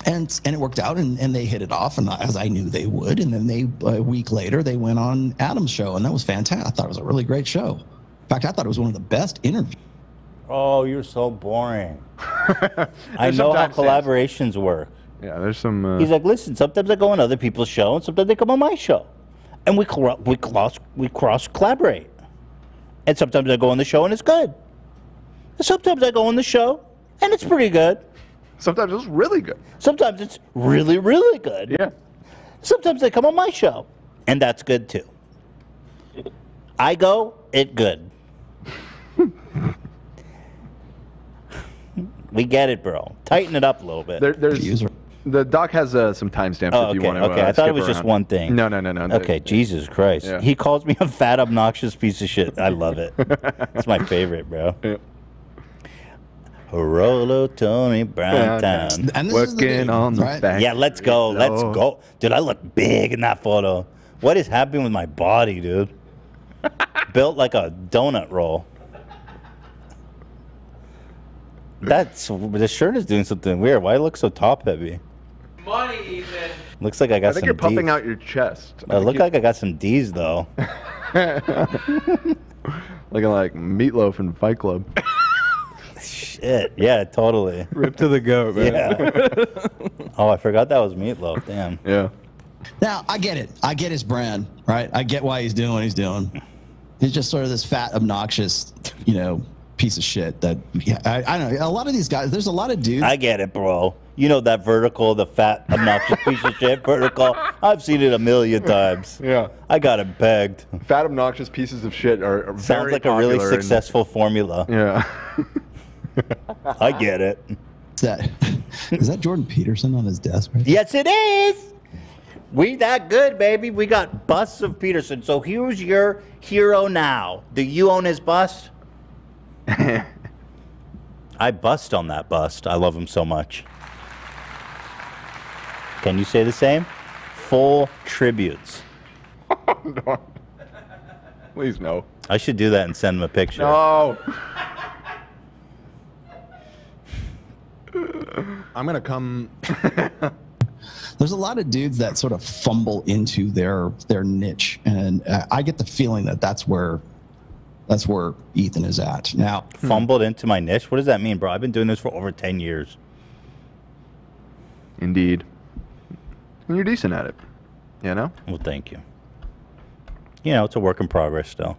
and and it worked out and, and they hit it off and as I knew they would and then they a week later they went on Adam's show and that was fantastic. I thought it was a really great show. In fact, I thought it was one of the best interviews. Oh, you're so boring. [LAUGHS] I know how sometimes- collaborations work. Yeah, there's some. Uh, He's like, listen, sometimes I go on other people's show, and sometimes they come on my show, and we cl- we cross we cross collaborate. And sometimes I go on the show and it's good. And sometimes I go on the show and it's pretty good. Sometimes it's really good. Sometimes it's really really good. Yeah. Sometimes they come on my show, and that's good too. I go, it good. [LAUGHS] we get it, bro. Tighten it up a little bit. There, there's The doc has uh, some timestamps Oh, if you want to. okay. Uh, I thought it skip was just one thing. No, no, no, no. Okay, Jesus Christ. Yeah. He calls me a fat, obnoxious piece of shit. I love it. [LAUGHS] it's my favorite, bro. Rolo Tony Brown Yeah, Town. And this is the Working on the right? factory Yeah, let's go. Let's go. Dude, I look big in that photo. What is happening with my body, dude? [LAUGHS] Built like a donut roll. That's the shirt is doing something weird. Why it look so top heavy? Money, Ethan. Looks like I got some. I think some you're pumping Ds. out your chest. I look like I got some D's though. [LAUGHS] Looking like meatloaf in Fight Club. [LAUGHS] Shit. Yeah, totally. Rip to the goat, man. Yeah. oh, I forgot that was meatloaf. Damn. Yeah. Now I get it. I get his brand, right? I get why he's doing what he's doing. He's just sort of this fat, obnoxious, you know, piece of shit. That yeah, I, I don't know. A lot of these guys. There's a lot of dudes. I get it, bro. You know that vertical, the fat, obnoxious [LAUGHS] piece of shit vertical. I've seen it a million times. Yeah. I got him pegged. Fat, obnoxious pieces of shit are, are Sounds very like a really popular in- successful formula. Yeah. [LAUGHS] [LAUGHS] I get it. Is that is that Jordan Peterson on his desk? Right? Yes, it is. We that good, baby. We got busts of Peterson. So who's your hero now? Do you own his bust? [LAUGHS] I bust on that bust. I love him so much. Can you say the same? Full tributes. [LAUGHS] Please no. I should do that and send him a picture. No. I'm gonna come. [LAUGHS] There's a lot of dudes that sort of fumble into their their niche, and uh, I get the feeling that that's where that's where Ethan is at now. Fumbled into my niche. What does that mean, bro? I've been doing this for over ten years. Indeed. And you're decent at it. You know? Well, thank you. You know, it's a work in progress still.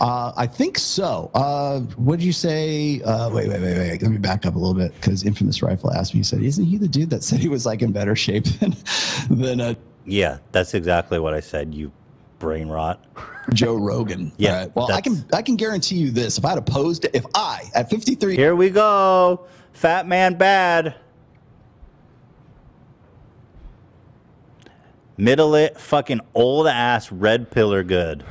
Uh, I think so. Uh, what did you say? Uh, wait, wait, wait, wait. Let me back up a little bit because Infamous Rifle asked me. He said, "Isn't he the dude that said he was like in better shape than [LAUGHS] than uh, Yeah, that's exactly what I said. You brain rot. Joe Rogan?" [LAUGHS] Yeah, right. Well, I can I can guarantee you this: if I had opposed, if I at 53, Here we go. Fat man bad. Middle it, fucking old ass red pillar good.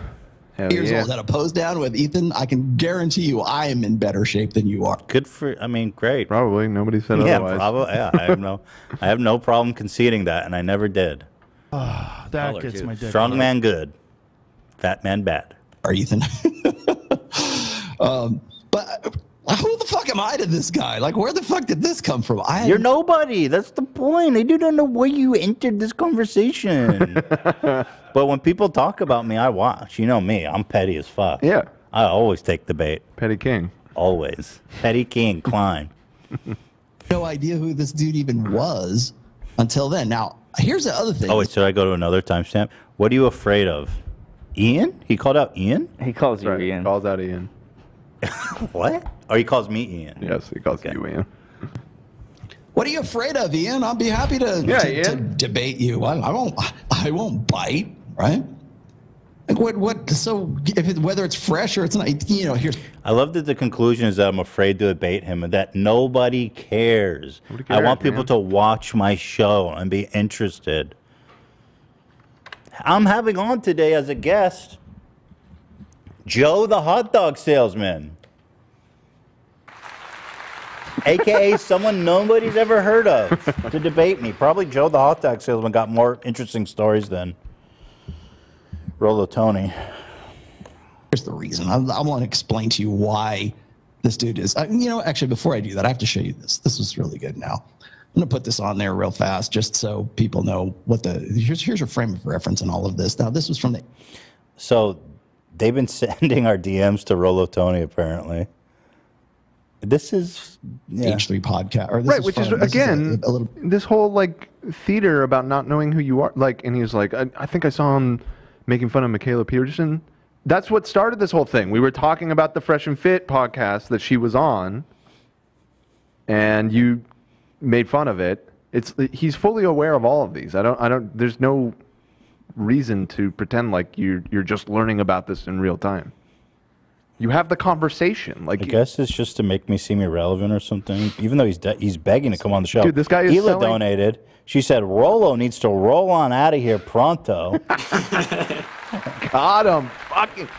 Years old, had a pose down with Ethan, I can guarantee you I am in better shape than you are. Good for. I mean, great. Probably nobody said yeah, otherwise. probably. Yeah, I have no, I have no problem conceding that, and I never did. Ah, that gets my dick. Strong man good, fat man bad. Or Ethan. [LAUGHS] um, but who the fuck am I to this guy? Like, where the fuck did this come from? I You're nobody. That's the point. I do not know where you entered this conversation. [LAUGHS] but when people talk about me, I watch. You know me. I'm petty as fuck. Yeah. I always take the bait. Petty King. Always. Petty King [LAUGHS] Klein. no idea who this dude even was until then. Now, here's the other thing. Oh, wait, should I go to another timestamp? What are you afraid of? Ian? He called out Ian? He calls you Right, Ian. Calls out Ian. [LAUGHS] what? Or he calls me Ian? Yes, he calls you Ian. What are you afraid of, Ian? I'll be happy to, Yeah, to, to Ian. debate you. I, I won't. I won't bite. Right? Like what? What? So if it, whether it's fresh or it's not, you know, here's I love that the conclusion is that I'm afraid to debate him and that nobody cares. I cares, want people man? to watch my show and be interested. I'm having on today as a guest Joe the hot dog salesman. AKA [LAUGHS] someone nobody's ever heard of to debate me. Probably Joe the hot dog salesman got more interesting stories than Rolo Tony. here's the reason. I, I want to explain to you why this dude is. Uh, you know, actually, before I do that, I have to show you this. This was really good. Now, I'm gonna put this on there real fast, just so people know what the here's here's your frame of reference in all of this. Now, this was from the So they've been [LAUGHS] sending our DMs to Rolo Tony apparently. This is yeah. H3 podcast, or this right, which is this again a, a little this whole like theater about not knowing who you are. Like, and he was like, I, I think I saw him making fun of Mikhaila Peterson. That's what started this whole thing. We were talking about the Fresh and Fit podcast that she was on, and you made fun of it. It's he's fully aware of all of these. I don't. I don't. There's no reason to pretend like you're you're just learning about this in real time. You have the conversation. Like I guess it's just to make me seem irrelevant or something. Even though he's de- he's begging to come on the show. Dude, this guy is Hila selling- donated. She said Rolo needs to roll on out of here pronto. [LAUGHS] Got him. Fucking.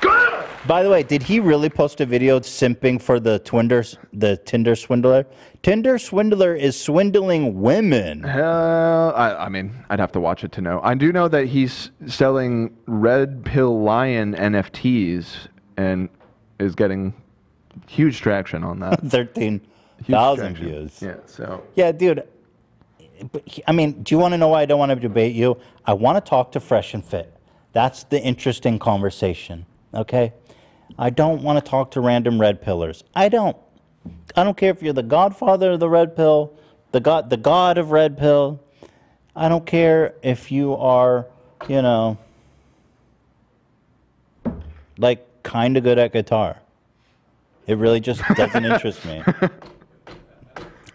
good. By the way, did he really post a video simping for the Twinder, the Tinder swindler? Tinder swindler is swindling women. Hell, I, I mean, I'd have to watch it to know. I do know that he's selling Red Pill Lion NFTs and is getting huge traction on that. [LAUGHS] Thirteen Huge views. Yeah, so Yeah, dude. But he- I mean, do you want to know why I don't want to debate you? I want to talk to Fresh and Fit. That's the interesting conversation. Okay, I don't want to talk to random red pillars. I don't. I don't care if you're the godfather of the red pill, the god, the god of red pill. I don't care if you are, you know, like kind of good at guitar. It really just doesn't [LAUGHS] interest me.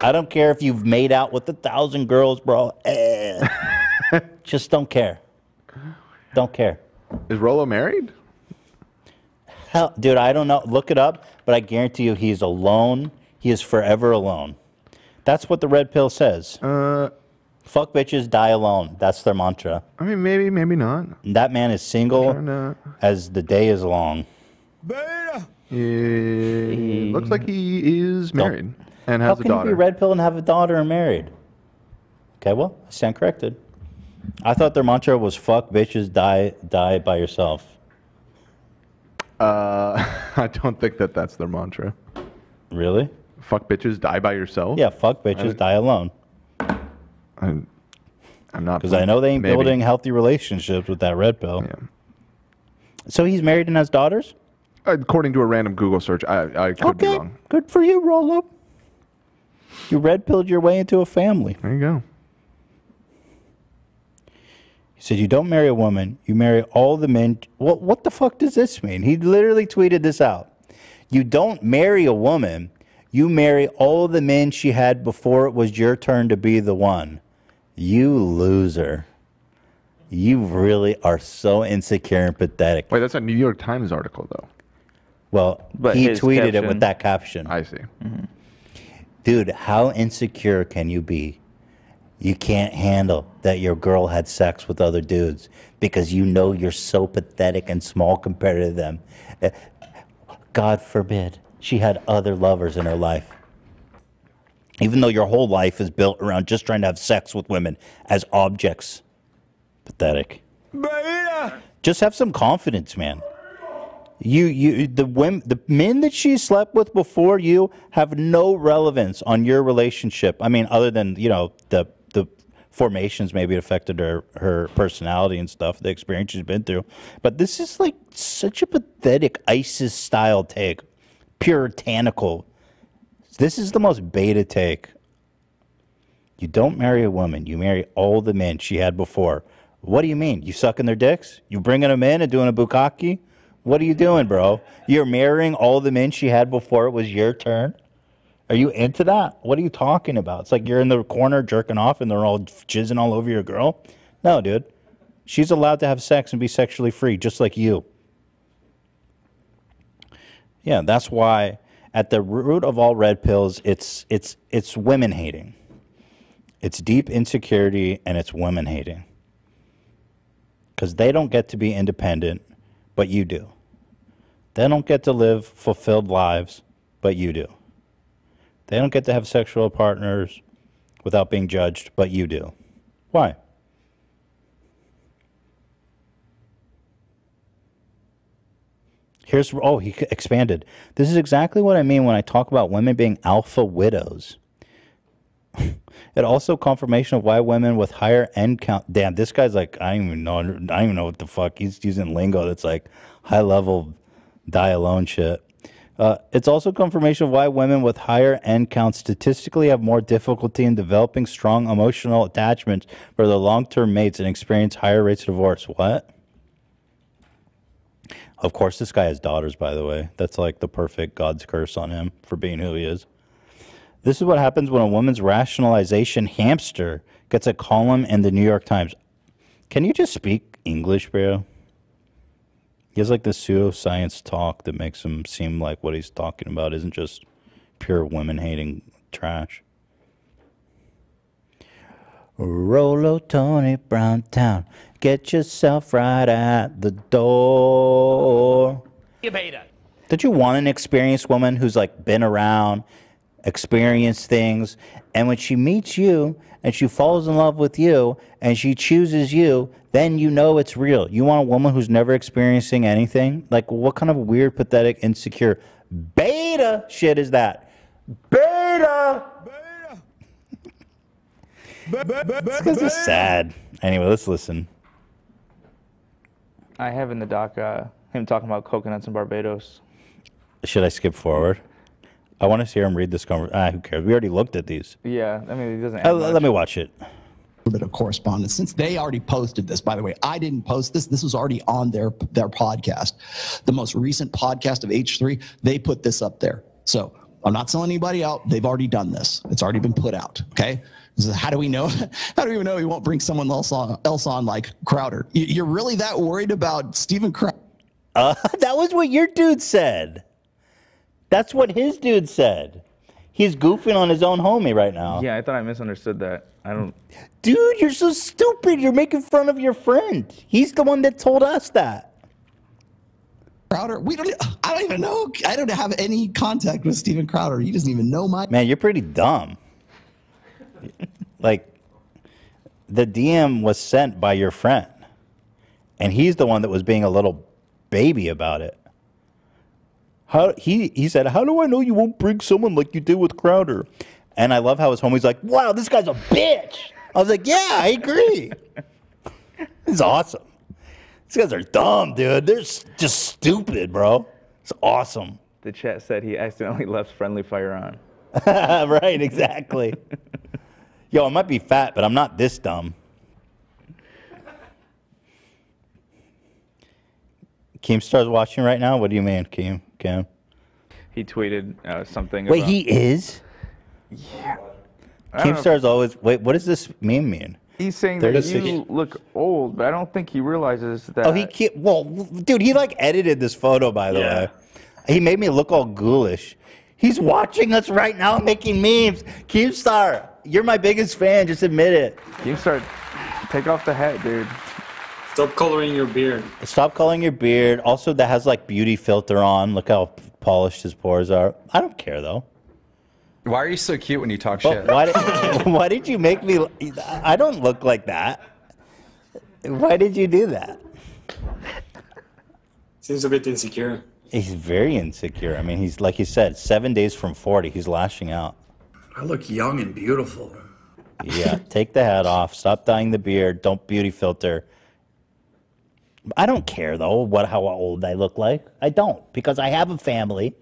I don't care if you've made out with a thousand girls, bro. Eh. just don't care. Don't care. Is Rolo married? Hell, dude, I don't know. Look it up, but I guarantee you he's alone. He is forever alone. That's what the red pill says. Uh, Fuck bitches, die alone. That's their mantra. I mean, maybe, maybe not. That man is single as the day is long. It looks like he is married and How has a can you be red pill and have a daughter and married? Okay, well, I stand corrected. I thought their mantra was "fuck bitches, die, die by yourself." Uh, [LAUGHS] I don't think that that's their mantra. Really? Fuck bitches, die by yourself. Yeah, fuck bitches, die alone. I'm, I'm not Because I know they ain't maybe. building healthy relationships with that red pill. So he's married and has daughters. According to a random Google search, I, I could be wrong. Good for you, Rolo. You red pilled your way into a family. There you go. He said, "You don't marry a woman. You marry all the men." What What the fuck does this mean? He literally tweeted this out. You don't marry a woman. You marry all the men she had before it was your turn to be the one. You loser. You really are so insecure and pathetic. Wait, that's a New York Times article, though. Well, But he his tweeted it with that caption. I see. Mm-hmm. Dude, how insecure can you be? You can't handle that your girl had sex with other dudes because you know you're so pathetic and small compared to them. Uh, God forbid she had other lovers in her life. Even though your whole life is built around just trying to have sex with women as objects. Pathetic. Just have some confidence, man. You, you, the women, the men that she slept with before you have no relevance on your relationship. I mean, other than you know the the formations maybe affected her her personality and stuff, the experience she's been through. But this is like such a pathetic ISIS style take, puritanical. This is the most beta take. You don't marry a woman. You marry all the men she had before. What do you mean? You sucking their dicks? You bringing them in and doing a bukkake? What are you doing, bro? You're marrying all the men she had before it was your turn? Are you into that? What are you talking about? It's like you're in the corner jerking off and they're all jizzing all over your girl? No, dude. She's allowed to have sex and be sexually free, just like you. Yeah, that's why at the root of all red pills, it's it's it's women hating. It's deep insecurity and it's women hating. Because they don't get to be independent, but you do. They don't get to live fulfilled lives, but you do. They don't get to have sexual partners without being judged, but you do. Why? Here's oh he expanded. This is exactly what I mean when I talk about women being alpha widows. [LAUGHS] it also confirmation of why women with higher end count. Damn, this guy's like I don't even know. I don't even know what the fuck he's using lingo that's like high level die alone shit. Uh, it's also confirmation of why women with higher end counts statistically have more difficulty in developing strong emotional attachments for their long term mates and experience higher rates of divorce. What? Of course, this guy has daughters, by the way. That's like the perfect God's curse on him for being who he is. This is what happens when a woman's rationalization hamster gets a column in the New York Times. Can you just speak English, bro? He has like this pseudoscience talk that makes him seem like what he's talking about isn't just pure women hating trash. Rolo Tony Brown Town, get yourself right at the door. You beta. Did you want an experienced woman who's like been around, experienced things, and when she meets you and she falls in love with you and she chooses you, then you know it's real. You want a woman who's never experiencing anything? Like, what kind of weird, pathetic, insecure beta shit is that? Beta! This guy's just sad. Anyway, let's listen. I have in the doc uh, him talking about coconuts in Barbados. Should I skip forward? I want to hear him read this conversation. Ah, who cares? We already looked at these. Yeah, I mean, it doesn't. Uh, let me watch it. little bit of correspondence since they already posted this by the way i didn't post this this was already on their their podcast the most recent podcast of h3 they put this up there so i'm not selling anybody out they've already done this it's already been put out okay is, how do we know [LAUGHS] how do we know he won't bring someone else on, else on like crowder You- you're really that worried about stephen crowder Uh, [LAUGHS] that was what your dude said. That's what his dude said. He's goofing on his own homie right now. Yeah, I thought I misunderstood that. I don't. Dude, you're so stupid. You're making fun of your friend. He's the one that told us that. crowder we don't i don't even know i don't have any contact with stephen crowder he doesn't even know my Man, you're pretty dumb. like, the DM was sent by your friend, and he's the one that was being a little baby about it. How he he said, "How do I know you won't bring someone like you did with Crowder?" And I love how his homie's like, "Wow, this guy's a bitch." I was like, "Yeah, I agree." [LAUGHS] It's awesome. These guys are dumb, dude. They're just stupid, bro. It's awesome. The chat said he accidentally left friendly fire on. [LAUGHS] right, exactly. Yo, I might be fat, but I'm not this dumb. Keemstar's watching right now. What do you mean, Keem? Kim? He tweeted uh, something. Wait, about, he is. Yeah. I don't know Keemstar's always. Wait, what does this meme mean? He's saying that you look old, but I don't think he realizes that. Oh, he can't. Well, dude, he like edited this photo, by the Yeah. way. He made me look all ghoulish. He's watching us right now making memes. Keemstar, you're my biggest fan. Just admit it. Keemstar, take off the hat, dude. Stop coloring your beard. Stop coloring your beard. Also, that has like beauty filter on. Look how polished his pores are. I don't care though. Why are you so cute when you talk Well, shit? why, did, [LAUGHS] [LAUGHS] why did you make me? I don't look like that. Why did you do that? Seems a bit insecure. He's very insecure. I mean, he's like you said, seven days from forty. He's lashing out. I look young and beautiful. Yeah, take the hat off. Stop dyeing the beard. Don't beauty filter. I don't care though what how old I look like. I don't because I have a family.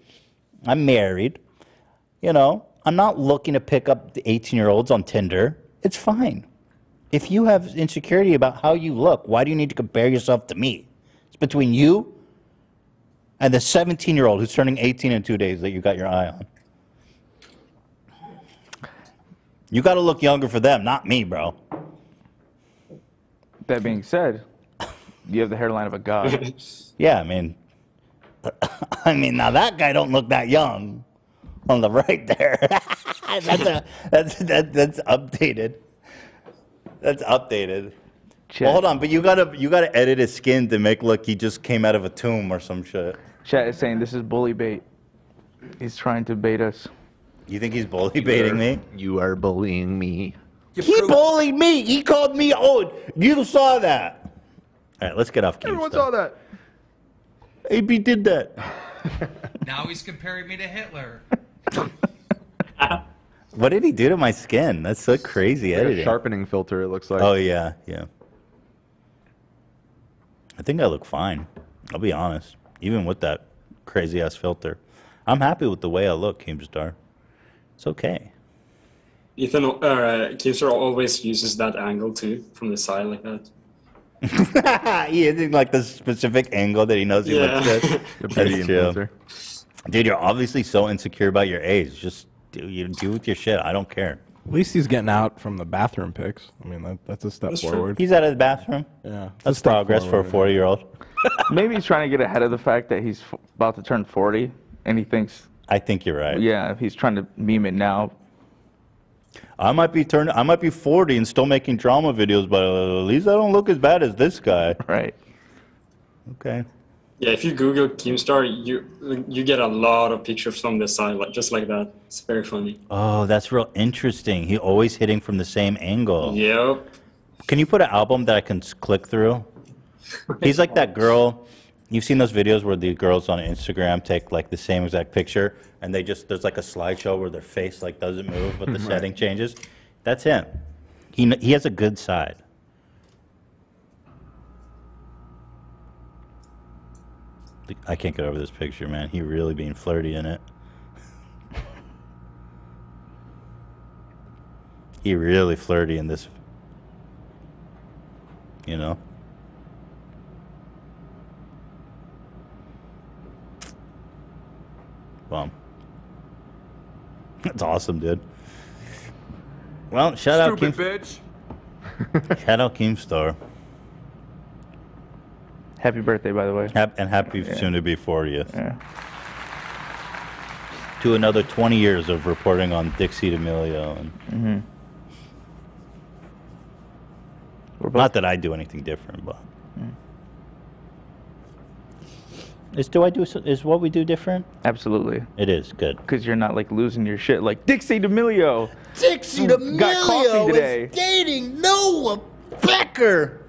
I'm married. You know, I'm not looking to pick up the 18 year olds on Tinder. It's fine. If you have insecurity about how you look, why do you need to compare yourself to me? It's between you and the 17 year old who's turning 18 in two days that you got your eye on. You got to look younger for them, not me, bro. That being said, you have the hairline of a god. [LAUGHS] Yeah, I mean, [COUGHS] I mean, now that guy don't look that young on the right there. [LAUGHS] that's a, that's that, that's updated. That's updated. Well, hold on, but you gotta you gotta edit his skin to make look he just came out of a tomb or some shit. Chat is saying this is bully bait. He's trying to bait us. You think he's bully baiting me? You are bullying me. He bullied me. He called me old. You saw that. All right, let's get off. Everyone Keemstar. saw that. AB did that. [LAUGHS] Now he's comparing me to Hitler. [LAUGHS] What did he do to my skin? That's so crazy Like a editing. sharpening filter, it looks like. Oh yeah, yeah. I think I look fine. I'll be honest. Even with that crazy ass filter, I'm happy with the way I look, Keemstar. It's okay. Ethan, uh, Keemstar always uses that angle too, from the side like that. [LAUGHS] he isn't like the specific angle that he knows he Yeah. looks good. The beauty influencer. Dude, you're obviously so insecure about your age. Just do you do with your shit. I don't care. At least he's getting out from the bathroom pics. I mean, that, that's a step That's true. forward. He's out of the bathroom. Yeah, it's a That's step progress for a forward. 40 year old. [LAUGHS] Maybe he's trying to get ahead of the fact that he's f- about to turn 40, and he thinks. I think you're right. Yeah, if he's trying to meme it now. I might be turn. I might be 40 and still making drama videos, but uh, at least I don't look as bad as this guy. [LAUGHS] Right. Okay. Yeah, if you Google Keemstar, you you get a lot of pictures from the side, like just like that. It's very funny. Oh, that's real interesting. He always hitting from the same angle. Yep. Can you put an album that I can click through? [LAUGHS] He's like that girl. You've seen those videos where the girls on Instagram take like the same exact picture, and they just there's like a slideshow where their face like doesn't move, but the [LAUGHS] setting changes. That's him. He kn- he has a good side. I can't get over this picture, man. He really being flirty in it. [LAUGHS] he really flirty in this. You know. Well, that's awesome, dude. Well, shout out Keem, Stupid bitch. [LAUGHS] shout out Keemstar. Happy birthday, by the way. Hap- and happy soon to be 40th. Yeah. To another 20 years of reporting on Dixie D'Amelio. And hmm Not that I do anything different, but. Mm. Is do I do so- is what we do different? Absolutely. It is good. Because you're not like losing your shit like Dixie D'Amelio. Dixie Got coffee today. dating Noah Becker.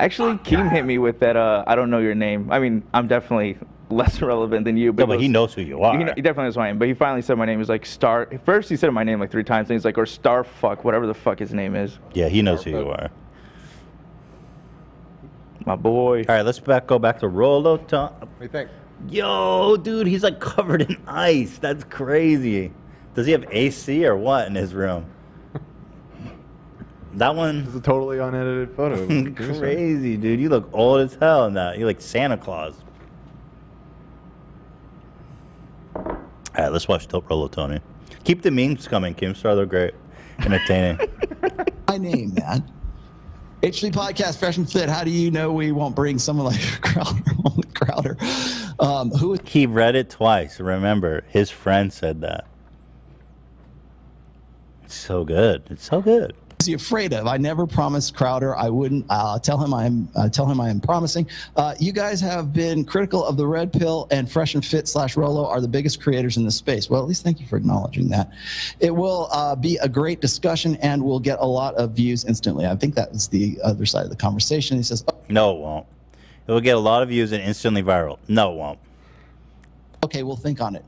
Actually, Keem hit me with that. Uh, I don't know your name. I mean, I'm definitely less [LAUGHS] relevant than you. But, No, but he knows who you are. He, he definitely knows who I am. But he finally said my name is like Star. First, he said my name like three times. And he's like, or Star Fuck, whatever the fuck his name is. Yeah, he knows who you are. My boy. All right, let's back go back to Rolo. Tom. What do you think? Yo, dude, he's like covered in ice. That's crazy. Does he have AC or what in his room? [LAUGHS] That one. It's a totally unedited photo. [LAUGHS] crazy, dude. You look old as hell in that. You're like Santa Claus. All right, let's watch Dope Rolo Tony. Keep the memes coming, Keemstar. They're great, entertaining. [LAUGHS] My name, man. HB Podcast, Fresh and Fit. How do you know we won't bring someone like [LAUGHS] Crowder? Crowder. Um, who? he read it twice. Remember, his friend said that. It's so good. It's so good. Is he afraid of? I never promised Crowder I wouldn't. Uh, tell him I'm. Uh, tell him I am promising. Uh, you guys have been critical of the Red Pill and Fresh and Fit slash Rolo are the biggest creators in this space. Well, at least thank you for acknowledging that. It will uh, be a great discussion and we'll get a lot of views instantly. I think that was the other side of the conversation. He says, oh, No, it won't. It will get a lot of views and instantly viral. No, it won't. "Okay, we'll think on it."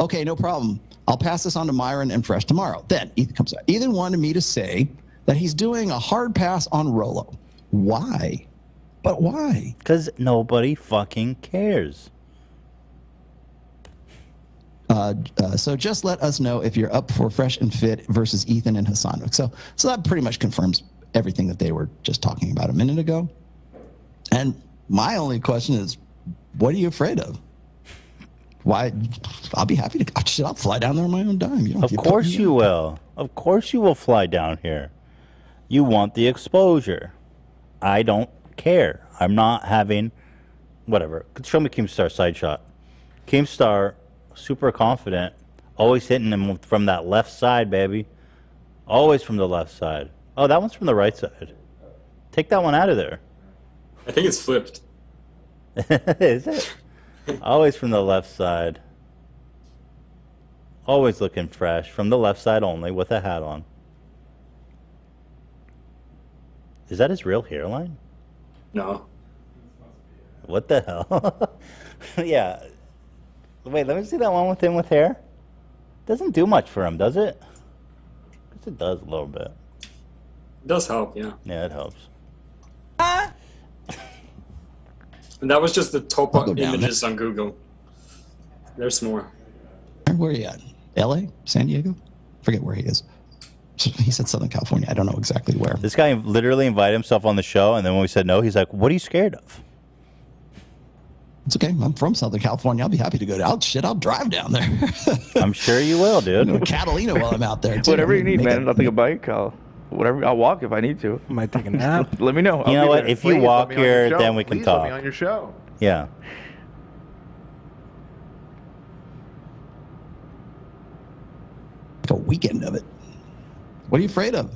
Okay, no problem. I'll pass this on to Myron and Fresh tomorrow. Then Ethan comes out. Ethan wanted me to say that he's doing a hard pass on Rolo. Why? But why? Because nobody fucking cares. Uh, uh, so just let us know if you're up for Fresh and Fit versus Ethan and Hasan. So, so that pretty much confirms everything that they were just talking about a minute ago. And my only question is, what are you afraid of? Why? I'll be happy to. Shit, I'll fly down there on my own dime. You know, Of course you will. Of course you will fly down here. You want the exposure. I don't care. I'm not having whatever. Show me Keemstar side shot. Keemstar, super confident, always hitting him from that left side, baby. Always from the left side. Oh, that one's from the right side. Take that one out of there. I think it's flipped. [LAUGHS] Is it? Always from the left side. Always looking fresh. From the left side only with a hat on. Is that his real hairline? No. What the hell? [LAUGHS] yeah. Wait, let me see that one with him with hair. Doesn't do much for him, does it? Guess it does a little bit. It does help, yeah. Yeah, it helps. And that was just the top I'll go down images on Google. There's more. Where are you at? L.A. San Diego? Forget where he is. [LAUGHS] He said Southern California. I don't know exactly where. This guy literally invited himself on the show, and then when we said no, he's like, "What are you scared of?" It's okay. I'm from Southern California. I'll be happy to go down. Shit, I'll drive down there. I'm sure you will, [LAUGHS] dude. Catalina while I'm out there. too. Whatever you need, man. a- Nothing a bike. I'll whatever. I'll walk if I need to. I Might take a [LAUGHS] nap. let me know. I'll You know what? there. If you Please let walk me on your here, then we can Please talk. Let me on your show. Yeah. Like a weekend of it. What are you afraid of?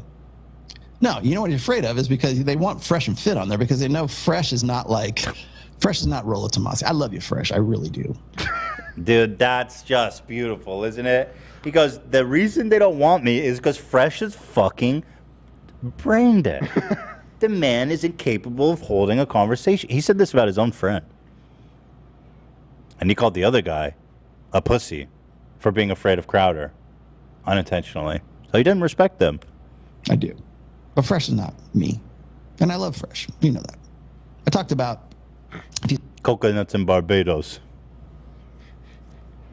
No, you know what you're afraid of is because they want fresh and fit on there because they know fresh is not like fresh is not Rolo Tomasi. I love you, fresh. I really do. [LAUGHS] Dude, that's just beautiful, isn't it? Because the reason they don't want me is because Fresh is fucking brain dead. [LAUGHS] the man is incapable of holding a conversation. He said this about his own friend. And he called the other guy a pussy for being afraid of Crowder unintentionally. So he didn't respect them. I do. But Fresh is not me. And I love Fresh. You know that. I talked about Coconuts in Barbados.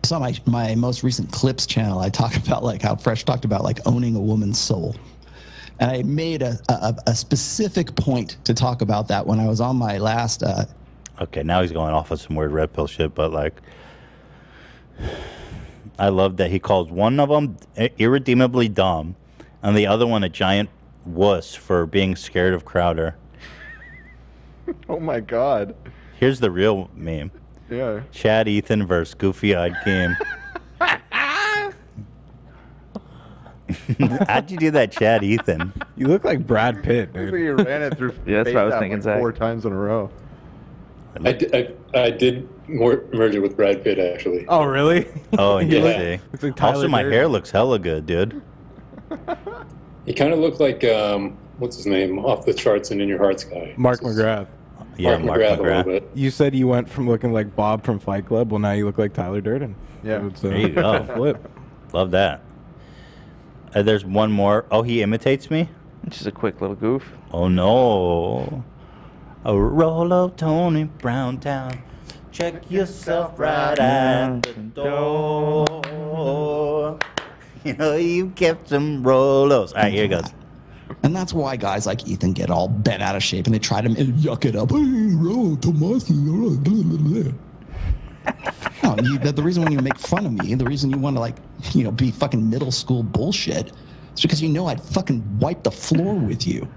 saw my my most recent clips channel. I talked [LAUGHS] about like how Fresh talked about like owning a woman's soul, and I made a a, a specific point to talk about that when I was on my last. Uh, Okay, now he's going off of some weird red pill shit, but like, I love that he calls one of them irredeemably dumb, and the other one a giant wuss for being scared of Crowder. [LAUGHS] Oh my god. Here's the real meme: Yeah. Chad Ethan versus Goofy Eyed Kim. [LAUGHS] [LAUGHS] How'd you do that, Chad Ethan? You look like Brad Pitt, dude. like you ran it through. [LAUGHS] Yeah, that's what I was thinking, like Zach. Four times in a row. I, di- I, I did more merge it with Brad Pitt actually. Oh, really? Oh, [LAUGHS] Yeah. yeah. Looks like also, my Durden. hair looks hella good, dude. He kind of looked like um, what's his name off the charts and in your heart's guy. Mark McGrath. Yeah, Mark Mark McGrath a little bit. You said you went from looking like Bob from Fight Club. Well, now you look like Tyler Durden. Yeah. So it's, There you go. Flip. Love that. Uh, there's one more. Oh, he imitates me? Just a quick little goof. Oh, no. A Rolo Tony Brown Town. Check yourself right at the door. [LAUGHS] You know, you kept some Rolos. All right, here it goes. and that's why guys like Ethan get all bent out of shape and they try to yuck it up. Hey, Rolo Tomasi, blah, blah, blah, blah. [LAUGHS] No, you, the, the reason when you make fun of me, the reason you want to like, you know, be fucking middle school bullshit, is because you know I'd fucking wipe the floor with you.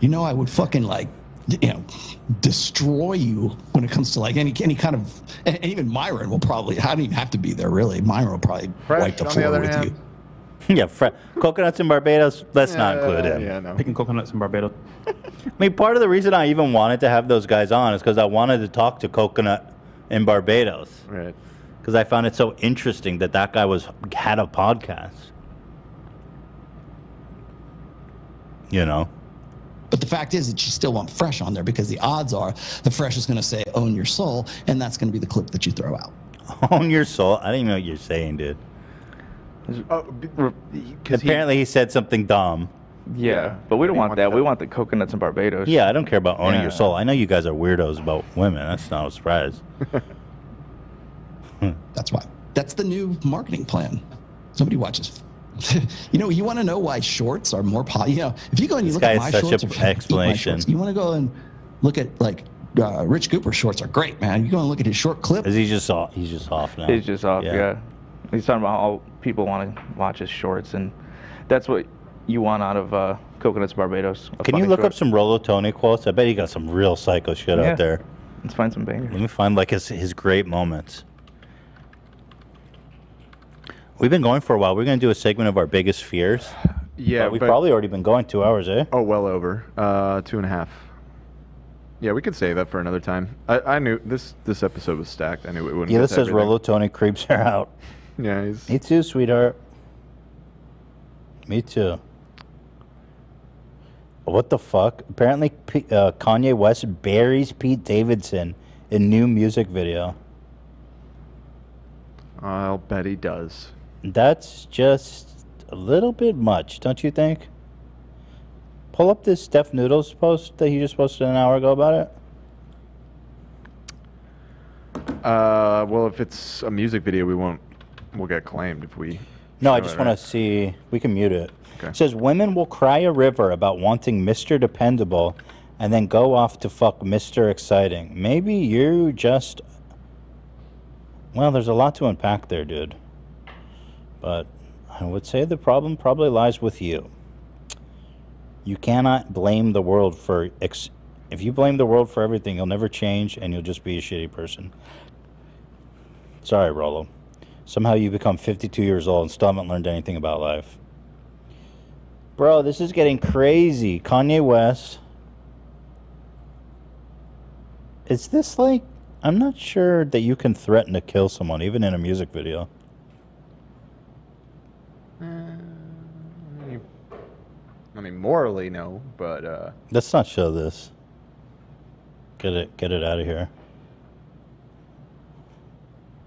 You know I would fucking like, you know, destroy you when it comes to like any any kind of, and, and even Myron will probably. I don't even have to be there really. Myron will probably Fresh, wipe the on the floor with hand. you. [LAUGHS] yeah, fre- coconuts in Barbados, let's not include him. Yeah, no. Picking coconuts in Barbados. [LAUGHS] I mean, part of the reason I even wanted to have those guys on is because I wanted to talk to Coconut in Barbados. Right. Because I found it so interesting that that guy was had a podcast. You know, But the fact is that you still want Fresh on there because the odds are the Fresh is going to say "own your soul," and that's going to be the clip that you throw out. [LAUGHS] own your soul. I don't even know what you're saying, dude. Oh, b- 'cause he- Apparently, he, said something dumb. Yeah, but we don't he want that. that. We want the coconuts in Barbados. Yeah, I don't care about owning your soul. I know you guys are weirdos about women. That's not a surprise. [LAUGHS] [LAUGHS] That's why. That's the new marketing plan. Somebody watches. [LAUGHS] you know, you want to know why shorts are more popular. You know, if you go and you This look at my such shorts a or my explanation. shorts, you want to go and look at like uh, Rich Cooper shorts are great, man. You go and look at his short clip. Is he just off? He's just off now. He's just off. Yeah. He's talking about how people want to watch his shorts, and that's what you want out of uh, Coconuts Barbados. Can you look short. up some Rolo Tony quotes? I bet he got some real psycho shit Yeah. out there. Let's find some bangers. Let me find like his his great moments. We've been going for a while. We're going to do a segment of our biggest fears. [SIGHS] Yeah, But we've but- probably already been going two hours, eh? Oh, well over. Uh, two and a half. Yeah, we could save that for another time. I, I knew this this episode was stacked. I knew it wouldn't. Yeah, get this says everything. Rolo Tony creeps her out. [LAUGHS] Yeah, he's. Me too, sweetheart. Me too. What the fuck? Apparently, P- uh, Kanye West buries Pete Davidson in new music video. I'll bet he does. That's just a little bit much, don't you think? Pull up this Steph Noodles post that he just posted an hour ago about it. Uh, well, if it's a music video, we won't. We'll get claimed if we. No, I just want to see. We can mute it. Okay. It says women will cry a river about wanting Mr. Dependable, and then go off to fuck Mr. Exciting. Maybe you just. Well, there's a lot to unpack there, dude. But I would say the problem probably lies with you. You cannot blame the world for. Ex- if you blame the world for everything, you'll never change and you'll just be a shitty person. Sorry, Rolo. Somehow you become 52 years old and still haven't learned anything about life. Bro, this is getting crazy. Kanye West. Is this like. I'm not sure that you can threaten to kill someone, even in a music video. I mean, morally, no, but uh, Let's not show this. Get it, get it out of here.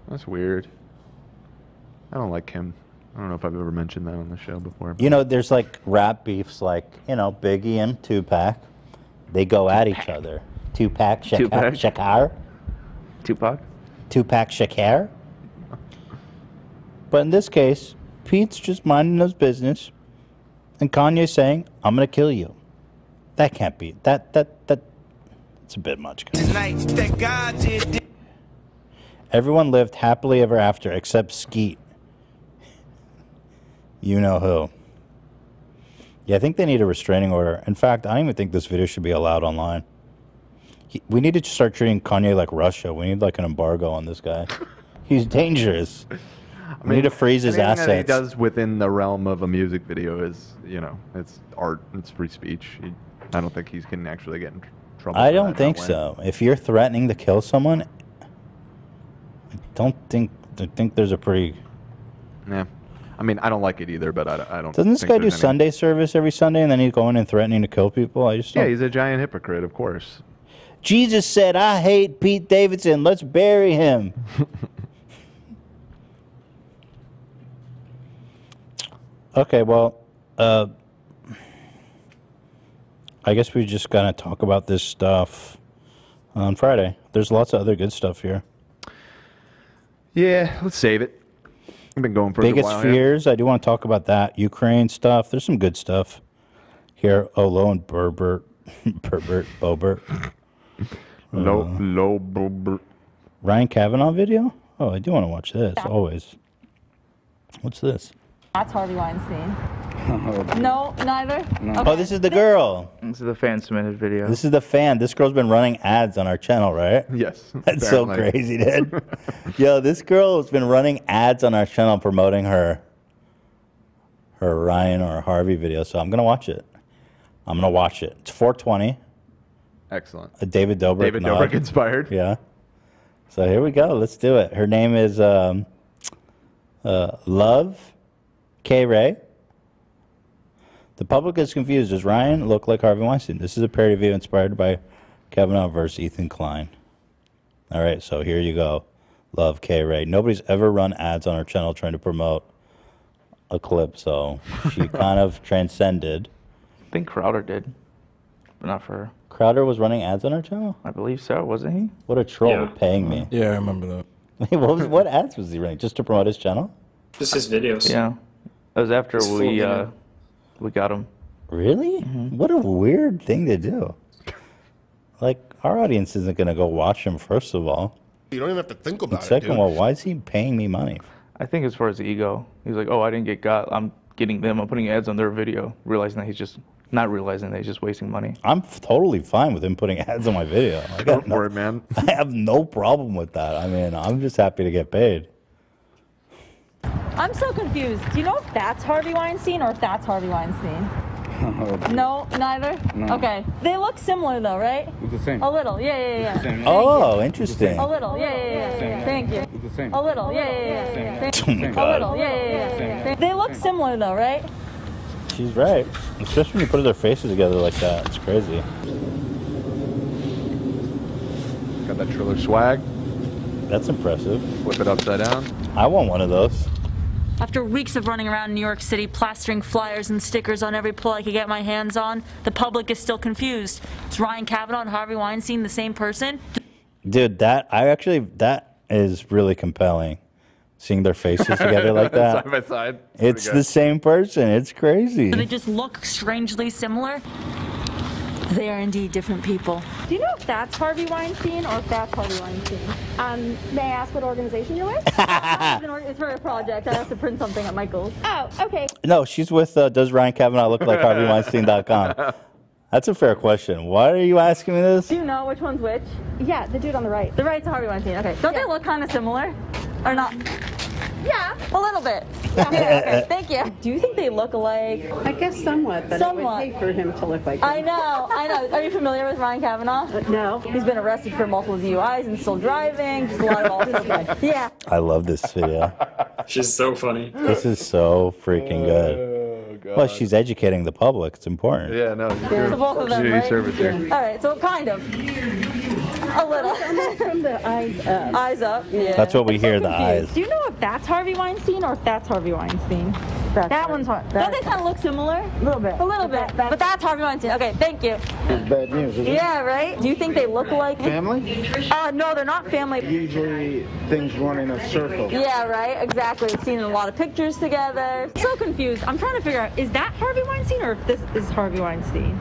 that's weird. I don't like him. I don't know if I've ever mentioned that on the show before. You know, there's like rap beefs, like you know, Biggie and Tupac. They go at each other. Tupac, Shakar, Tupac. Shakar, Tupac. Tupac, Shakar. But in this case, Pete's just minding his business, and Kanye's saying, "I'm gonna kill you." That can't be. That that that. It's a bit much. guys. Everyone lived happily ever after except Skete. You know who. Yeah, I think they need a restraining order. In fact, I don't even think this video should be allowed online. He, we need to start treating Kanye like Russia. We need like an embargo on this guy. [LAUGHS] He's dangerous. we need to freeze his anything that he assets. does within the realm of a music video is, you know, it's art, it's free speech. He, I don't think he's can actually get in tr- trouble. I don't think so. If you're threatening to kill someone, I don't think I think there's a pretty. Yeah, I mean, I don't like it either, but I, I don't. Doesn't this guy do any- Sunday service every Sunday and then he's going and threatening to kill people? I just Yeah, don't. he's a giant hypocrite, of course. Jesus said, "I hate Pete Davidson. Let's bury him." [LAUGHS] okay, well, uh, I guess we just gotta talk about this stuff on Friday. There's lots of other good stuff here. Yeah, let's save it. I've been going for a good Biggest while here. fears. I do want to talk about that. Ukraine stuff. There's some good stuff here. Olo and Berbert, [LAUGHS] Berbert, Bobert. [LAUGHS] Low, Uh, low, br- Ryan Kavanaugh video. Oh, I do want to watch this always. What's this? That's Harvey Weinstein. [LAUGHS] No, neither. Oh, this is the girl. This is the fan submitted video. This is the fan. This girl's been running ads on our channel, right? Yes. [LAUGHS] That's so crazy, dude. [LAUGHS] Yo, this girl has been running ads on our channel promoting her her Ryan or Harvey video. So I'm gonna watch it. I'm gonna watch it. It's 420. Excellent. A David Dobrik. David nod. Dobrik inspired. Yeah. So here we go. Let's do it. Her name is um, uh, Love K. Ray. The public is confused. Does Ryan look like Harvey Weinstein? This is a parody video inspired by Kavanaugh versus Ethan Klein. All right, so here you go. Love K. Ray. Nobody's ever run ads on her channel trying to promote a clip, so she [LAUGHS] kind of transcended. I think Crowder did, but not for her. Crowder was running ads on her channel? I believe so, wasn't he? What a troll Yeah. paying me. Yeah, I remember that. [LAUGHS] What, was, what ads was he running? Just to promote his channel? Just his videos. Yeah. That was after It's we video. uh, we got him. Really? What a weird thing to do. Like, our audience isn't going to go watch him, first of all. You don't even have to think And about it. second of all, why is he paying me money? I think as far as the ego, he's like, oh, I didn't get got. I'm getting them. I'm putting ads on their video, realizing that he's just not realizing that he's just wasting money. I'm f- totally fine with him putting [LAUGHS] ads on my video. I got Go for it, man. [LAUGHS] I have no problem with that. I mean, I'm just happy to get paid. I'm so confused. Do you know if that's Harvey Weinstein or if that's Harvey Weinstein? [LAUGHS] No, neither. No. Okay. They look similar though, right? the same. A little. Yeah, yeah, yeah. Thank Oh, interesting. A little. Yeah, yeah, yeah, yeah. Thank you. The same. A little. Yeah, yeah, yeah, yeah. Oh, Thank Oh my A little. Yeah, yeah, yeah, yeah. Oh they look similar though, right? She's right. Especially when you put their faces together like that. It's crazy. Got that Triller swag. That's impressive. Flip it upside down. I want one of those. After weeks of running around New York City plastering flyers and stickers on every pole I could get my hands on, the public is still confused. Is Ryan Kavanaugh and Harvey Weinstein the same person? Dude, that, I actually, that is really compelling. Seeing their faces together like [LAUGHS] that. Side by side. It's the same person. It's crazy. Do they just look strangely similar? They are indeed different people. Do you know if that's Harvey Weinstein or if that's Harvey Weinstein? Um, may I ask what organization you're with? it's, an or- it's for a project. I have to print something at Michael's. Oh, okay. No, she's with uh, Does Ryan Kavanaugh Look Like HarveyWeinstein.com. [LAUGHS] That's a fair question. Why are you asking me this? Do you know which one's which? Yeah, the dude on the right. The right's Harvey Weinstein. Okay. Don't they look kind of similar? Or not? Yeah, a little bit. [LAUGHS] Yeah, okay, thank you. Do you think they look alike? I guess somewhat, but Somewhat. I would hate for him to look like I know, I know. Are you familiar with Ryan Kavanaugh? Uh, no. He's been arrested for multiple DUIs and still driving. Just a lot of [LAUGHS] all stuff. Yeah. I love this video. [LAUGHS] She's so funny. This is so freaking good. Oh, God. Well, she's educating the public. It's important. Yeah, no. So both of them, right? service. All right, so kind of. A little. From the eyes up. Eyes up. Yeah. That's what we I'm so hear, the confused. eyes. Do you know if that's Harvey Weinstein or if that's Harvey Weinstein? That one's Har- Don't they kind of look similar? A little bit. A little bit. but that's Harvey Weinstein. Okay, thank you. It's bad news, isn't it? Yeah, right? Do you think they look like Family? Uh, no, they're not family. Usually things run in a circle. Yeah, right? Exactly. We've seen a lot of pictures together. So confused. I'm trying to figure out is that Harvey Weinstein or if this is Harvey Weinstein?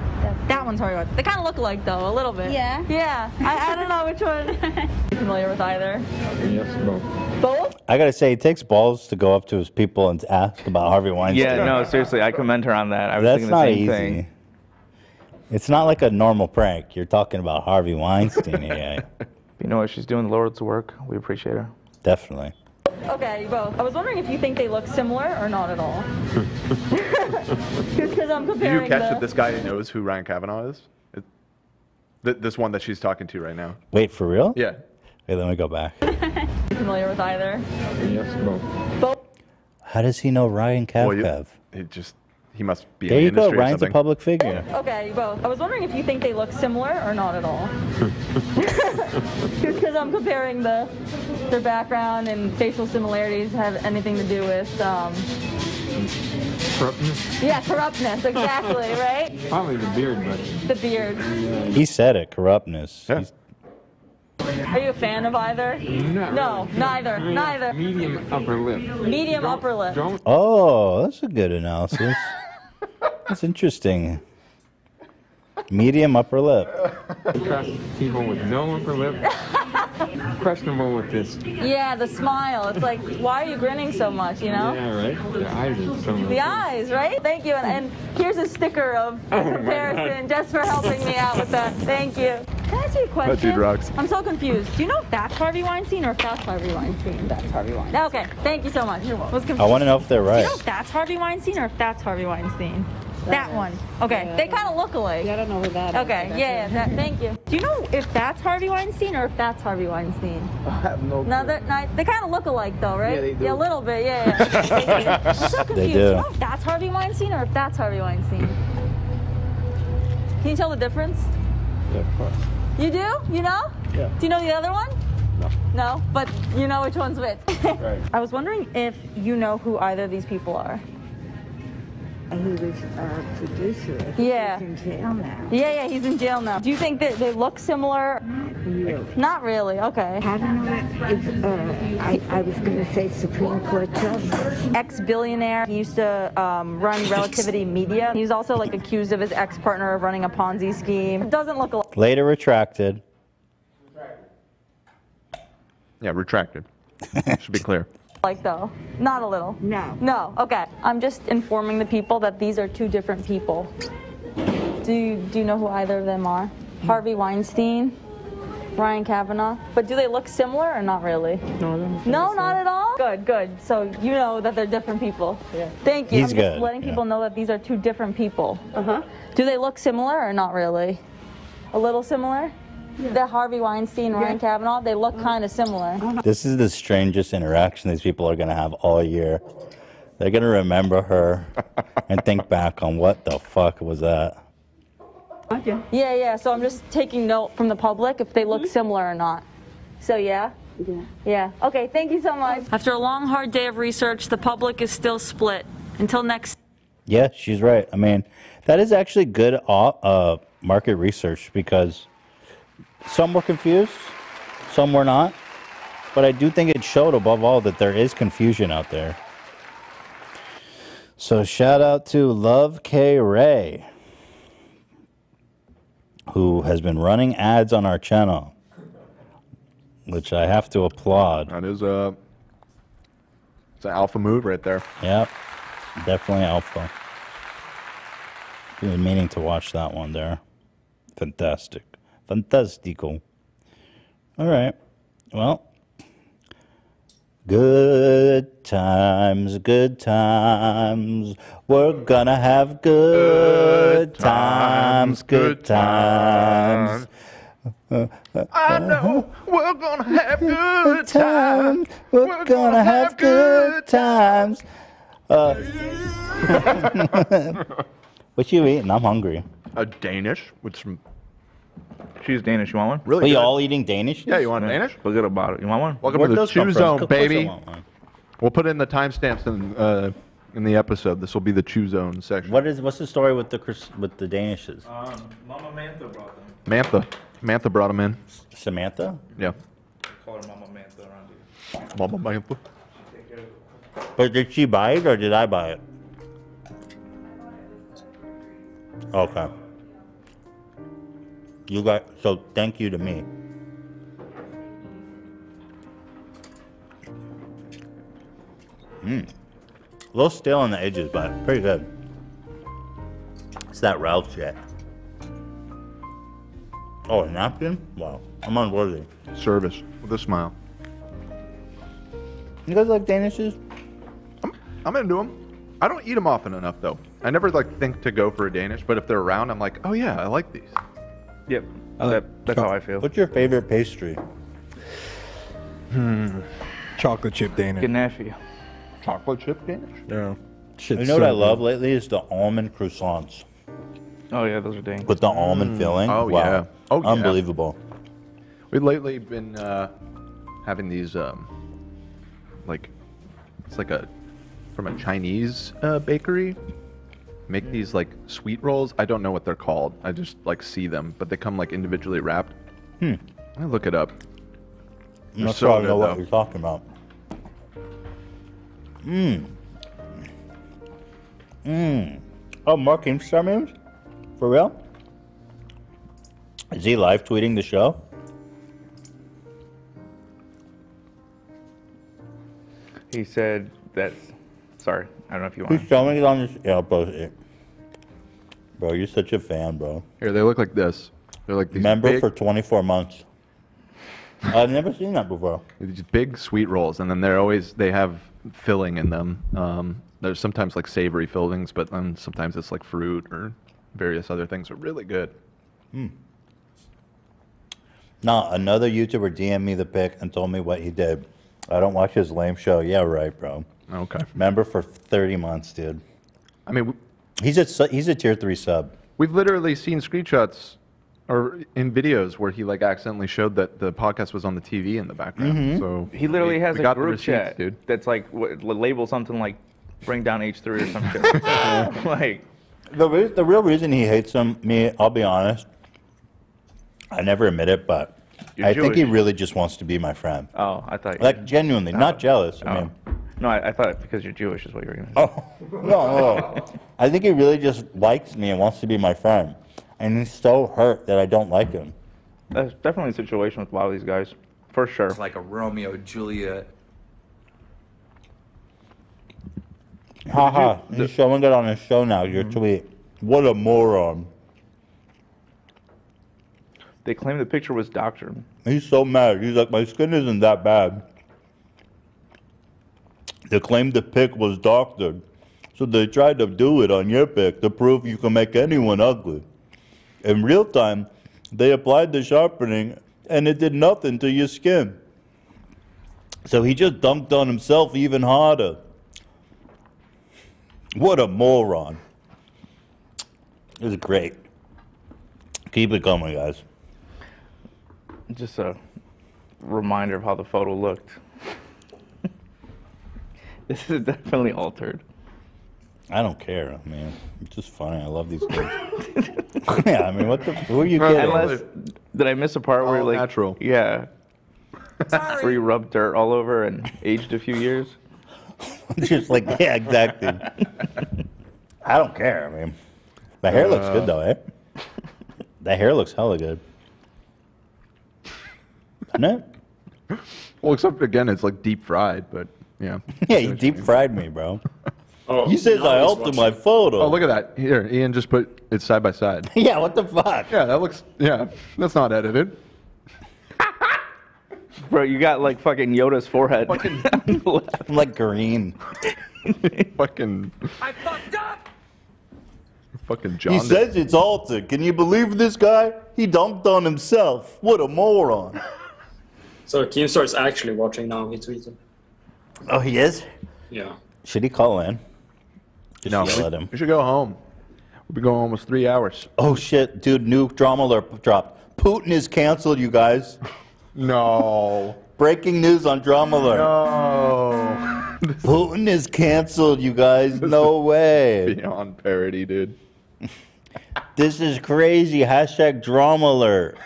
That one's Harvey Weinstein. They kind of look alike though, a little bit. Yeah. Yeah. I, I don't know which one. [LAUGHS] you familiar with either? Yes, both. Both? I gotta say, it takes balls to go up to his people and ask about Harvey Weinstein. Yeah, no, seriously, I commend her on that. I was That's thinking the not same easy. thing. It's not like a normal prank. You're talking about Harvey Weinstein [LAUGHS] here. You know what? She's doing the Lord's work. We appreciate her. Definitely. Okay, you both. I was wondering if you think they look similar or not at all. [LAUGHS] Because I'm Did comparing you catch the... that this guy knows who Ryan Kavanaugh is? It, th- this one that she's talking to right now. Wait, for real? Yeah. Wait, let me go back. [LAUGHS] You familiar with either? Yes, both. Both? How does he know Ryan Well, you- Kavkev? It just he must be There in you the go. industry Ryan's a public figure. Okay, you both. I was wondering if you think they look similar or not at all. [LAUGHS] Because I'm comparing the their background and facial similarities have anything to do with um, Corruptness? yeah corruptness exactly [LAUGHS] right Probably the beard, but the beard. He said it. Corruptness. He's- Are you a fan of either? No, neither, neither. medium upper lip. Medium upper lip. Oh, that's a good analysis. that's interesting. Medium upper lip. Trust people with no upper lip. [LAUGHS] Questionable with this. Yeah, the smile. It's like, why are you grinning so much? You know. Yeah, right? The eyes are so The eyes, right? Thank you. And, and here's a sticker of [LAUGHS] Oh comparison just for helping me out with that. Thank you. Can I ask you a question? That dude rocks. I'm so confused. Do you know if that's Harvey Weinstein or if that's Harvey Weinstein? That's Harvey Weinstein. Okay, thank you so much. You're welcome. I want to know if they're right. Do you know if that's Harvey Weinstein or if that's Harvey Weinstein? That one. Okay, they kind of look alike. Yeah, I don't know who that Okay, yeah, yeah, that, thank you. Do you know if that's Harvey Weinstein or if that's Harvey Weinstein? I have no No, they're not, they kind of look alike though, right? Yeah, they do. Yeah, a little bit, yeah. yeah. [LAUGHS] I'm so confused. They Do do. you know if that's Harvey Weinstein or if that's Harvey Weinstein? Can you tell the difference? Yeah, of course. You do? You know? Yeah. Do you know the other one? No. No, but you know which one's which. [LAUGHS] Right. I was wondering if you know who either of these people are. He was our producer. Yeah. He's in jail now. Yeah, yeah, he's in jail now. Do you think that they look similar? Not Really? Not really. Okay. How do you know? If, uh, I, I was going to say Supreme Court justice. Ex-billionaire. He used to um, run Relativity Media. He was also like accused of his ex-partner of running a Ponzi scheme. Doesn't look alike. Later retracted. Yeah, retracted. Should be clear. Like though, not a little. No. No. Okay. I'm just informing the people that these are two different people. Do you, do you know who either of them are? Harvey Weinstein, Ryan Kavanaugh. But do they look similar or not really? No, I don't No, not at all. Good, good. So you know that they're different people. Yeah. Thank you. He's I'm just good, letting yeah. people know that these are two different people. Uh huh. Do they look similar or not really? A little similar. The Harvey Weinstein, Ryan Kavanaugh, they look kind of similar. This is the strangest interaction these people are going to have all year. They're going to remember her [LAUGHS] and think back on what the fuck was that. Okay. Yeah, yeah. So I'm just taking note from the public if they look similar or not. So yeah. Yeah. Yeah. Okay. Thank you so much. After a long, hard day of research, the public is still split. Until next. Yeah, she's right. I mean, that is actually good uh, uh, market research because some were confused, some were not. But I do think it showed above all that there is confusion out there. So shout out to Love K Ray. who has been running ads on our channel, which I have to applaud. That is a it's an alpha move right there. Yep, definitely alpha. Been meaning to watch that one there. Fantastic, fantastical. All right, well. Good times, good times. We're gonna have good times, good times. I know we're gonna have good times. We're gonna have good times. Uh, [LAUGHS] [LAUGHS] what you eating? I'm hungry. A Danish with some. She's Danish. You want one? Really Are you good. all eating Danish? Yeah, you want Danish? Forget about it. You want one? Welcome Where'd to the those come Chew from? Zone, Of course I baby. want one. We'll put in the timestamps in uh, in the episode. This will be the Chew Zone section. What is what's the story with the Chris- with the Danishes? Um, Mama Mantha brought them. Mantha. Mantha brought him in. Samantha? Yeah. Call her Mama Mantha around here. Mama Mantha. But did she buy it or did I buy it? Okay. You got so thank you to me. Mmm. A little stale on the edges, but pretty good. It's that Ralph shit. Oh, a napkin? Wow. I'm unworthy. Service with a smile. You guys like Danishes? I'm into them. I don't eat them often enough though. I never like think to go for a Danish, but if they're around, I'm like, oh yeah, I like these. Yep. that, that's how I feel. What's your favorite pastry? Hmm. Chocolate chip Danish. Ganache. Chocolate chip Danish? Yeah. you know what I love lately is the almond croissants Oh yeah, those are dang. with the almond Mm. filling. Oh, wow. yeah. Oh, yeah. Unbelievable. We've lately been uh, having these, um, like, it's like a from a Chinese uh, bakery. Make these like sweet rolls. I don't know what they're called. I just like see them, but they come like individually wrapped. Hmm. I look it up. I'm They're not so sure I good, know what though. you're talking about. Mmm. Mmm. Oh, Mark Instar memes? For real? Is he live tweeting the show? He said that's. Sorry, I don't know if you want. He's showing it on his. Yeah, I'll post it. Bro, you're such a fan, bro. Here, they look like this. They're like these Member big, for 24 months. I've never seen that before. these big sweet rolls, and then they're always they have filling in them. Um, there's sometimes like savory fillings, but then sometimes it's like fruit or various other things. Are really good. Hmm. Nah, another YouTuber DM'd me the pic and told me what he did. I don't watch his lame show. Yeah, right, bro. Okay. Member for 30 months, dude. I mean, he's a su- he's a tier three sub. We've literally seen screenshots or in videos where he like accidentally showed that the podcast was on the TV in the background. Mhm. So He literally we- has we a got the group receipts, chat dude. that's like what, label something like "Bring down H3" or some shit. Like, that. [LAUGHS] [LAUGHS] like The re- the real reason he hates him, me, I'll be honest. I never admit it, but You're I think he Jewish. really just wants to be my friend. Oh, I thought. Like genuinely, not jealous. I Oh. mean, No, I, I thought because you're Jewish is what you were gonna say. Oh [LAUGHS] no, no. I think he really just likes me and wants to be my friend, and he's so hurt that I don't like him. That's definitely a situation with a lot of these guys, for sure. It's like a Romeo Juliet. Haha, he's showing it on his show now. Your mm-hmm. tweet. What a moron. They claim the picture was doctored. He's so mad. He's like, my skin isn't that bad. They claimed the pic was doctored. So they tried to do it on your pic to prove you can make anyone ugly. In real time, they applied the sharpening and it did nothing to your skin. So he just dunked on himself even harder. What a moron. It was great. Keep it coming, guys. Just a reminder of how the photo looked. [LAUGHS] this is definitely altered. I don't care. man. it's just funny. I love these kids. [LAUGHS] yeah, I mean, what the? Who are you kidding? Unless, did I miss a part where All like natural. Yeah. Sorry. where you rubbed dirt all over and aged a few years. [LAUGHS] just like yeah, exactly. I don't care. I mean, the hair looks good though, eh? That hair looks hella good. Doesn't it? Well, except again, it's like deep fried, but yeah. [LAUGHS] Yeah, you deep fried me, bro. [LAUGHS] Oh, he says I altered watching. my photo. Oh, look at that. Here, Ian just put it side by side. [LAUGHS] Yeah, what the fuck? Yeah, that looks. Yeah, that's not edited. Bro, you got like fucking Yoda's forehead. I'm like green. fucking. I fucked up. Fucking John. He says it's altered. Can you believe this guy? He dunked on himself. What a moron. So Keemstar's actually watching now. He tweeted. Oh, he is? Yeah. Should he call in? Just No, yell at him. we should go home. We've been going almost three hours. Oh shit, dude! New drama alert dropped. Putin is canceled, you guys. [LAUGHS] No. Breaking news on drama alert. No. [LAUGHS] [LAUGHS] Putin is canceled, you guys. No way. Beyond parody, dude. This is crazy. Hashtag drama alert.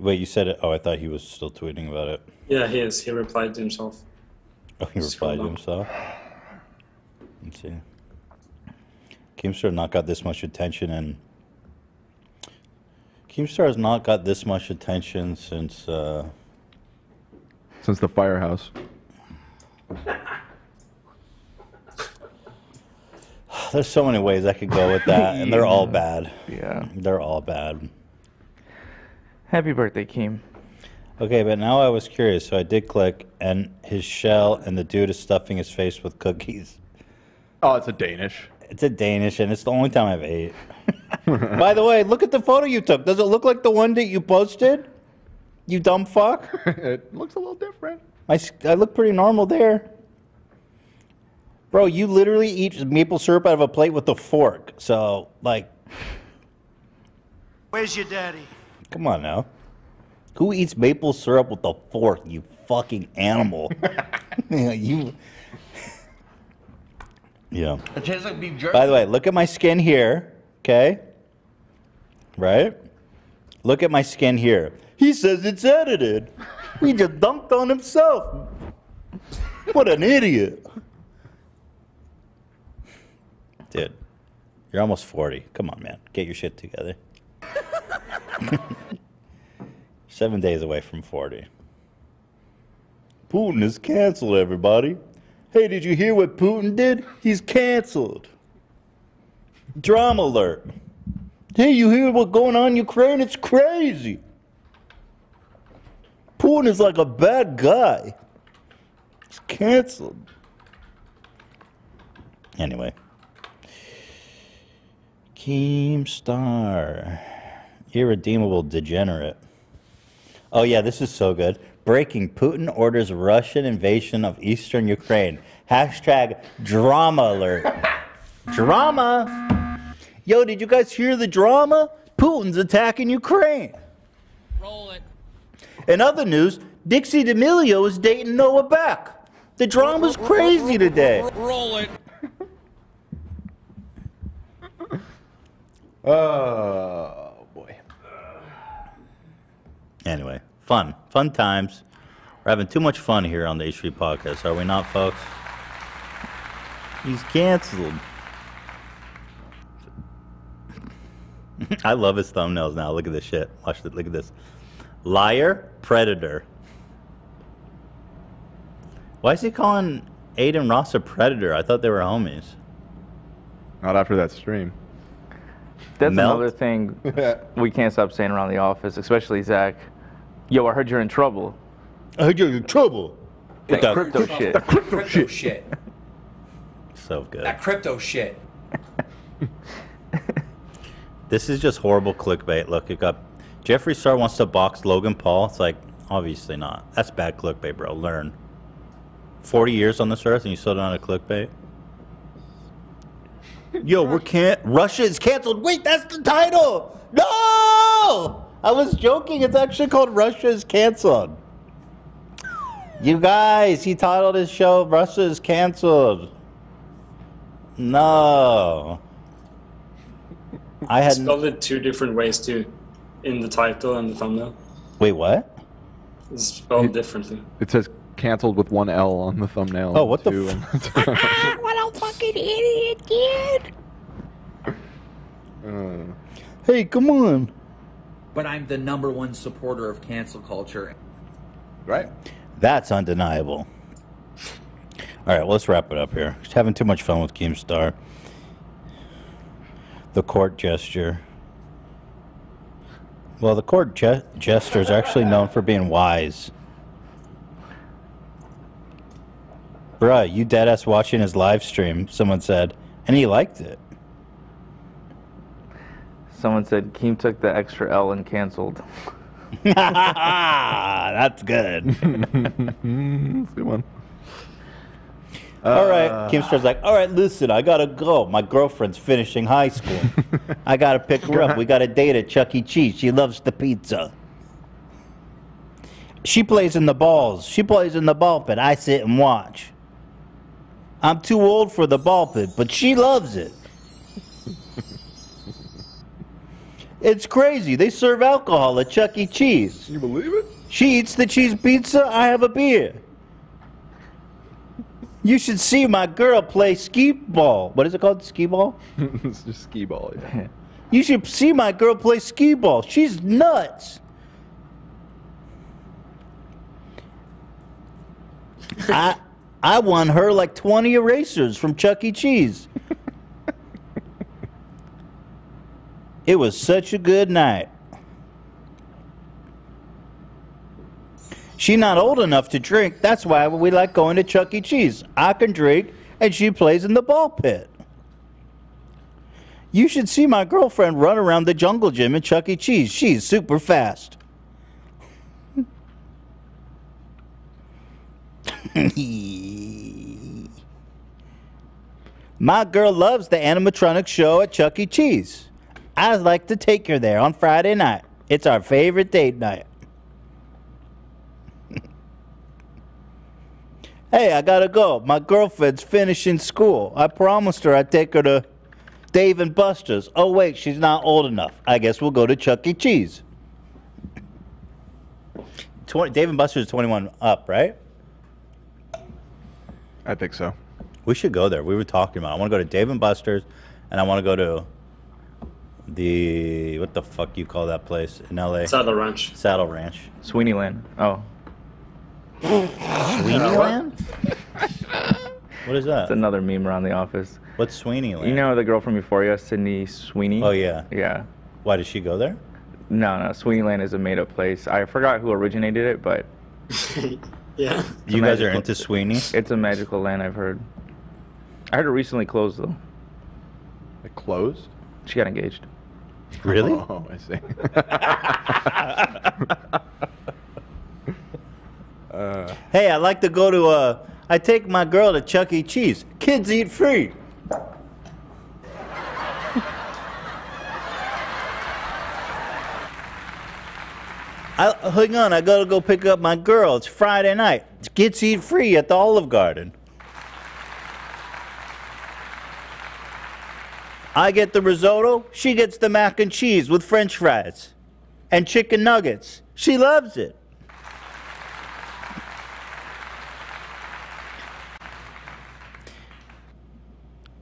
Wait, you said it. Oh, I thought he was still tweeting about it. Yeah, he is. He replied to himself. Oh, he Scroll replied to down. himself. Let's see. Keemstar not got this much attention, and Keemstar has not got this much attention since. Uh, Since the firehouse. [SIGHS] there's so many ways I could go with that, and they're all [LAUGHS] bad. Yeah. They're all bad. Happy birthday, Keem. Okay, but now I was curious, so I did click, and his shell, and the dude is stuffing his face with cookies. Oh, it's a Danish. It's a Danish, and it's the only time I've ate. [LAUGHS] By the way, look at the photo you took. Does it look like the one that you posted? You dumb fuck. [LAUGHS] it looks a little different. I, I look pretty normal there. Bro, you literally eat maple syrup out of a plate with a fork. So, like, Where's your daddy? Come on now. Who eats maple syrup with a fork, you fucking animal? [LAUGHS] yeah, you. Yeah. It tastes like beef jerky. By the way, look at my skin here, okay? Right? Look at my skin here. He says it's edited. He just dunked on himself. What an idiot. Dude, you're almost 40. Come on, man. Get your shit together. [LAUGHS] Seven days away from 40. Putin is canceled, everybody. Hey, did you hear what Putin did? He's canceled. Drama alert. Hey, you hear what's going on in Ukraine? It's crazy. Putin is like a bad guy. He's canceled. Anyway. Keemstar. Irredeemable degenerate. Oh, yeah, this is so good. Breaking Putin orders Russian invasion of eastern Ukraine. Hashtag drama alert. drama. Yo, did you guys hear the drama? Putin's attacking Ukraine. Roll it. In other news, Dixie D'Amelio is dating Noah Beck. The drama's crazy today. Roll it. Oh [LAUGHS] uh, boy. Anyway, fun. Fun times. We're having too much fun here on the H3 podcast, are we not, folks? He's canceled. [LAUGHS] I love his thumbnails now. Look at this shit. Watch it. Look at this. Liar, predator. Why is he calling Adin Ross a predator? I thought they were homies. Not after that stream. That's Melt? another thing [LAUGHS] we can't stop saying around the office, especially Zach. Yo, I heard you're in trouble. I heard you're in trouble. That That crypto crypto- shit. that crypto Crypto shit. shit. So good. That crypto shit. This is just horrible clickbait. Look, it got Jeffree Star wants to box Logan Paul. It's like, obviously not. That's bad clickbait, bro. Learn. 40 years on this earth and you still don't know how to clickbait? Yo, we're can't. Russia is canceled. Wait, that's the title. No! I was joking. It's actually called Russia is canceled. You guys, he titled his show Russia is canceled. No. I had spelled it two different ways too, in the title and the thumbnail. Wait, what? It's spelled differently. It says canceled with one L on the thumbnail. Oh, what the too, f- and- [LAUGHS] what a fucking idiot, dude. Uh, Hey, come on. But I'm the number one supporter of cancel culture. Right. That's undeniable. All right, let's wrap it up here. Just having too much fun with Keemstar. The court gesture. Well, the court je- jester is actually known for being wise. Bruh, you deadass watching his live stream, someone said, and he liked it. Someone said Keem took the extra L and canceled. [LAUGHS] That's good. [LAUGHS] That's a good one. all right, Uh, Keemstar's like, all right, listen, I gotta go. My girlfriend's finishing high school. I gotta pick her up. We got a date at Chuck E. Cheese. She loves the pizza. She plays in the balls. She plays in the ball pit. I sit and watch. I'm too old for the ball pit, but she loves it. It's crazy. They serve alcohol at Chuck E. Cheese. You believe it? She eats the cheese pizza. I have a beer. You should see my girl play skee ball. What is it called? Skee ball? [LAUGHS] it's just skee ball. Yeah. [LAUGHS] You should see my girl play skee ball. She's nuts. [LAUGHS] I I won her like 20 erasers from Chuck E. Cheese. It was such a good night. She not old enough to drink. That's why we like going to Chuck E. Cheese. I can drink, and she plays in the ball pit. You should see my girlfriend run around the jungle gym at Chuck E. Cheese. She's super fast. [LAUGHS] my girl loves the animatronic show at Chuck E. Cheese. I'd like to take her there on Friday night. It's our favorite date night. [LAUGHS] Hey, I gotta go. My girlfriend's finishing school. I promised her I'd take her to Dave and Buster's. Oh, wait, she's not old enough. I guess we'll go to Chuck E. Cheese. 20, Dave and Buster's is 21 up, right? I think so. We should go there. We were talking about. it. I want to go to Dave and Buster's, and I want to go to the what the fuck you call that place in L.A. Saddle Ranch. Saddle Ranch. Sweeney Land. Oh. Sweeney Land? [LAUGHS] What is that? It's another meme around the office. What's Sweeney Land? You know the girl from Euphoria, Sydney Sweeney? Oh yeah. Yeah. Why does she go there? No, no. Sweeney Land is a made up place. I forgot who originated it, but. [LAUGHS] yeah. it's You guys are into Sweeney? It's a magical land, I've heard. I heard it recently closed, though. It closed? She got engaged. Really? Oh, I see. [LAUGHS] Uh, Hey, I like to go to uh I take my girl to Chuck E. Cheese. Kids eat free. I, hang on, I gotta go pick up my girl. It's Friday night. Kids eat free at the Olive Garden. I get the risotto. She gets the mac and cheese with French fries and chicken nuggets. She loves it.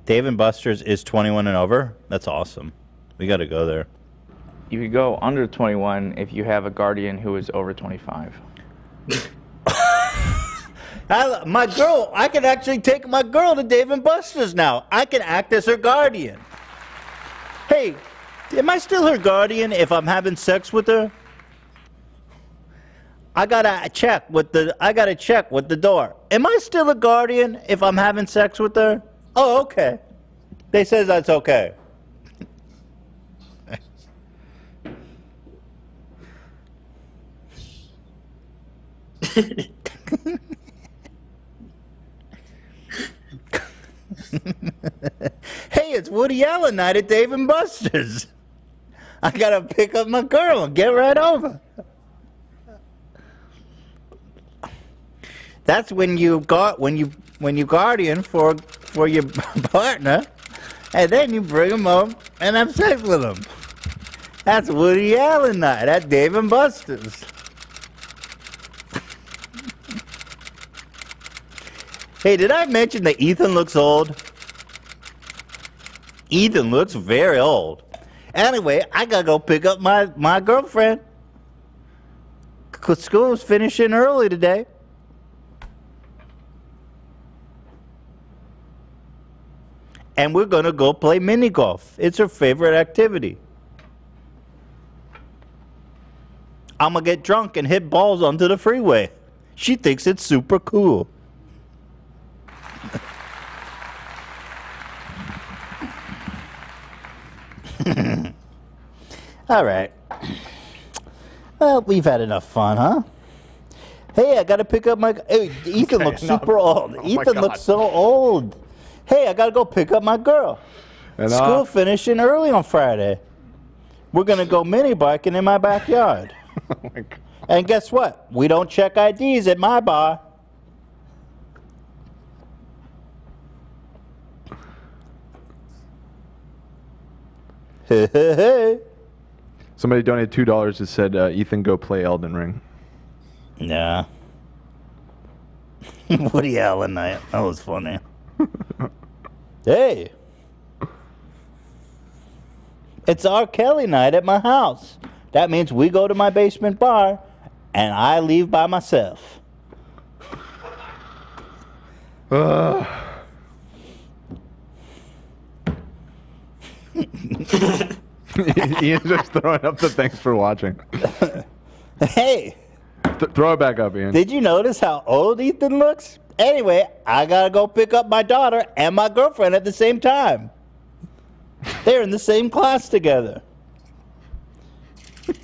Dave and Buster's is 21 and over. That's awesome. We got to go there. You could go under 21 if you have a guardian who is over 25. [LAUGHS] I, my girl, I can actually take my girl to Dave and Buster's now. I can act as her guardian. Hey, am I still her guardian if I'm having sex with her? I gotta check with the I gotta check with the door. Am I still a guardian if I'm having sex with her? Oh, okay. They says that's okay. [LAUGHS] hey, it's Woody Allen night at Dave and Buster's. I gotta pick up my girl and get right over. That's when you got when you when you guardian for for your [LAUGHS] partner, and then you bring him home and have sex with him. That's Woody Allen night at Dave and Buster's. [LAUGHS] Hey, did I mention that Ethan looks old? Ethan looks very old. Anyway, I gotta go pick up my, my girlfriend. School's finishing early today. And we're gonna go play mini golf. It's her favorite activity. I'm gonna get drunk and hit balls onto the freeway. She thinks it's super cool. [LAUGHS] All right. Well, we've had enough fun, huh? Hey, I gotta pick up my. Hey, [LAUGHS] Ethan looks super old. Oh Ethan looks so old. Hey, I gotta go pick up my girl. And, School uh, finishing early on Friday. We're gonna go mini biking in my backyard. [LAUGHS] Oh And guess what? We don't check IDs at my bar. [LAUGHS] Somebody donated two dollars that said, uh, "Ethan, go play Elden Ring." Nah. [LAUGHS] Woody Allen night. That was funny. [LAUGHS] hey. It's R. Kelly night at my house. That means we go to my basement bar and I leave by myself. Ugh. [LAUGHS] Ian's just throwing up the thanks for watching. [LAUGHS] hey. Th- throw it back up, Ian. Did you notice how old Ethan looks? Anyway, I gotta go pick up my daughter and my girlfriend at the same time. They're in the same class together. [LAUGHS]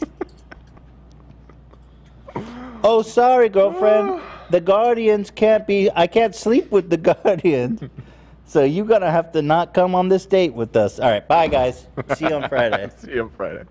oh, sorry, girlfriend. The Guardians can't be. I can't sleep with the Guardians. So you're gonna have to not come on this date with us. All right, bye, guys. See you on [LAUGHS] Friday. See you on Friday.